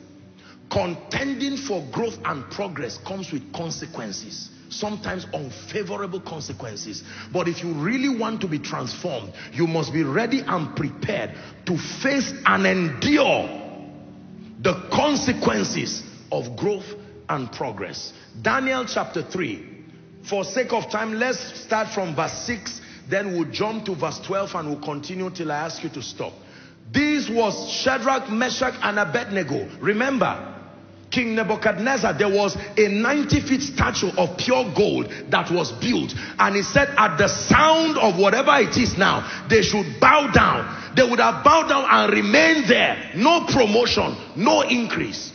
Contending for growth and progress comes with consequences sometimes unfavorable consequences. But if you really want to be transformed, you must be ready and prepared to face and endure the consequences of growth and progress. Daniel chapter 3. For sake of time, let's start from verse 6, then we'll jump to verse 12 and we'll continue till I ask you to stop. This was Shadrach, Meshach, and Abednego. Remember, King Nebuchadnezzar, there was a 90 feet statue of pure gold that was built. And he said, at the sound of whatever it is now, they should bow down. They would have bowed down and remained there. No promotion, no increase.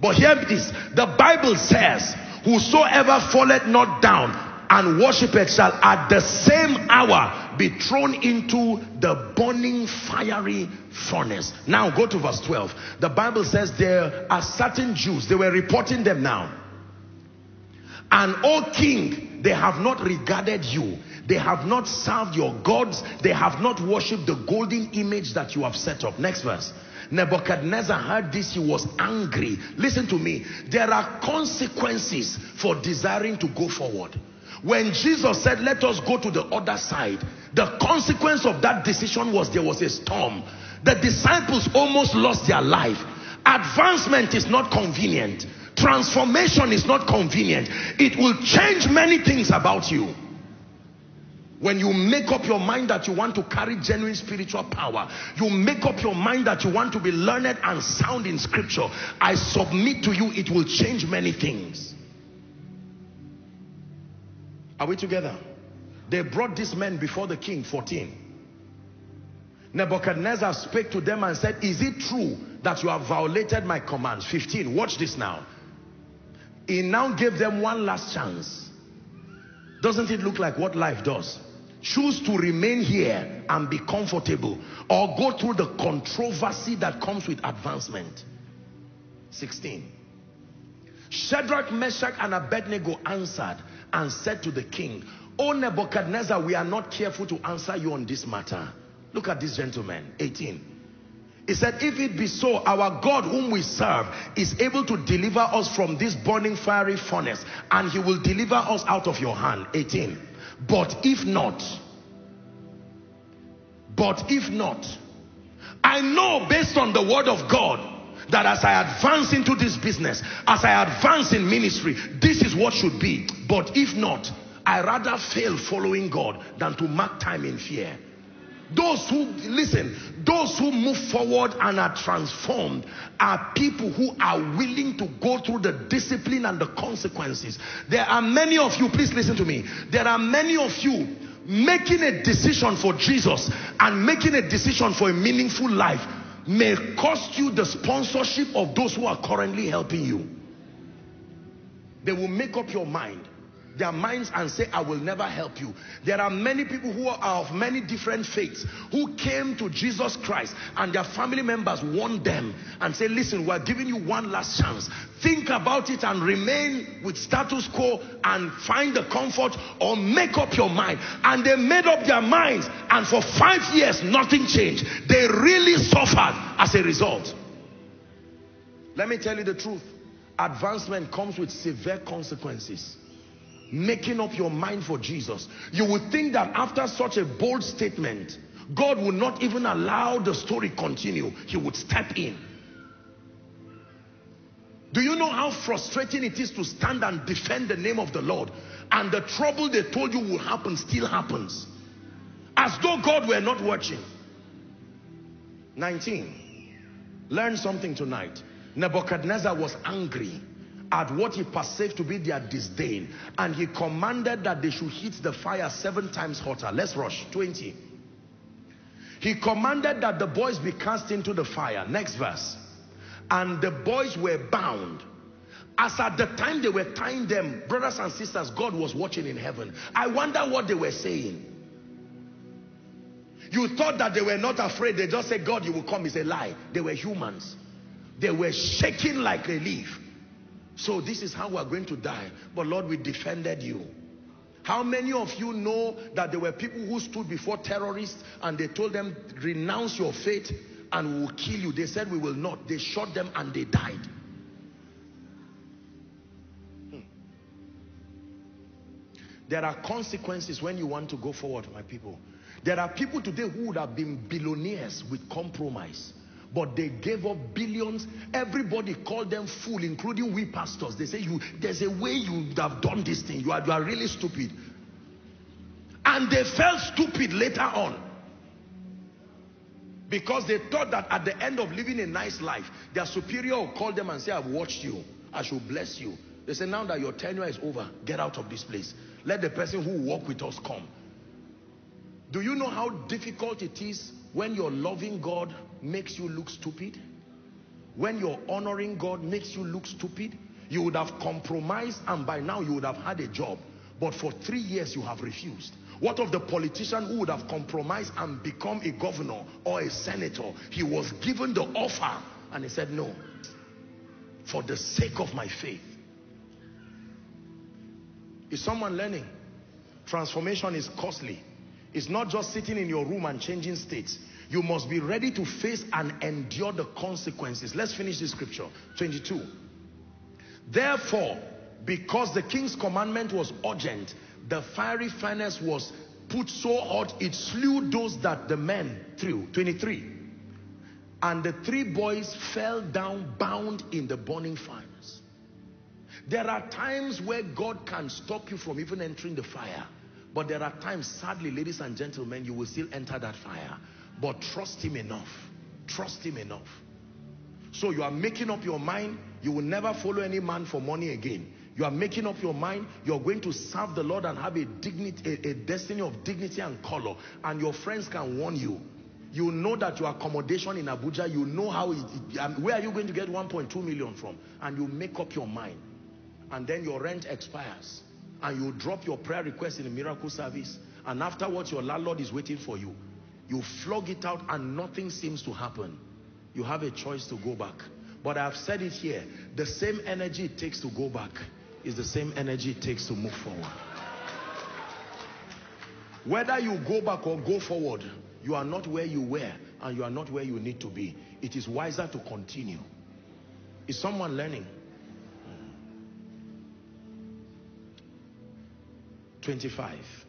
But here it is. The Bible says, whosoever falleth not down and worshipeth shall at the same hour be thrown into the burning fiery furnace. Now go to verse 12. The Bible says there are certain Jews, they were reporting them now. And O king, they have not regarded you. They have not served your gods. They have not worshipped the golden image that you have set up. Next verse. Nebuchadnezzar heard this, he was angry. Listen to me. There are consequences for desiring to go forward. When Jesus said, let us go to the other side, the consequence of that decision was there was a storm. The disciples almost lost their life. Advancement is not convenient. Transformation is not convenient. It will change many things about you. When you make up your mind that you want to carry genuine spiritual power, you make up your mind that you want to be learned and sound in scripture, I submit to you, it will change many things. Are we together? They brought these men before the king, 14. Nebuchadnezzar spake to them and said, Is it true that you have violated my commands? 15. Watch this now. He now gave them one last chance. Doesn't it look like what life does? Choose to remain here and be comfortable or go through the controversy that comes with advancement. 16. Shadrach, Meshach, and Abednego answered and said to the king, O Nebuchadnezzar, we are not careful to answer you on this matter. Look at this gentleman, 18. He said, if it be so, our God whom we serve is able to deliver us from this burning fiery furnace and he will deliver us out of your hand. 18. But if not, but if not, I know based on the word of God that as I advance into this business, as I advance in ministry, this is what should be. But if not, I rather fail following God than to mark time in fear. Those who, listen, those who move forward and are transformed are people who are willing to go through the discipline and the consequences. There are many of you, please listen to me. There are many of you making a decision for Jesus and making a decision for a meaningful life may cost you the sponsorship of those who are currently helping you. They will make up your mind their minds and say, I will never help you. There are many people who are of many different faiths who came to Jesus Christ and their family members warned them and say, listen, we're giving you one last chance. Think about it and remain with status quo and find the comfort or make up your mind. And they made up their minds and for five years, nothing changed. They really suffered as a result. Let me tell you the truth. Advancement comes with severe consequences making up your mind for Jesus, you would think that after such a bold statement, God would not even allow the story continue. He would step in. Do you know how frustrating it is to stand and defend the name of the Lord? And the trouble they told you will happen still happens. As though God were not watching. 19 learn something tonight. Nebuchadnezzar was angry at what he perceived to be their disdain. And he commanded that they should heat the fire seven times hotter. Let's rush. 20. He commanded that the boys be cast into the fire. Next verse. And the boys were bound. As at the time they were tying them, brothers and sisters, God was watching in heaven. I wonder what they were saying. You thought that they were not afraid. They just said, God, you will come. It's a lie. They were humans. They were shaking like a leaf. So this is how we're going to die. But Lord, we defended you. How many of you know that there were people who stood before terrorists and they told them, renounce your faith and we will kill you. They said, we will not. They shot them and they died. Hmm. There are consequences when you want to go forward, my people. There are people today who would have been billionaires with compromise but they gave up billions. Everybody called them fool, including we pastors. They say, you, there's a way you have done this thing. You are, you are really stupid. And they felt stupid later on. Because they thought that at the end of living a nice life, their superior will call them and say, I've watched you. I shall bless you. They say, now that your tenure is over, get out of this place. Let the person who walk with us come. Do you know how difficult it is when you're loving God makes you look stupid, when you're honoring God makes you look stupid, you would have compromised and by now you would have had a job. But for three years you have refused. What of the politician who would have compromised and become a governor or a senator? He was given the offer and he said, no, for the sake of my faith. Is someone learning? Transformation is costly. It's not just sitting in your room and changing states. You must be ready to face and endure the consequences. Let's finish this scripture. 22. Therefore, because the king's commandment was urgent, the fiery furnace was put so hot it slew those that the men threw. 23. And the three boys fell down bound in the burning furnace. There are times where God can stop you from even entering the fire. But there are times, sadly, ladies and gentlemen, you will still enter that fire. But trust him enough. Trust him enough. So you are making up your mind, you will never follow any man for money again. You are making up your mind, you're going to serve the Lord and have a dignity, a, a destiny of dignity and color. And your friends can warn you. You know that your accommodation in Abuja, you know how, it, it, um, where are you going to get 1.2 million from? And you make up your mind. And then your rent expires. And you drop your prayer request in a miracle service. And afterwards, your landlord is waiting for you you flog it out and nothing seems to happen. You have a choice to go back. But I've said it here the same energy it takes to go back is the same energy it takes to move forward. Whether you go back or go forward you are not where you were and you are not where you need to be. It is wiser to continue. Is someone learning? Hmm. 25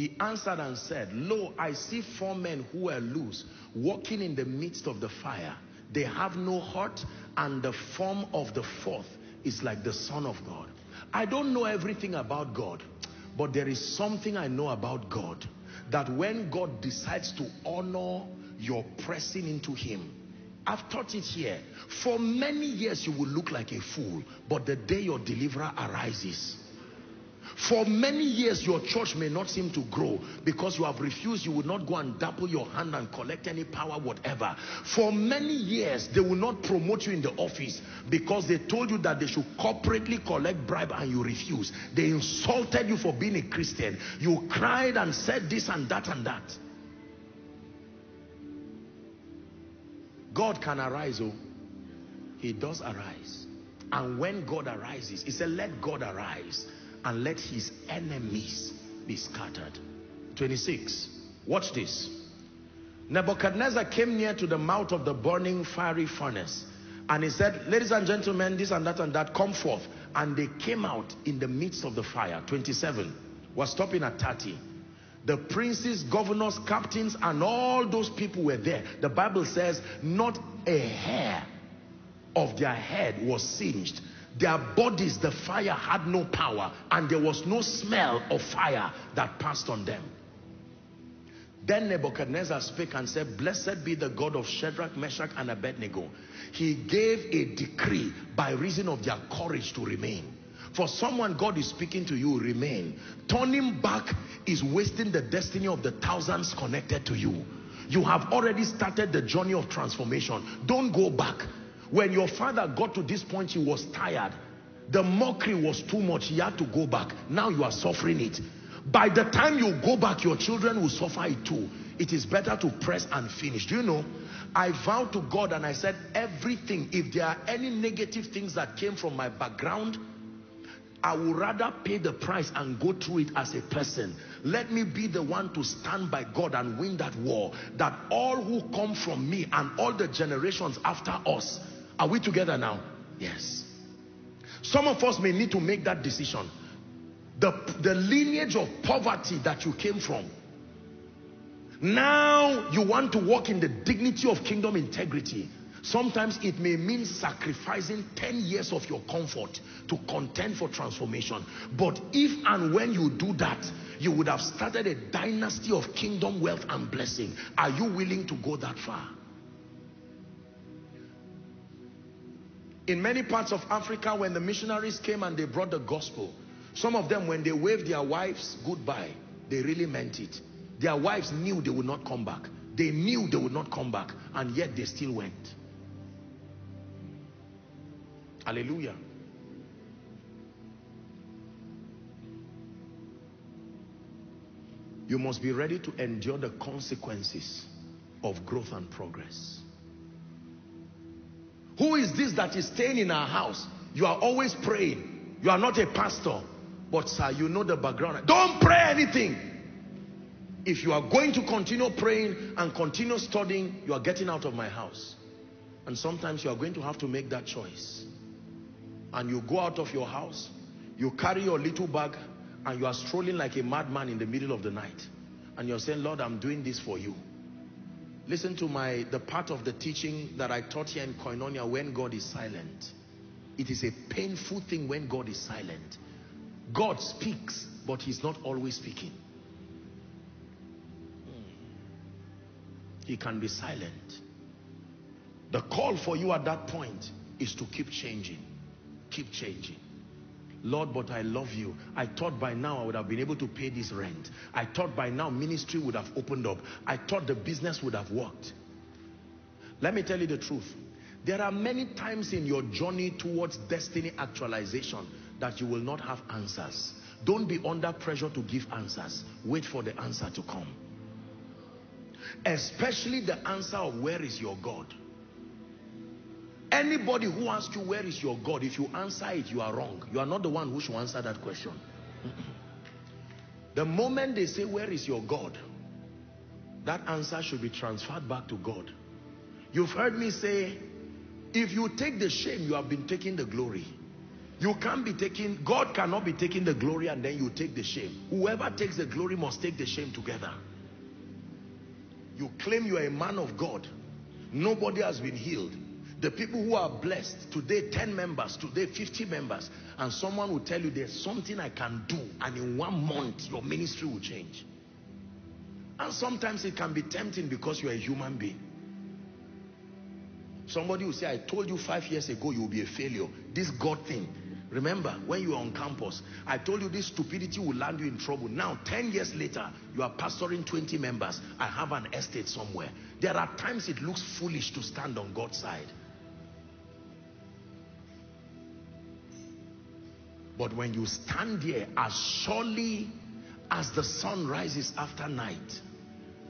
he answered and said, Lo, I see four men who are loose, walking in the midst of the fire. They have no heart, and the form of the fourth is like the Son of God. I don't know everything about God, but there is something I know about God. That when God decides to honor your pressing into Him, I've taught it here. For many years you will look like a fool, but the day your deliverer arises, for many years, your church may not seem to grow because you have refused. You will not go and double your hand and collect any power, whatever. For many years, they will not promote you in the office because they told you that they should corporately collect bribe and you refuse. They insulted you for being a Christian. You cried and said this and that and that. God can arise, oh. He does arise. And when God arises, he said, let God arise and let his enemies be scattered. 26. Watch this. Nebuchadnezzar came near to the mouth of the burning fiery furnace and he said, ladies and gentlemen, this and that and that, come forth. And they came out in the midst of the fire. 27. We're stopping at 30. The princes, governors, captains, and all those people were there. The Bible says, not a hair of their head was singed their bodies, the fire had no power and there was no smell of fire that passed on them. Then Nebuchadnezzar spake and said, Blessed be the God of Shadrach, Meshach, and Abednego. He gave a decree by reason of their courage to remain. For someone God is speaking to you, remain. Turning back is wasting the destiny of the thousands connected to you. You have already started the journey of transformation. Don't go back. When your father got to this point, he was tired. The mockery was too much. He had to go back. Now you are suffering it. By the time you go back, your children will suffer it too. It is better to press and finish. Do you know? I vowed to God and I said, everything, if there are any negative things that came from my background, I would rather pay the price and go through it as a person. Let me be the one to stand by God and win that war. That all who come from me and all the generations after us, are we together now? Yes. Some of us may need to make that decision. The, the lineage of poverty that you came from. Now you want to walk in the dignity of kingdom integrity. Sometimes it may mean sacrificing 10 years of your comfort to contend for transformation. But if and when you do that, you would have started a dynasty of kingdom wealth and blessing. Are you willing to go that far? In many parts of Africa, when the missionaries came and they brought the gospel, some of them, when they waved their wives goodbye, they really meant it. Their wives knew they would not come back. They knew they would not come back, and yet they still went. Hallelujah. You must be ready to endure the consequences of growth and progress. Who is this that is staying in our house? You are always praying. You are not a pastor. But sir, you know the background. Don't pray anything. If you are going to continue praying and continue studying, you are getting out of my house. And sometimes you are going to have to make that choice. And you go out of your house, you carry your little bag, and you are strolling like a madman in the middle of the night. And you're saying, Lord, I'm doing this for you. Listen to my the part of the teaching that I taught here in Koinonia when God is silent. It is a painful thing when God is silent. God speaks, but he's not always speaking. He can be silent. The call for you at that point is to keep changing. Keep changing. Lord, but I love you. I thought by now I would have been able to pay this rent. I thought by now ministry would have opened up. I thought the business would have worked. Let me tell you the truth. There are many times in your journey towards destiny actualization that you will not have answers. Don't be under pressure to give answers. Wait for the answer to come. Especially the answer of where is your God. Anybody who asks you, where is your God? If you answer it, you are wrong. You are not the one who should answer that question. the moment they say, where is your God? That answer should be transferred back to God. You've heard me say, if you take the shame, you have been taking the glory. You can't be taking, God cannot be taking the glory and then you take the shame. Whoever takes the glory must take the shame together. You claim you are a man of God. Nobody has been healed. The people who are blessed, today 10 members, today 50 members, and someone will tell you there's something I can do and in one month your ministry will change. And sometimes it can be tempting because you're a human being. Somebody will say, I told you five years ago you will be a failure. This God thing. Remember, when you were on campus, I told you this stupidity will land you in trouble. Now, 10 years later, you are pastoring 20 members. I have an estate somewhere. There are times it looks foolish to stand on God's side. But when you stand there as surely as the sun rises after night,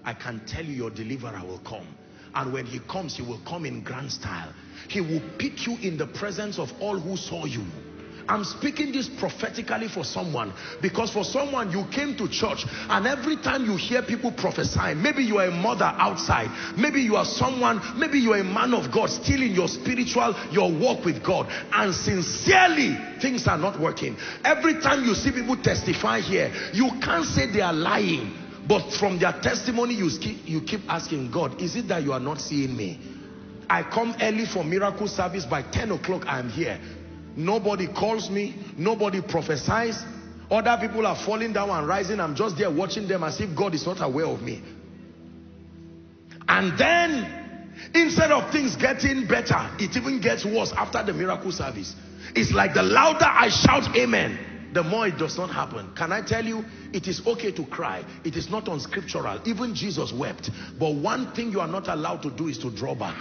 I can tell you your deliverer will come. And when he comes, he will come in grand style. He will pick you in the presence of all who saw you I'm speaking this prophetically for someone because for someone you came to church and every time you hear people prophesy, maybe you are a mother outside, maybe you are someone, maybe you are a man of God still in your spiritual, your walk with God and sincerely things are not working. Every time you see people testify here, you can't say they are lying. But from their testimony, you keep, you keep asking God, is it that you are not seeing me? I come early for miracle service. By 10 o'clock, I am here. Nobody calls me. Nobody prophesies. Other people are falling down and rising. I'm just there watching them as if God is not aware of me. And then, instead of things getting better, it even gets worse after the miracle service. It's like the louder I shout amen, the more it does not happen. Can I tell you, it is okay to cry. It is not unscriptural. Even Jesus wept. But one thing you are not allowed to do is to draw back.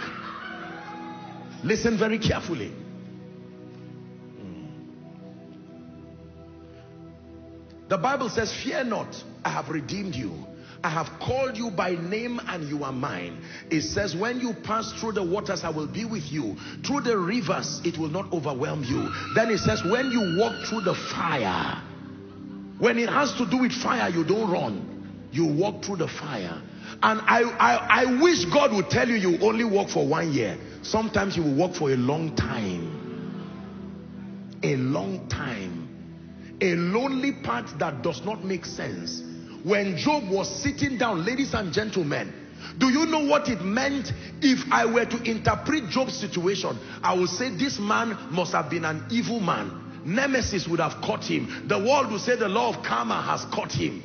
Listen very carefully. The Bible says, fear not, I have redeemed you. I have called you by name and you are mine. It says, when you pass through the waters, I will be with you. Through the rivers, it will not overwhelm you. Then it says, when you walk through the fire, when it has to do with fire, you don't run. You walk through the fire. And I, I, I wish God would tell you you only walk for one year. Sometimes you will walk for a long time. A long time. A lonely path that does not make sense when Job was sitting down, ladies and gentlemen, do you know what it meant if I were to interpret Job's situation? I would say this man must have been an evil man. Nemesis would have caught him. The world would say the law of karma has caught him.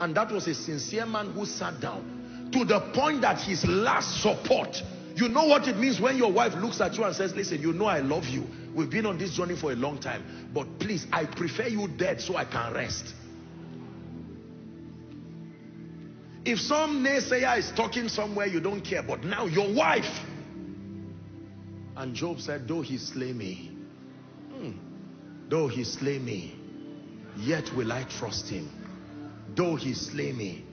And that was a sincere man who sat down to the point that his last support. You know what it means when your wife looks at you and says, listen, you know I love you. We've been on this journey for a long time. But please, I prefer you dead so I can rest. If some naysayer is talking somewhere, you don't care. But now your wife. And Job said, though he slay me, hmm, though he slay me, yet will I trust him. Though he slay me.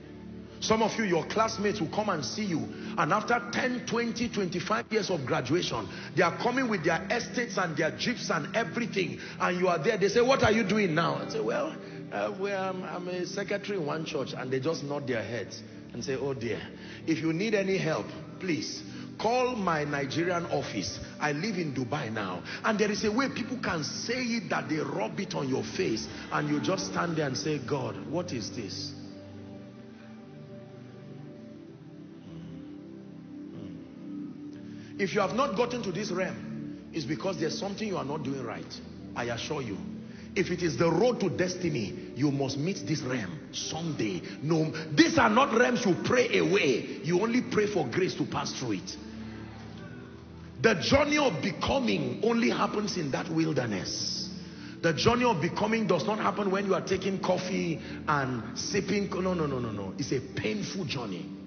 Some of you, your classmates will come and see you. And after 10, 20, 25 years of graduation, they are coming with their estates and their jeeps and everything. And you are there. They say, what are you doing now? I say, well, uh, well, I'm, I'm a secretary in one church and they just nod their heads and say, oh dear, if you need any help, please call my Nigerian office. I live in Dubai now. And there is a way people can say it that they rub it on your face and you just stand there and say, God, what is this? If you have not gotten to this realm, it's because there's something you are not doing right. I assure you. If it is the road to destiny, you must meet this realm someday. No, these are not realms you pray away. You only pray for grace to pass through it. The journey of becoming only happens in that wilderness. The journey of becoming does not happen when you are taking coffee and sipping. No, no, no, no, no. It's a painful journey.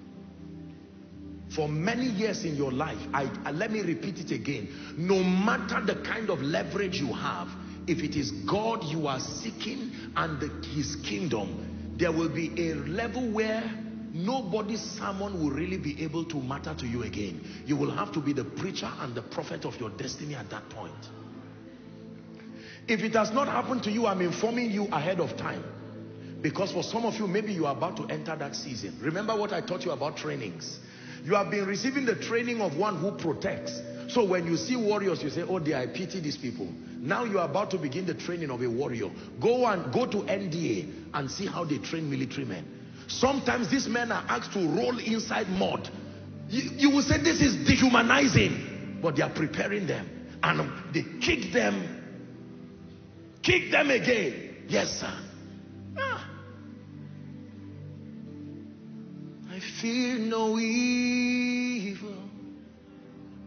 For many years in your life, I, I let me repeat it again. No matter the kind of leverage you have, if it is God you are seeking and the, his kingdom, there will be a level where nobody's sermon will really be able to matter to you again. You will have to be the preacher and the prophet of your destiny at that point. If it has not happened to you, I'm informing you ahead of time. Because for some of you, maybe you are about to enter that season. Remember what I taught you about trainings. You have been receiving the training of one who protects. So when you see warriors, you say, oh dear, I pity these people. Now you are about to begin the training of a warrior. Go and go to NDA and see how they train military men. Sometimes these men are asked to roll inside mud. You, you will say this is dehumanizing, but they are preparing them. And they kick them, kick them again. Yes, sir. Fear no evil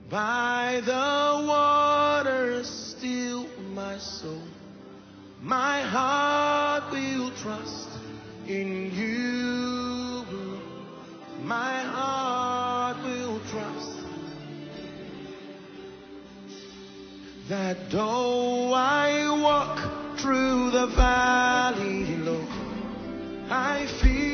by the waters still my soul. My heart will trust in you. My heart will trust that though I walk through the valley Lord, I fear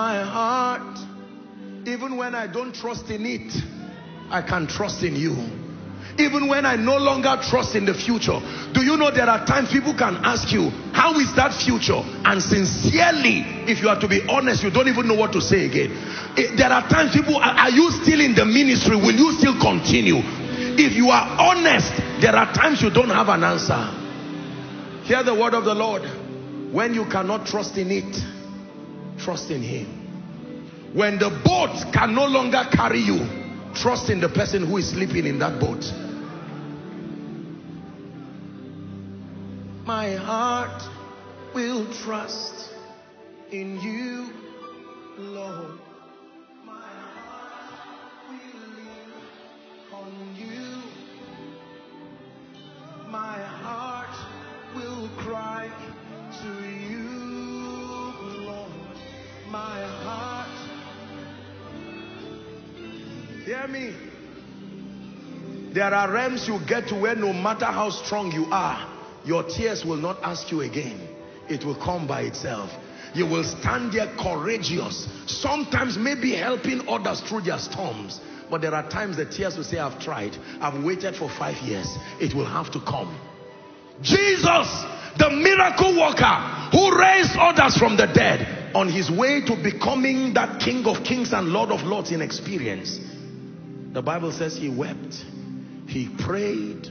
my heart. Even when I don't trust in it, I can trust in you. Even when I no longer trust in the future. Do you know there are times people can ask you, how is that future? And sincerely, if you are to be honest, you don't even know what to say again. Eh, there are times people, are you still in the ministry? Will you still continue? If you are honest, There are times you don't have an answer. Hear the word of the Lord. When you cannot trust in it, trust in him. When the boat can no longer carry you, trust in the person who is sleeping in that boat. My heart will trust in you, Lord. My heart will lean on you. My heart will cry to you. My heart. Hear me. There are realms you get to where no matter how strong you are, your tears will not ask you again. It will come by itself. You will stand there courageous. Sometimes maybe helping others through their storms. But there are times the tears will say, I've tried. I've waited for five years. It will have to come. Jesus, the miracle worker who raised others from the dead on his way to becoming that King of kings and Lord of lords in experience. The Bible says he wept. He prayed.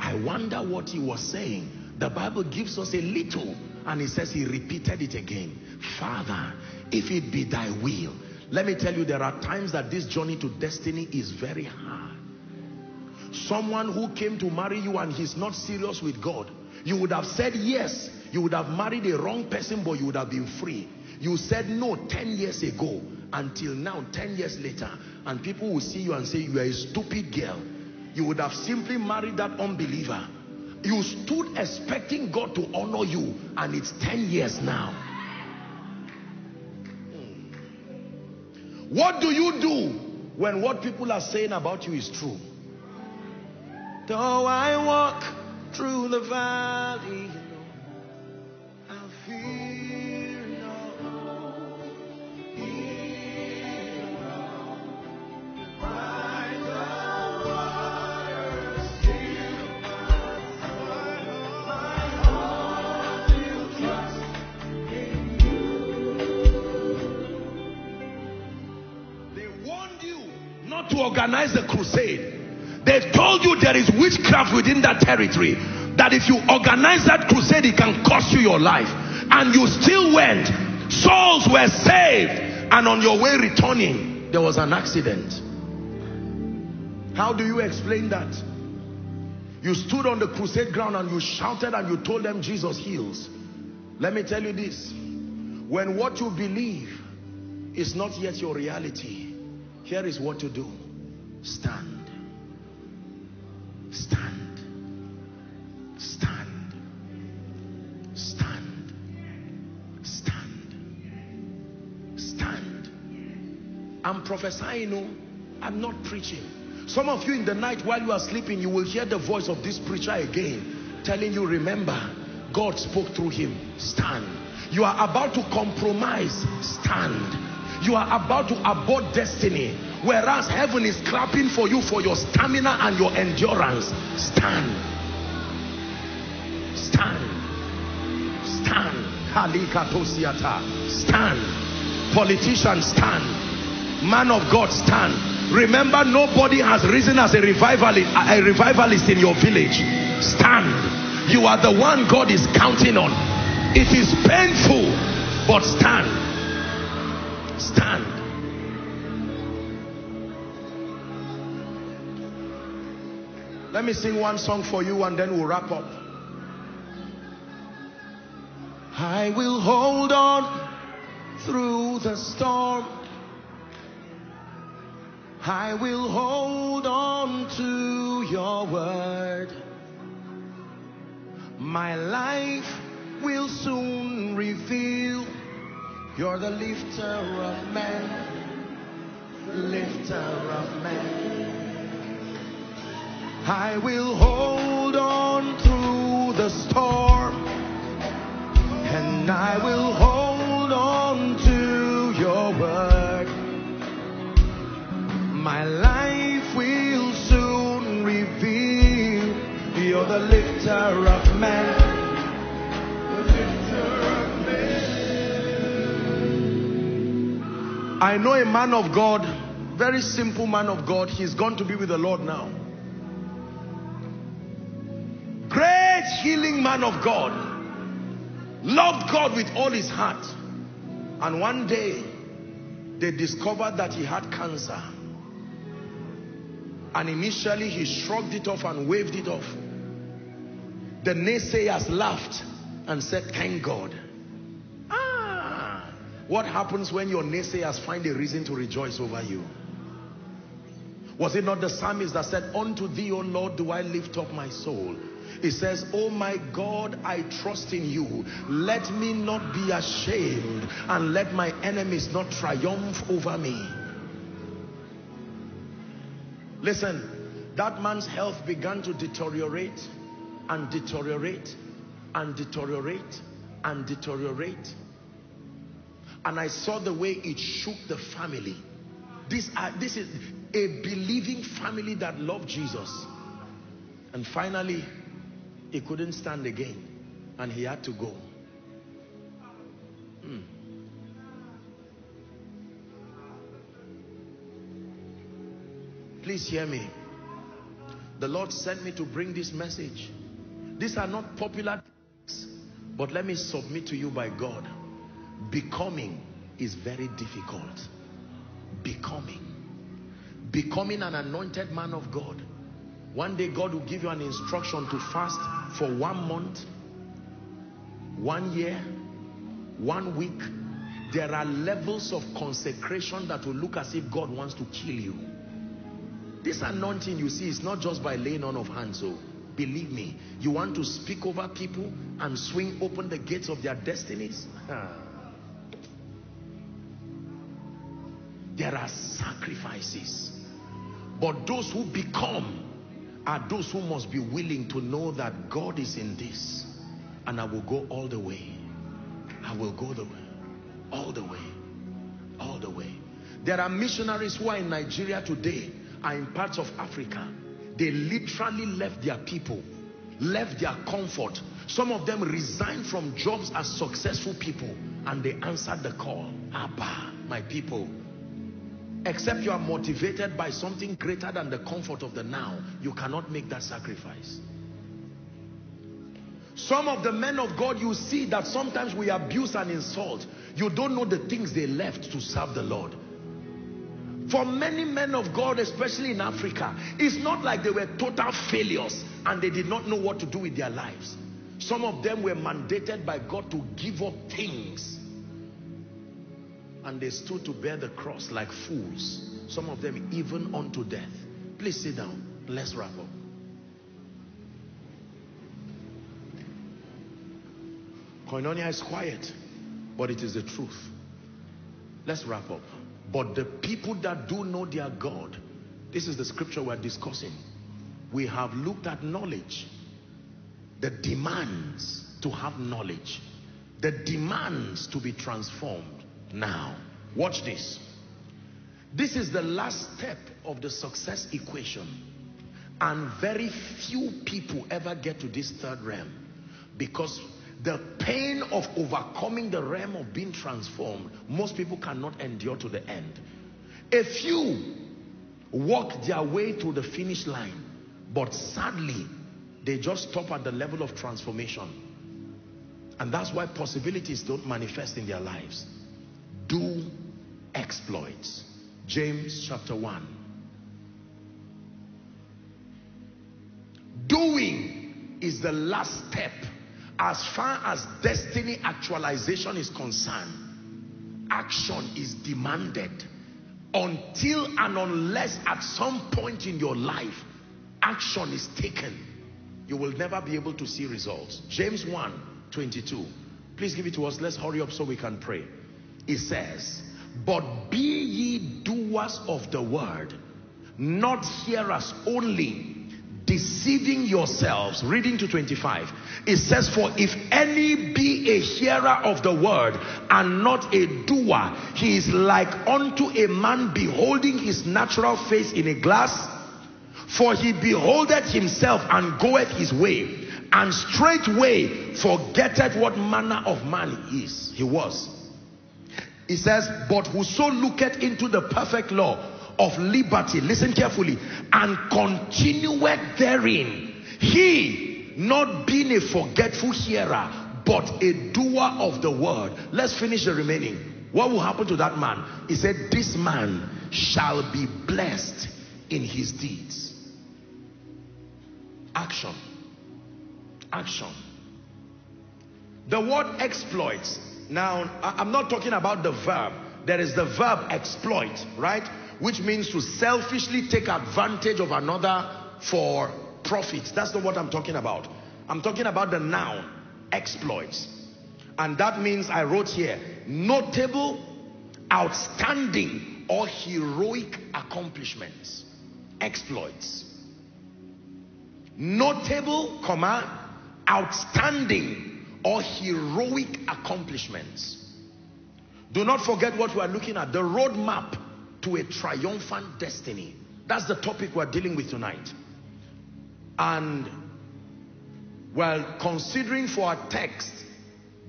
I wonder what he was saying. The Bible gives us a little and he says he repeated it again. Father, if it be thy will. Let me tell you, there are times that this journey to destiny is very hard. Someone who came to marry you and he's not serious with God. You would have said yes. You would have married a wrong person, but you would have been free. You said no 10 years ago until now, 10 years later. And people will see you and say, you are a stupid girl. You would have simply married that unbeliever. You stood expecting God to honor you and it's 10 years now. What do you do when what people are saying about you is true? Though I walk through the valley, to organize the crusade. They've told you there is witchcraft within that territory. That if you organize that crusade, it can cost you your life. And you still went. Souls were saved. And on your way returning, there was an accident. How do you explain that? You stood on the crusade ground and you shouted and you told them Jesus heals. Let me tell you this. When what you believe is not yet your reality, here is what to do. Stand. Stand. Stand. Stand. I'm prophesying, no, I'm not preaching. Some of you in the night while you are sleeping, you will hear the voice of this preacher again, telling you, remember, God spoke through him. Stand. You are about to compromise. Stand. You are about to abort destiny. Whereas heaven is clapping for you for your stamina and your endurance. Stand. Stand. Stand. Stand. Politicians, stand. Man of God, stand. Remember, nobody has risen as a revivalist, a revivalist in your village. Stand. You are the one God is counting on. It is painful, but stand. Stand. Let me sing one song for you and then we'll wrap up. I will hold on through the storm. I will hold on to your word. My life will soon reveal you're the lifter of men, lifter of men. I will hold on through the storm, and I will hold My life will soon reveal you're the lifter of men. I know a man of God, very simple man of God. He's gone to be with the Lord now. Great healing man of God. Loved God with all his heart. And one day, they discovered that he had cancer. And initially, he shrugged it off and waved it off. The naysayers laughed and said, thank God. Ah, what happens when your naysayers find a reason to rejoice over you? Was it not the psalmist that said, Unto thee, O Lord, do I lift up my soul? He says, Oh my God, I trust in you. Let me not be ashamed and let my enemies not triumph over me. Listen, that man's health began to deteriorate and deteriorate and deteriorate and deteriorate. And I saw the way it shook the family. This, uh, this is a believing family that loved Jesus. And finally, he couldn't stand again and he had to go. Hmm. Please hear me. The Lord sent me to bring this message. These are not popular things, but let me submit to you by God. Becoming is very difficult. Becoming. Becoming an anointed man of God. One day God will give you an instruction to fast for one month, one year, one week. There are levels of consecration that will look as if God wants to kill you. This anointing you see is not just by laying on of hands. So believe me, you want to speak over people and swing open the gates of their destinies? There are sacrifices. But those who become are those who must be willing to know that God is in this. And I will go all the way. I will go the way. All the way. All the way. There are missionaries who are in Nigeria today, are in parts of Africa. They literally left their people, left their comfort. Some of them resigned from jobs as successful people and they answered the call. Abba, my people, Except you are motivated by something greater than the comfort of the now, you cannot make that sacrifice. Some of the men of God, you see that sometimes we abuse and insult. You don't know the things they left to serve the Lord. For many men of God, especially in Africa, it's not like they were total failures and they did not know what to do with their lives. Some of them were mandated by God to give up things and they stood to bear the cross like fools. Some of them even unto death. Please sit down. Let's wrap up. Koinonia is quiet, but it is the truth. Let's wrap up. But the people that do know their God, this is the scripture we're discussing. We have looked at knowledge, the demands to have knowledge, the demands to be transformed now. Watch this. This is the last step of the success equation. And very few people ever get to this third realm. Because the pain of overcoming the realm of being transformed, most people cannot endure to the end. A few walk their way to the finish line. But sadly, they just stop at the level of transformation. And that's why possibilities don't manifest in their lives do exploits. James chapter 1. Doing is the last step as far as destiny actualization is concerned. Action is demanded. Until and unless at some point in your life action is taken you will never be able to see results. James 1 22 please give it to us. Let's hurry up so we can pray. It says, But be ye doers of the word, not hearers only, deceiving yourselves. Reading to 25. It says, For if any be a hearer of the word and not a doer, he is like unto a man beholding his natural face in a glass. For he beholdeth himself and goeth his way, and straightway forgetteth what manner of man he is. He was. He says, but whoso looketh into the perfect law of liberty, listen carefully, and continueth therein, he not being a forgetful hearer, but a doer of the word. Let's finish the remaining. What will happen to that man? He said, this man shall be blessed in his deeds. Action. Action. The word exploits. Now, I'm not talking about the verb. There is the verb exploit, right? Which means to selfishly take advantage of another for profit. That's not what I'm talking about. I'm talking about the noun, exploits. And that means I wrote here, notable, outstanding, or heroic accomplishments. Exploits. Notable, comma, outstanding, or heroic accomplishments. Do not forget what we are looking at. The roadmap to a triumphant destiny. That's the topic we're dealing with tonight. And well, considering for our text,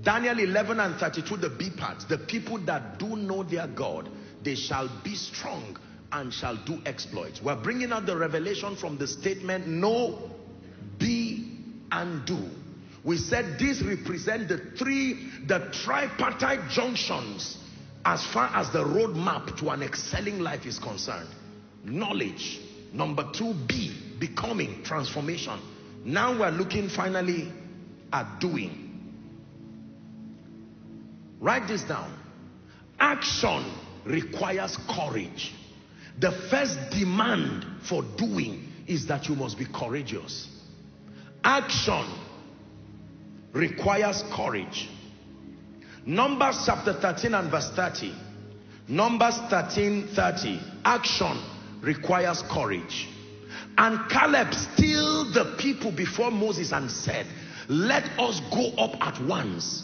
Daniel 11 and 32, the B parts, the people that do know their God, they shall be strong and shall do exploits. We're bringing out the revelation from the statement, know, be, and do. We said these represent the three, the tripartite junctions as far as the roadmap to an excelling life is concerned. Knowledge. Number two, be, becoming, transformation. Now we're looking finally at doing. Write this down. Action requires courage. The first demand for doing is that you must be courageous. Action requires courage. Numbers chapter 13 and verse 30. Numbers 13, 30. Action requires courage. And Caleb still the people before Moses and said, let us go up at once.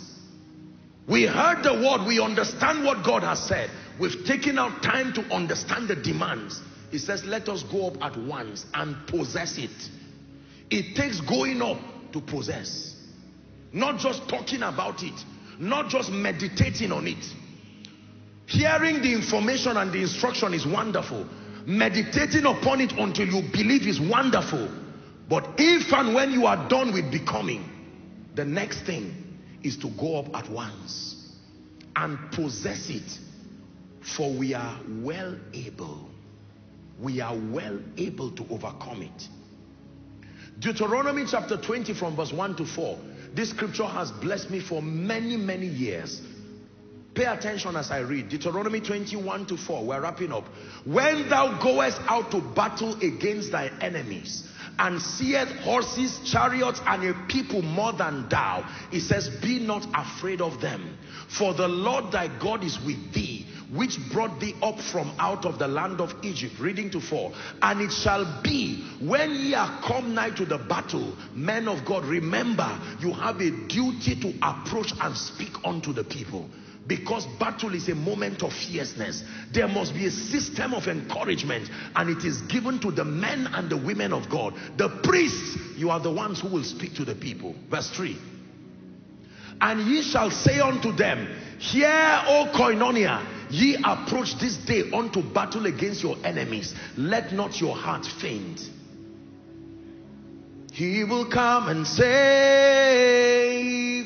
We heard the word, we understand what God has said. We've taken our time to understand the demands. He says, let us go up at once and possess it. It takes going up to possess. Not just talking about it. Not just meditating on it. Hearing the information and the instruction is wonderful. Meditating upon it until you believe is wonderful. But if and when you are done with becoming, the next thing is to go up at once and possess it. For we are well able. We are well able to overcome it. Deuteronomy chapter 20 from verse 1 to 4. This scripture has blessed me for many, many years. Pay attention as I read. Deuteronomy 21 to 4. We're wrapping up. When thou goest out to battle against thy enemies and seeth horses, chariots, and a people more than thou, it says, Be not afraid of them. For the Lord thy God is with thee, which brought thee up from out of the land of Egypt. Reading to 4. And it shall be, when ye are come nigh to the battle, men of God, remember, you have a duty to approach and speak unto the people because battle is a moment of fierceness there must be a system of encouragement and it is given to the men and the women of God the priests you are the ones who will speak to the people verse 3 and ye shall say unto them hear O koinonia ye approach this day unto battle against your enemies let not your heart faint he will come and save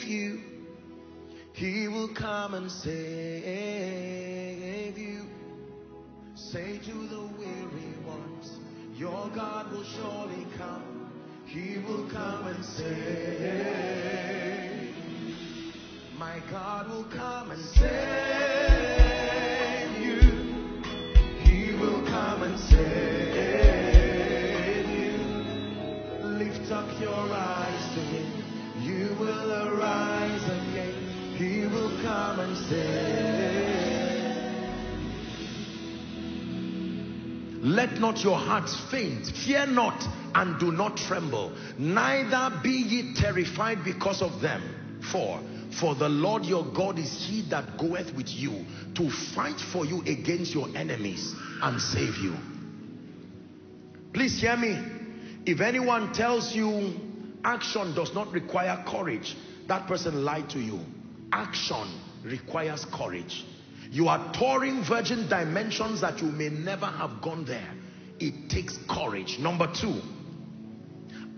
you he will come and save you. Say to the weary ones, your God will surely come. He will come and save. My God will come and save Let not your hearts faint. Fear not and do not tremble. Neither be ye terrified because of them. For, for the Lord your God is he that goeth with you to fight for you against your enemies and save you. Please hear me. If anyone tells you action does not require courage, that person lied to you. Action requires courage. You are touring virgin dimensions that you may never have gone there. It takes courage. Number two,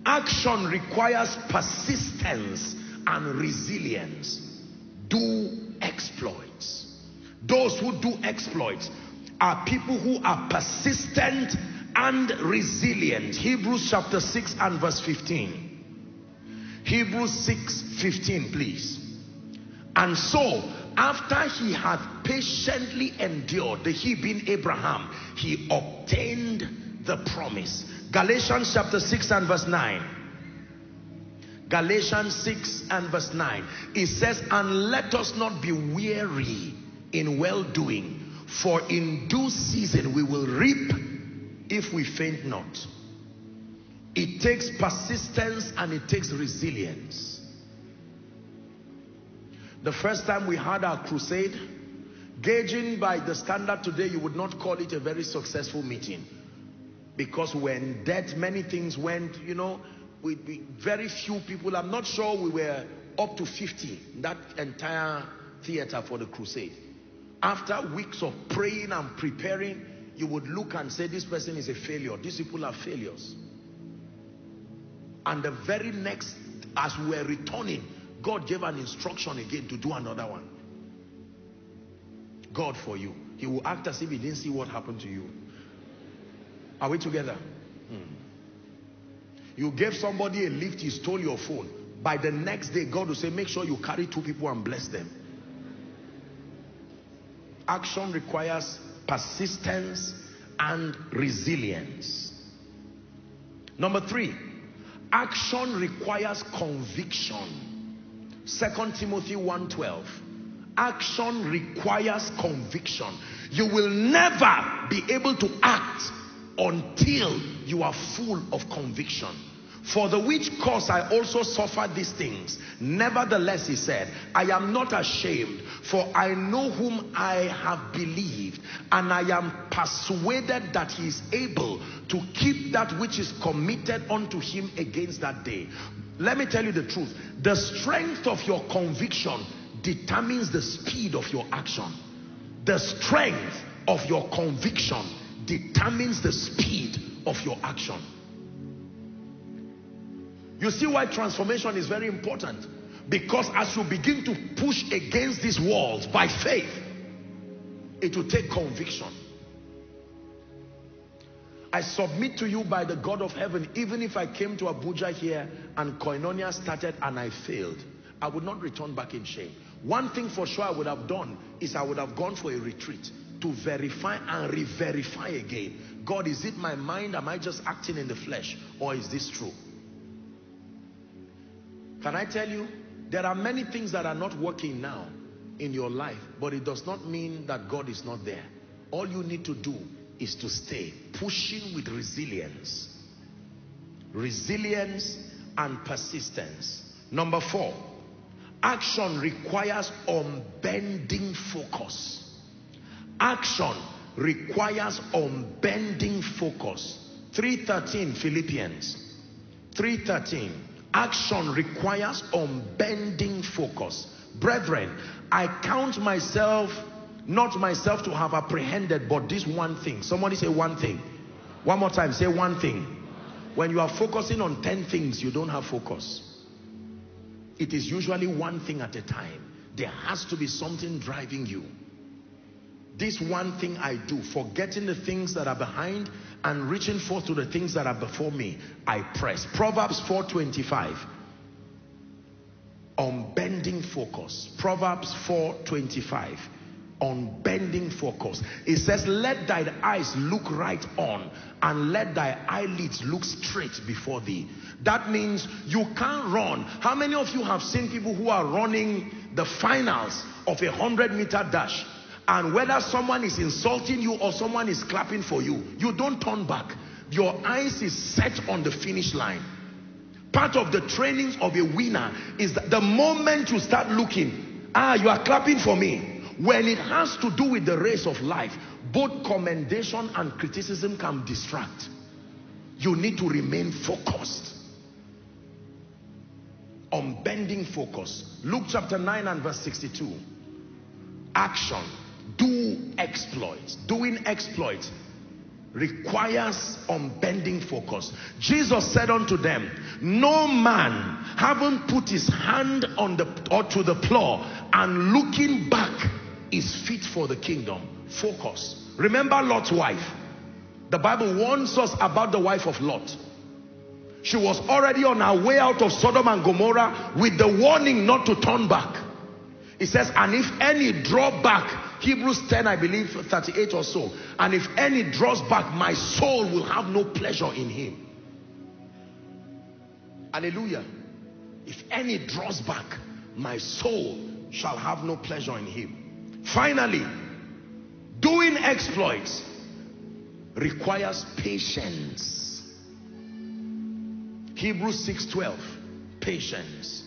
Action requires persistence and resilience. Do exploits. Those who do exploits are people who are persistent and resilient. Hebrews chapter 6 and verse 15. Hebrews 6, 15 please. And so, after he had patiently endured, the he being Abraham, he obtained the promise. Galatians chapter 6 and verse 9. Galatians 6 and verse 9. It says, And let us not be weary in well-doing, for in due season we will reap if we faint not. It takes persistence and it takes resilience. The first time we had our crusade, gauging by the standard today, you would not call it a very successful meeting. Because when debt, many things went, you know, with very few people. I'm not sure we were up to 50 that entire theater for the crusade. After weeks of praying and preparing, you would look and say, this person is a failure. These people are failures. And the very next, as we were returning, God gave an instruction again to do another one. God for you. He will act as if he didn't see what happened to you. Are we together? Hmm. You gave somebody a lift, he stole your phone. By the next day, God will say, make sure you carry two people and bless them. Action requires persistence and resilience. Number three, action requires conviction. Second Timothy 1.12 Action requires conviction. You will never be able to act until you are full of conviction. For the which cause I also suffered these things. Nevertheless, he said, I am not ashamed, for I know whom I have believed, and I am persuaded that he is able to keep that which is committed unto him against that day. Let me tell you the truth. The strength of your conviction determines the speed of your action. The strength of your conviction determines the speed of your action. You see why transformation is very important. Because as you begin to push against these walls by faith, it will take conviction. I submit to you by the God of heaven, even if I came to Abuja here and Koinonia started and I failed, I would not return back in shame. One thing for sure I would have done is I would have gone for a retreat to verify and re-verify again. God, is it my mind? Am I just acting in the flesh? Or is this true? Can I tell you, there are many things that are not working now in your life, but it does not mean that God is not there. All you need to do is to stay pushing with resilience. Resilience and persistence. Number four, action requires unbending focus. Action requires unbending focus. 3.13 Philippians. 3.13 Action requires unbending focus. Brethren, I count myself, not myself to have apprehended, but this one thing. Somebody say one thing. One more time, say one thing. When you are focusing on 10 things, you don't have focus. It is usually one thing at a time. There has to be something driving you. This one thing I do, forgetting the things that are behind and reaching forth to the things that are before me, I press. Proverbs 4.25. Unbending focus. Proverbs 4.25. Unbending focus. It says, let thy eyes look right on and let thy eyelids look straight before thee. That means you can't run. How many of you have seen people who are running the finals of a hundred meter dash and whether someone is insulting you or someone is clapping for you, you don't turn back. Your eyes is set on the finish line. Part of the training of a winner is that the moment you start looking, ah, you are clapping for me. When it has to do with the race of life, both commendation and criticism can distract. You need to remain focused. Unbending focus. Luke chapter 9 and verse 62. Action do exploits. Doing exploits requires unbending focus. Jesus said unto them, no man having put his hand on the or to the plow and looking back is fit for the kingdom. Focus. Remember Lot's wife. The Bible warns us about the wife of Lot. She was already on her way out of Sodom and Gomorrah with the warning not to turn back. It says, and if any draw back, Hebrews 10, I believe, 38 or so. And if any draws back, my soul will have no pleasure in him. Hallelujah. If any draws back, my soul shall have no pleasure in him. Finally, doing exploits requires patience. Hebrews 6.12, patience.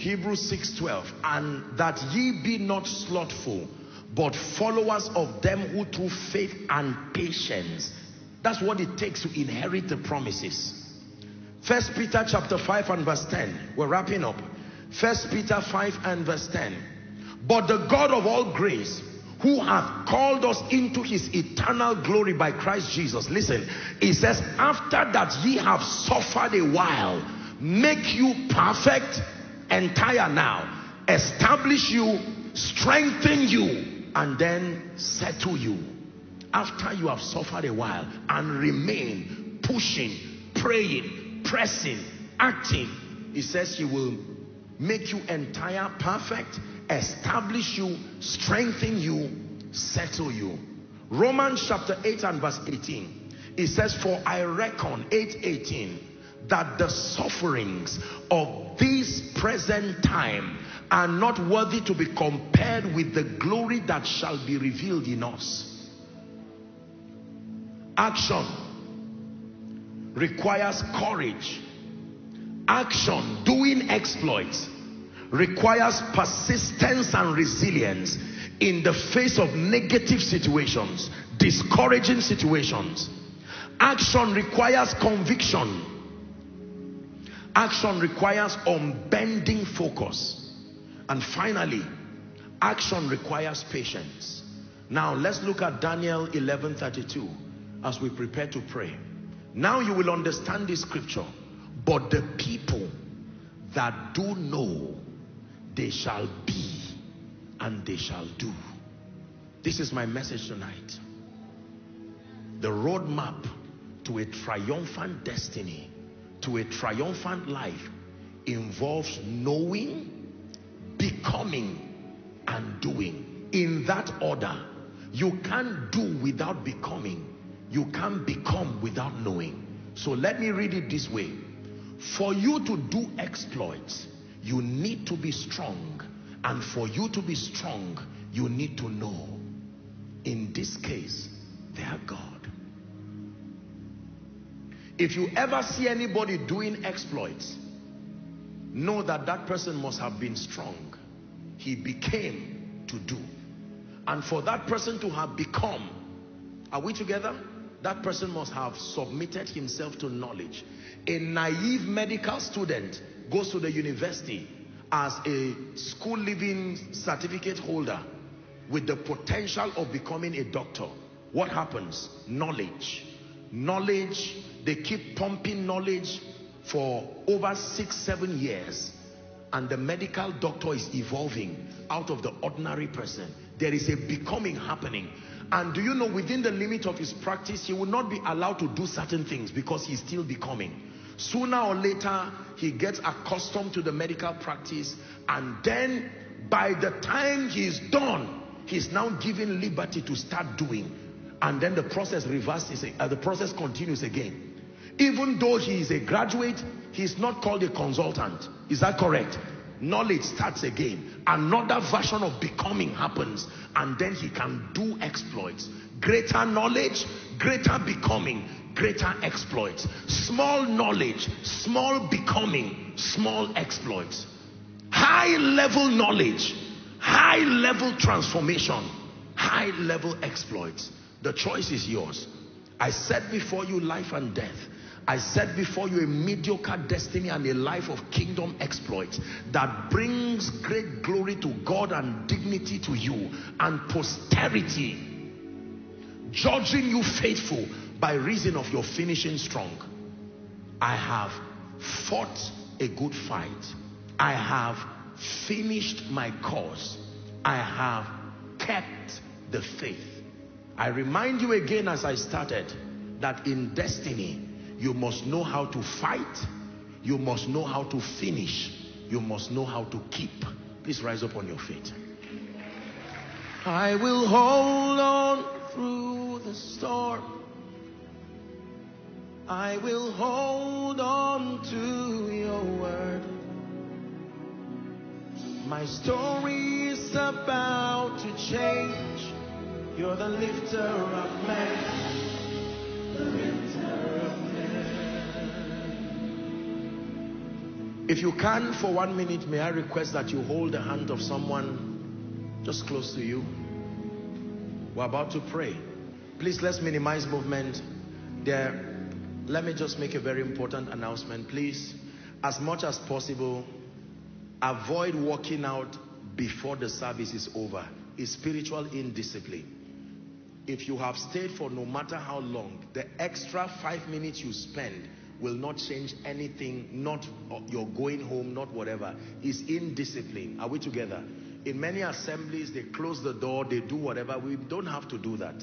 Hebrews 6.12, and that ye be not slothful, but followers of them who through faith and patience. That's what it takes to inherit the promises. First Peter chapter 5 and verse 10. We're wrapping up. First Peter 5 and verse 10. But the God of all grace, who hath called us into his eternal glory by Christ Jesus. Listen, he says, after that ye have suffered a while, make you perfect, entire now, establish you, strengthen you, and then settle you. After you have suffered a while and remain pushing, praying, pressing, acting, he says he will make you entire, perfect, establish you, strengthen you, settle you. Romans chapter 8 and verse 18. It says, For I reckon, 8 18, that the sufferings of this present time are not worthy to be compared with the glory that shall be revealed in us. Action requires courage. Action, doing exploits requires persistence and resilience in the face of negative situations, discouraging situations. Action requires conviction. Action requires unbending focus. And finally, action requires patience. Now let's look at Daniel 11:32 as we prepare to pray. Now you will understand this scripture. But the people that do know they shall be and they shall do. This is my message tonight. The roadmap to a triumphant destiny, to a triumphant life, involves knowing, becoming, and doing. In that order, you can't do without becoming. You can't become without knowing. So let me read it this way. For you to do exploits, you need to be strong. And for you to be strong, you need to know. In this case, they are God. If you ever see anybody doing exploits, know that that person must have been strong. He became to do. And for that person to have become, are we together? That person must have submitted himself to knowledge. A naive medical student goes to the university as a school living certificate holder with the potential of becoming a doctor. What happens? Knowledge. Knowledge, they keep pumping knowledge for over six, seven years. And the medical doctor is evolving out of the ordinary person. There is a becoming happening. And do you know, within the limit of his practice, he will not be allowed to do certain things because he's still becoming. Sooner or later, he gets accustomed to the medical practice and then by the time he's done, he's now given liberty to start doing. And then the process reverses, uh, the process continues again. Even though he is a graduate, he's not called a consultant. Is that correct? Knowledge starts again. Another version of becoming happens and then he can do exploits. Greater knowledge, greater becoming, greater exploits. Small knowledge, small becoming, small exploits. High level knowledge, high level transformation, high level exploits. The choice is yours. I set before you life and death. I set before you a mediocre destiny and a life of kingdom exploits that brings great glory to God and dignity to you and posterity judging you faithful by reason of your finishing strong. I have fought a good fight. I have finished my course. I have kept the faith. I remind you again as I started that in destiny, you must know how to fight. You must know how to finish. You must know how to keep. Please rise up on your feet. I will hold on through the storm. I will hold on to your word. My story is about to change. You're the lifter of men. If you can, for one minute, may I request that you hold the hand of someone just close to you. We're about to pray. Please, let's minimize movement. There, let me just make a very important announcement. Please, as much as possible, avoid walking out before the service is over. It's spiritual indiscipline. If you have stayed for no matter how long, the extra five minutes you spend will not change anything, not your going home, not whatever. It's indiscipline. Are we together? In many assemblies, they close the door, they do whatever. We don't have to do that.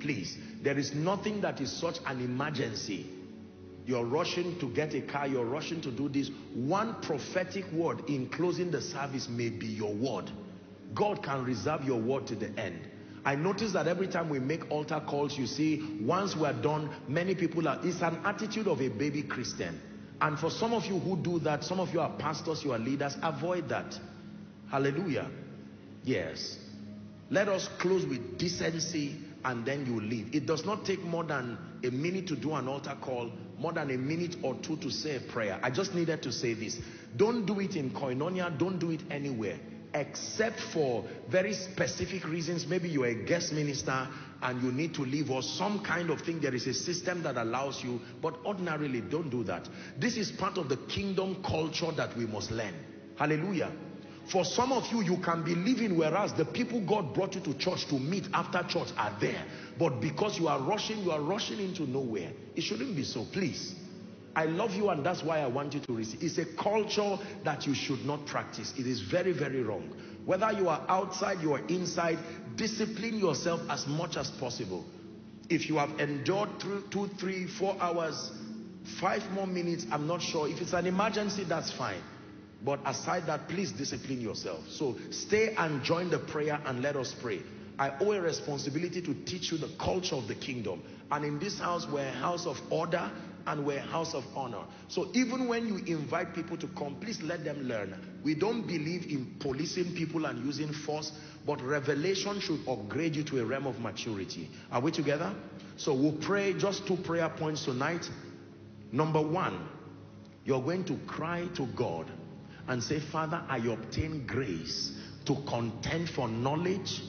Please. There is nothing that is such an emergency. You're rushing to get a car, you're rushing to do this. One prophetic word in closing the service may be your word. God can reserve your word to the end. I notice that every time we make altar calls, you see, once we're done, many people are, it's an attitude of a baby Christian. And for some of you who do that, some of you are pastors, you are leaders, avoid that. Hallelujah. Yes. Let us close with decency and then you leave. It does not take more than a minute to do an altar call, more than a minute or two to say a prayer. I just needed to say this. Don't do it in Koinonia, don't do it anywhere except for very specific reasons. Maybe you're a guest minister and you need to leave or some kind of thing. There is a system that allows you, but ordinarily don't do that. This is part of the kingdom culture that we must learn. Hallelujah. For some of you, you can be living whereas the people God brought you to church to meet after church are there. But because you are rushing, you are rushing into nowhere. It shouldn't be so, please. I love you and that's why I want you to receive. It's a culture that you should not practice. It is very, very wrong. Whether you are outside, you are inside, discipline yourself as much as possible. If you have endured through two, three, four hours, five more minutes, I'm not sure. If it's an emergency, that's fine. But aside that, please discipline yourself. So stay and join the prayer and let us pray. I owe a responsibility to teach you the culture of the kingdom. And in this house, we're a house of order and we're a house of honor. So even when you invite people to come, please let them learn. We don't believe in policing people and using force, but revelation should upgrade you to a realm of maturity. Are we together? So we'll pray just two prayer points tonight. Number one, you're going to cry to God and say, Father, I obtain grace to contend for knowledge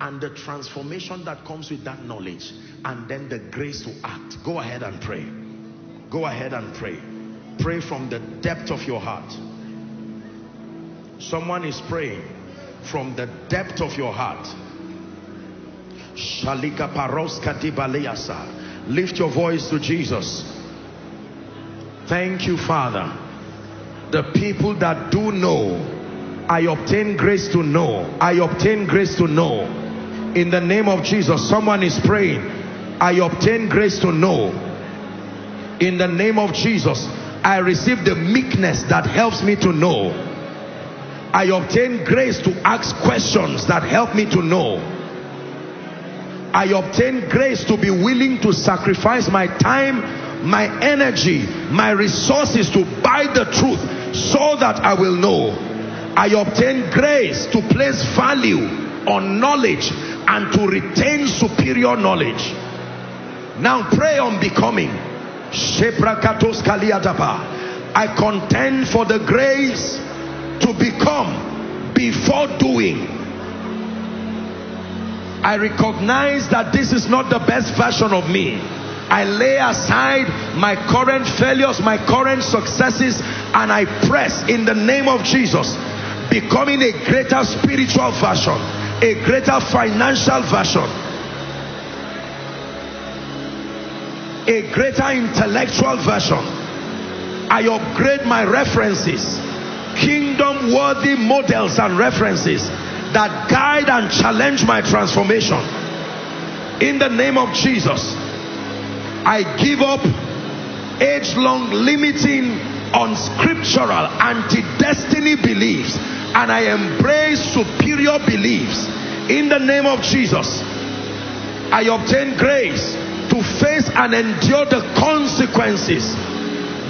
and the transformation that comes with that knowledge and then the grace to act. Go ahead and pray. Go ahead and pray. Pray from the depth of your heart. Someone is praying from the depth of your heart. Shalika paroska dibaleyasa. Lift your voice to Jesus. Thank you, Father. The people that do know, I obtain grace to know. I obtain grace to know. In the name of Jesus, someone is praying. I obtain grace to know in the name of Jesus I receive the meekness that helps me to know. I obtain grace to ask questions that help me to know. I obtain grace to be willing to sacrifice my time my energy my resources to buy the truth so that I will know. I obtain grace to place value on knowledge and to retain superior knowledge. Now pray on becoming I contend for the grace to become before doing. I recognize that this is not the best version of me. I lay aside my current failures, my current successes, and I press in the name of Jesus, becoming a greater spiritual version, a greater financial version, a greater intellectual version. I upgrade my references, kingdom worthy models and references that guide and challenge my transformation. In the name of Jesus, I give up age-long limiting unscriptural anti-destiny beliefs and I embrace superior beliefs in the name of Jesus. I obtain grace to face and endure the consequences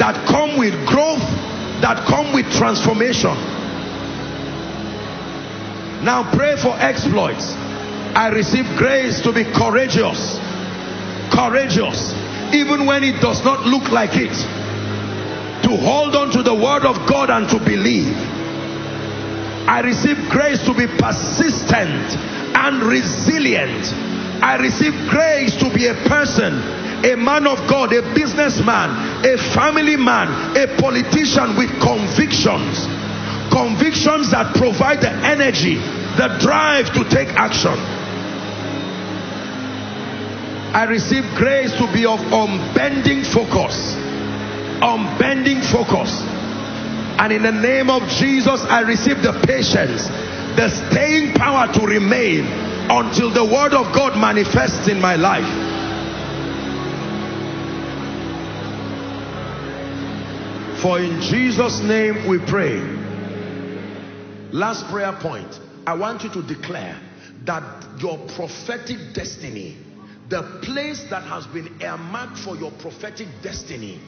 that come with growth, that come with transformation. Now pray for exploits. I receive grace to be courageous. Courageous. Even when it does not look like it. To hold on to the word of God and to believe. I receive grace to be persistent and resilient. I receive grace to be a person, a man of God, a businessman, a family man, a politician with convictions. Convictions that provide the energy, the drive to take action. I receive grace to be of unbending focus. Unbending focus. And in the name of Jesus, I receive the patience, the staying power to remain until the word of God manifests in my life. For in Jesus' name we pray. Last prayer point. I want you to declare that your prophetic destiny, the place that has been earmarked for your prophetic destiny,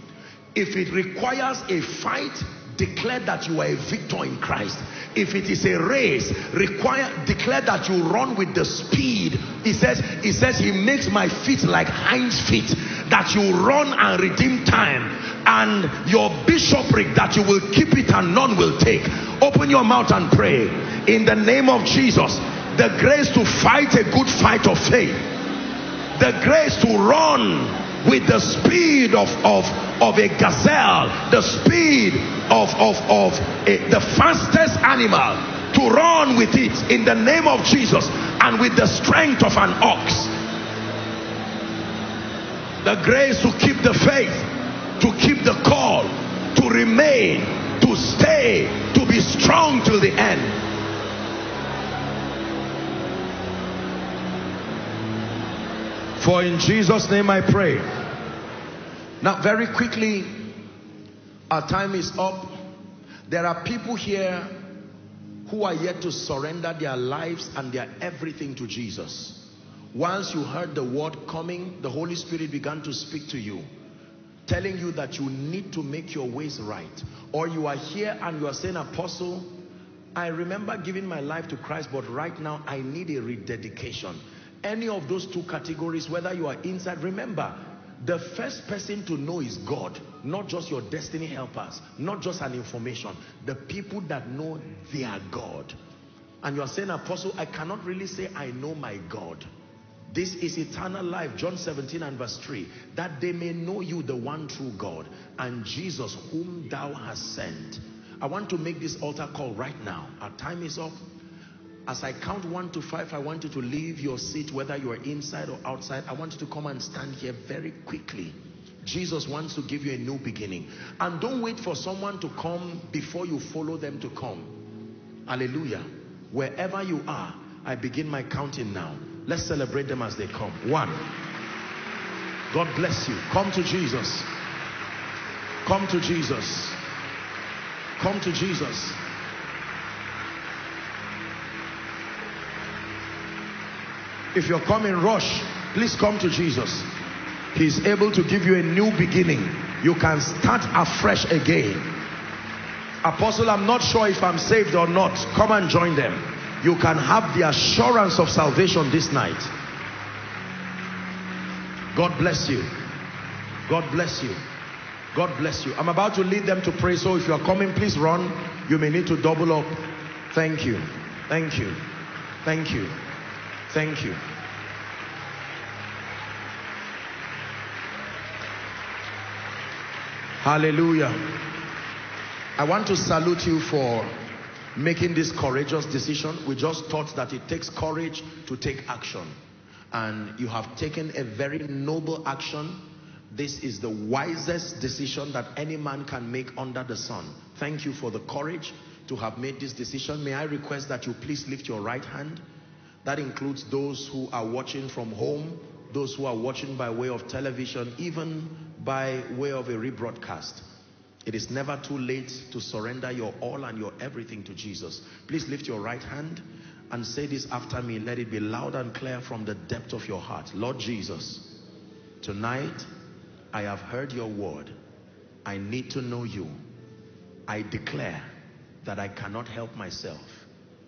if it requires a fight, declare that you are a victor in Christ. If it is a race, require declare that you run with the speed. He says, he says he makes my feet like hinds feet, that you run and redeem time. And your bishopric that you will keep it and none will take. Open your mouth and pray. In the name of Jesus, the grace to fight a good fight of faith. The grace to run with the speed of, of, of a gazelle, the speed of, of, of a, the fastest animal, to run with it in the name of Jesus and with the strength of an ox. The grace to keep the faith, to keep the call, to remain, to stay, to be strong till the end. For in Jesus' name I pray. Now, very quickly, our time is up. There are people here who are yet to surrender their lives and their everything to Jesus. Once you heard the word coming, the Holy Spirit began to speak to you, telling you that you need to make your ways right. Or you are here and you are saying, Apostle, I remember giving my life to Christ, but right now I need a rededication any of those two categories, whether you are inside, remember, the first person to know is God, not just your destiny helpers, not just an information, the people that know their God. And you are saying, Apostle, I cannot really say I know my God. This is eternal life, John 17 and verse 3, that they may know you, the one true God, and Jesus whom thou hast sent. I want to make this altar call right now. Our time is up. As I count one to five, I want you to leave your seat, whether you are inside or outside. I want you to come and stand here very quickly. Jesus wants to give you a new beginning. And don't wait for someone to come before you follow them to come. Hallelujah. Wherever you are, I begin my counting now. Let's celebrate them as they come. One. God bless you. Come to Jesus. Come to Jesus. Come to Jesus. If you're coming, rush. Please come to Jesus. He's able to give you a new beginning. You can start afresh again. Apostle, I'm not sure if I'm saved or not. Come and join them. You can have the assurance of salvation this night. God bless you. God bless you. God bless you. I'm about to lead them to pray. So if you are coming, please run. You may need to double up. Thank you. Thank you. Thank you. Thank you. Hallelujah. I want to salute you for making this courageous decision. We just thought that it takes courage to take action. And you have taken a very noble action. This is the wisest decision that any man can make under the sun. Thank you for the courage to have made this decision. May I request that you please lift your right hand. That includes those who are watching from home, those who are watching by way of television, even by way of a rebroadcast. It is never too late to surrender your all and your everything to Jesus. Please lift your right hand and say this after me. Let it be loud and clear from the depth of your heart. Lord Jesus, tonight I have heard your word. I need to know you. I declare that I cannot help myself.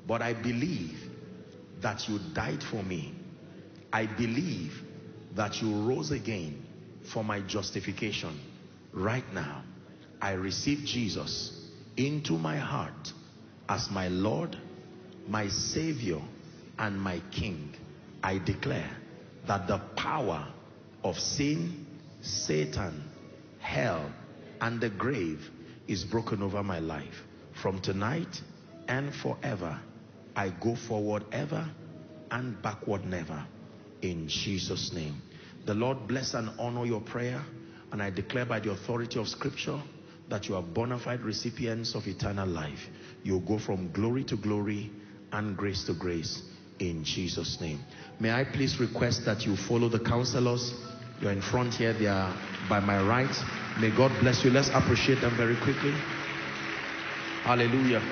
But I believe that you died for me. I believe that you rose again for my justification. Right now, I receive Jesus into my heart as my Lord, my Savior, and my King. I declare that the power of sin, Satan, hell, and the grave is broken over my life. From tonight and forever, I go forward ever and backward never. In Jesus' name. The Lord bless and honor your prayer. And I declare by the authority of scripture that you are bona fide recipients of eternal life. You'll go from glory to glory and grace to grace in Jesus' name. May I please request that you follow the counselors. You're in front here. They are by my right. May God bless you. Let's appreciate them very quickly. Hallelujah.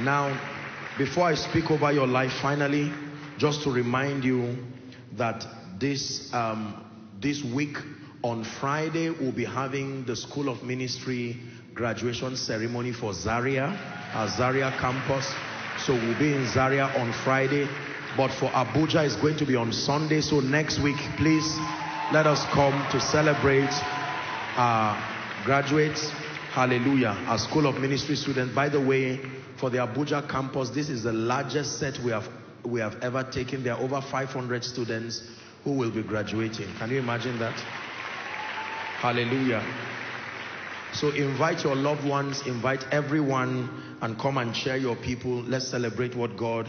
Now, before I speak over your life, finally, just to remind you that this, um, this week on Friday, we'll be having the School of Ministry graduation ceremony for Zaria, our Zaria campus. So we'll be in Zaria on Friday. But for Abuja, it's going to be on Sunday. So next week, please let us come to celebrate our graduates. Hallelujah. Our School of Ministry students. By the way, for the Abuja campus, this is the largest set we have we have ever taken. There are over 500 students who will be graduating. Can you imagine that? Hallelujah. So invite your loved ones, invite everyone and come and share your people. Let's celebrate what God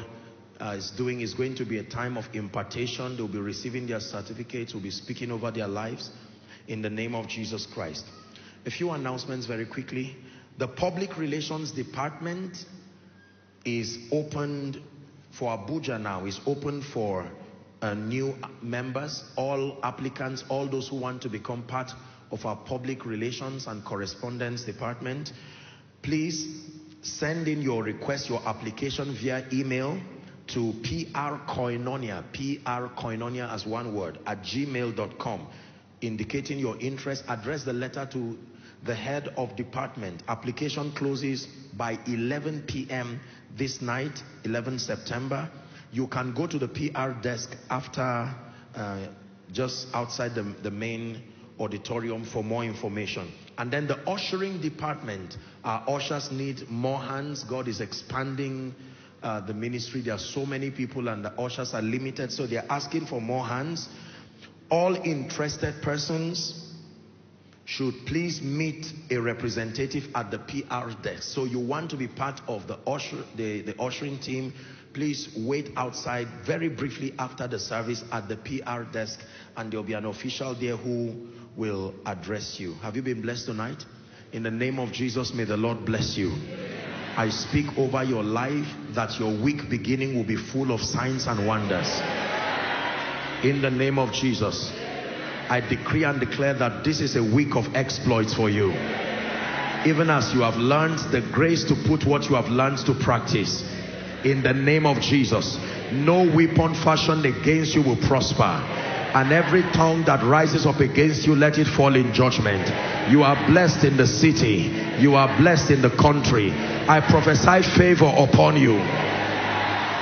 uh, is doing. It's going to be a time of impartation. They'll be receiving their certificates. We'll be speaking over their lives in the name of Jesus Christ. A few announcements very quickly. The public relations department is opened for Abuja now, is open for uh, new members, all applicants, all those who want to become part of our public relations and correspondence department. Please send in your request, your application via email to prkoinonia, prkoinonia as one word, at gmail.com, indicating your interest. Address the letter to the head of department. Application closes by 11 p.m. this night, 11 September. You can go to the PR desk after, uh, just outside the, the main auditorium for more information. And then the ushering department, our ushers need more hands. God is expanding uh, the ministry. There are so many people and the ushers are limited. So they're asking for more hands. All interested persons should please meet a representative at the PR desk. So you want to be part of the, usher, the, the ushering team, please wait outside very briefly after the service at the PR desk and there'll be an official there who will address you. Have you been blessed tonight? In the name of Jesus, may the Lord bless you. I speak over your life that your week beginning will be full of signs and wonders. In the name of Jesus. I decree and declare that this is a week of exploits for you. Even as you have learned the grace to put what you have learned to practice. In the name of Jesus. No weapon fashioned against you will prosper. And every tongue that rises up against you, let it fall in judgment. You are blessed in the city. You are blessed in the country. I prophesy favor upon you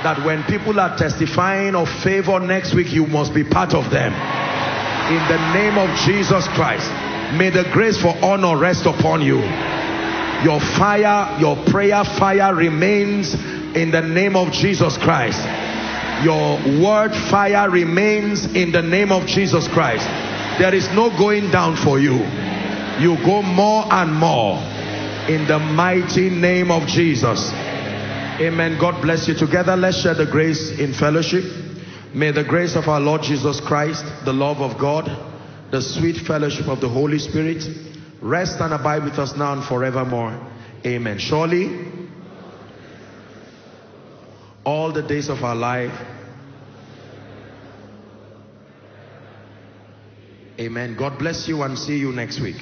that when people are testifying of favor next week, you must be part of them in the name of Jesus Christ. May the grace for honor rest upon you. Your fire, your prayer fire remains in the name of Jesus Christ. Your word fire remains in the name of Jesus Christ. There is no going down for you. You go more and more in the mighty name of Jesus. Amen. God bless you. Together, let's share the grace in fellowship. May the grace of our Lord Jesus Christ, the love of God, the sweet fellowship of the Holy Spirit rest and abide with us now and forevermore. Amen. Surely, all the days of our life, Amen. God bless you and see you next week.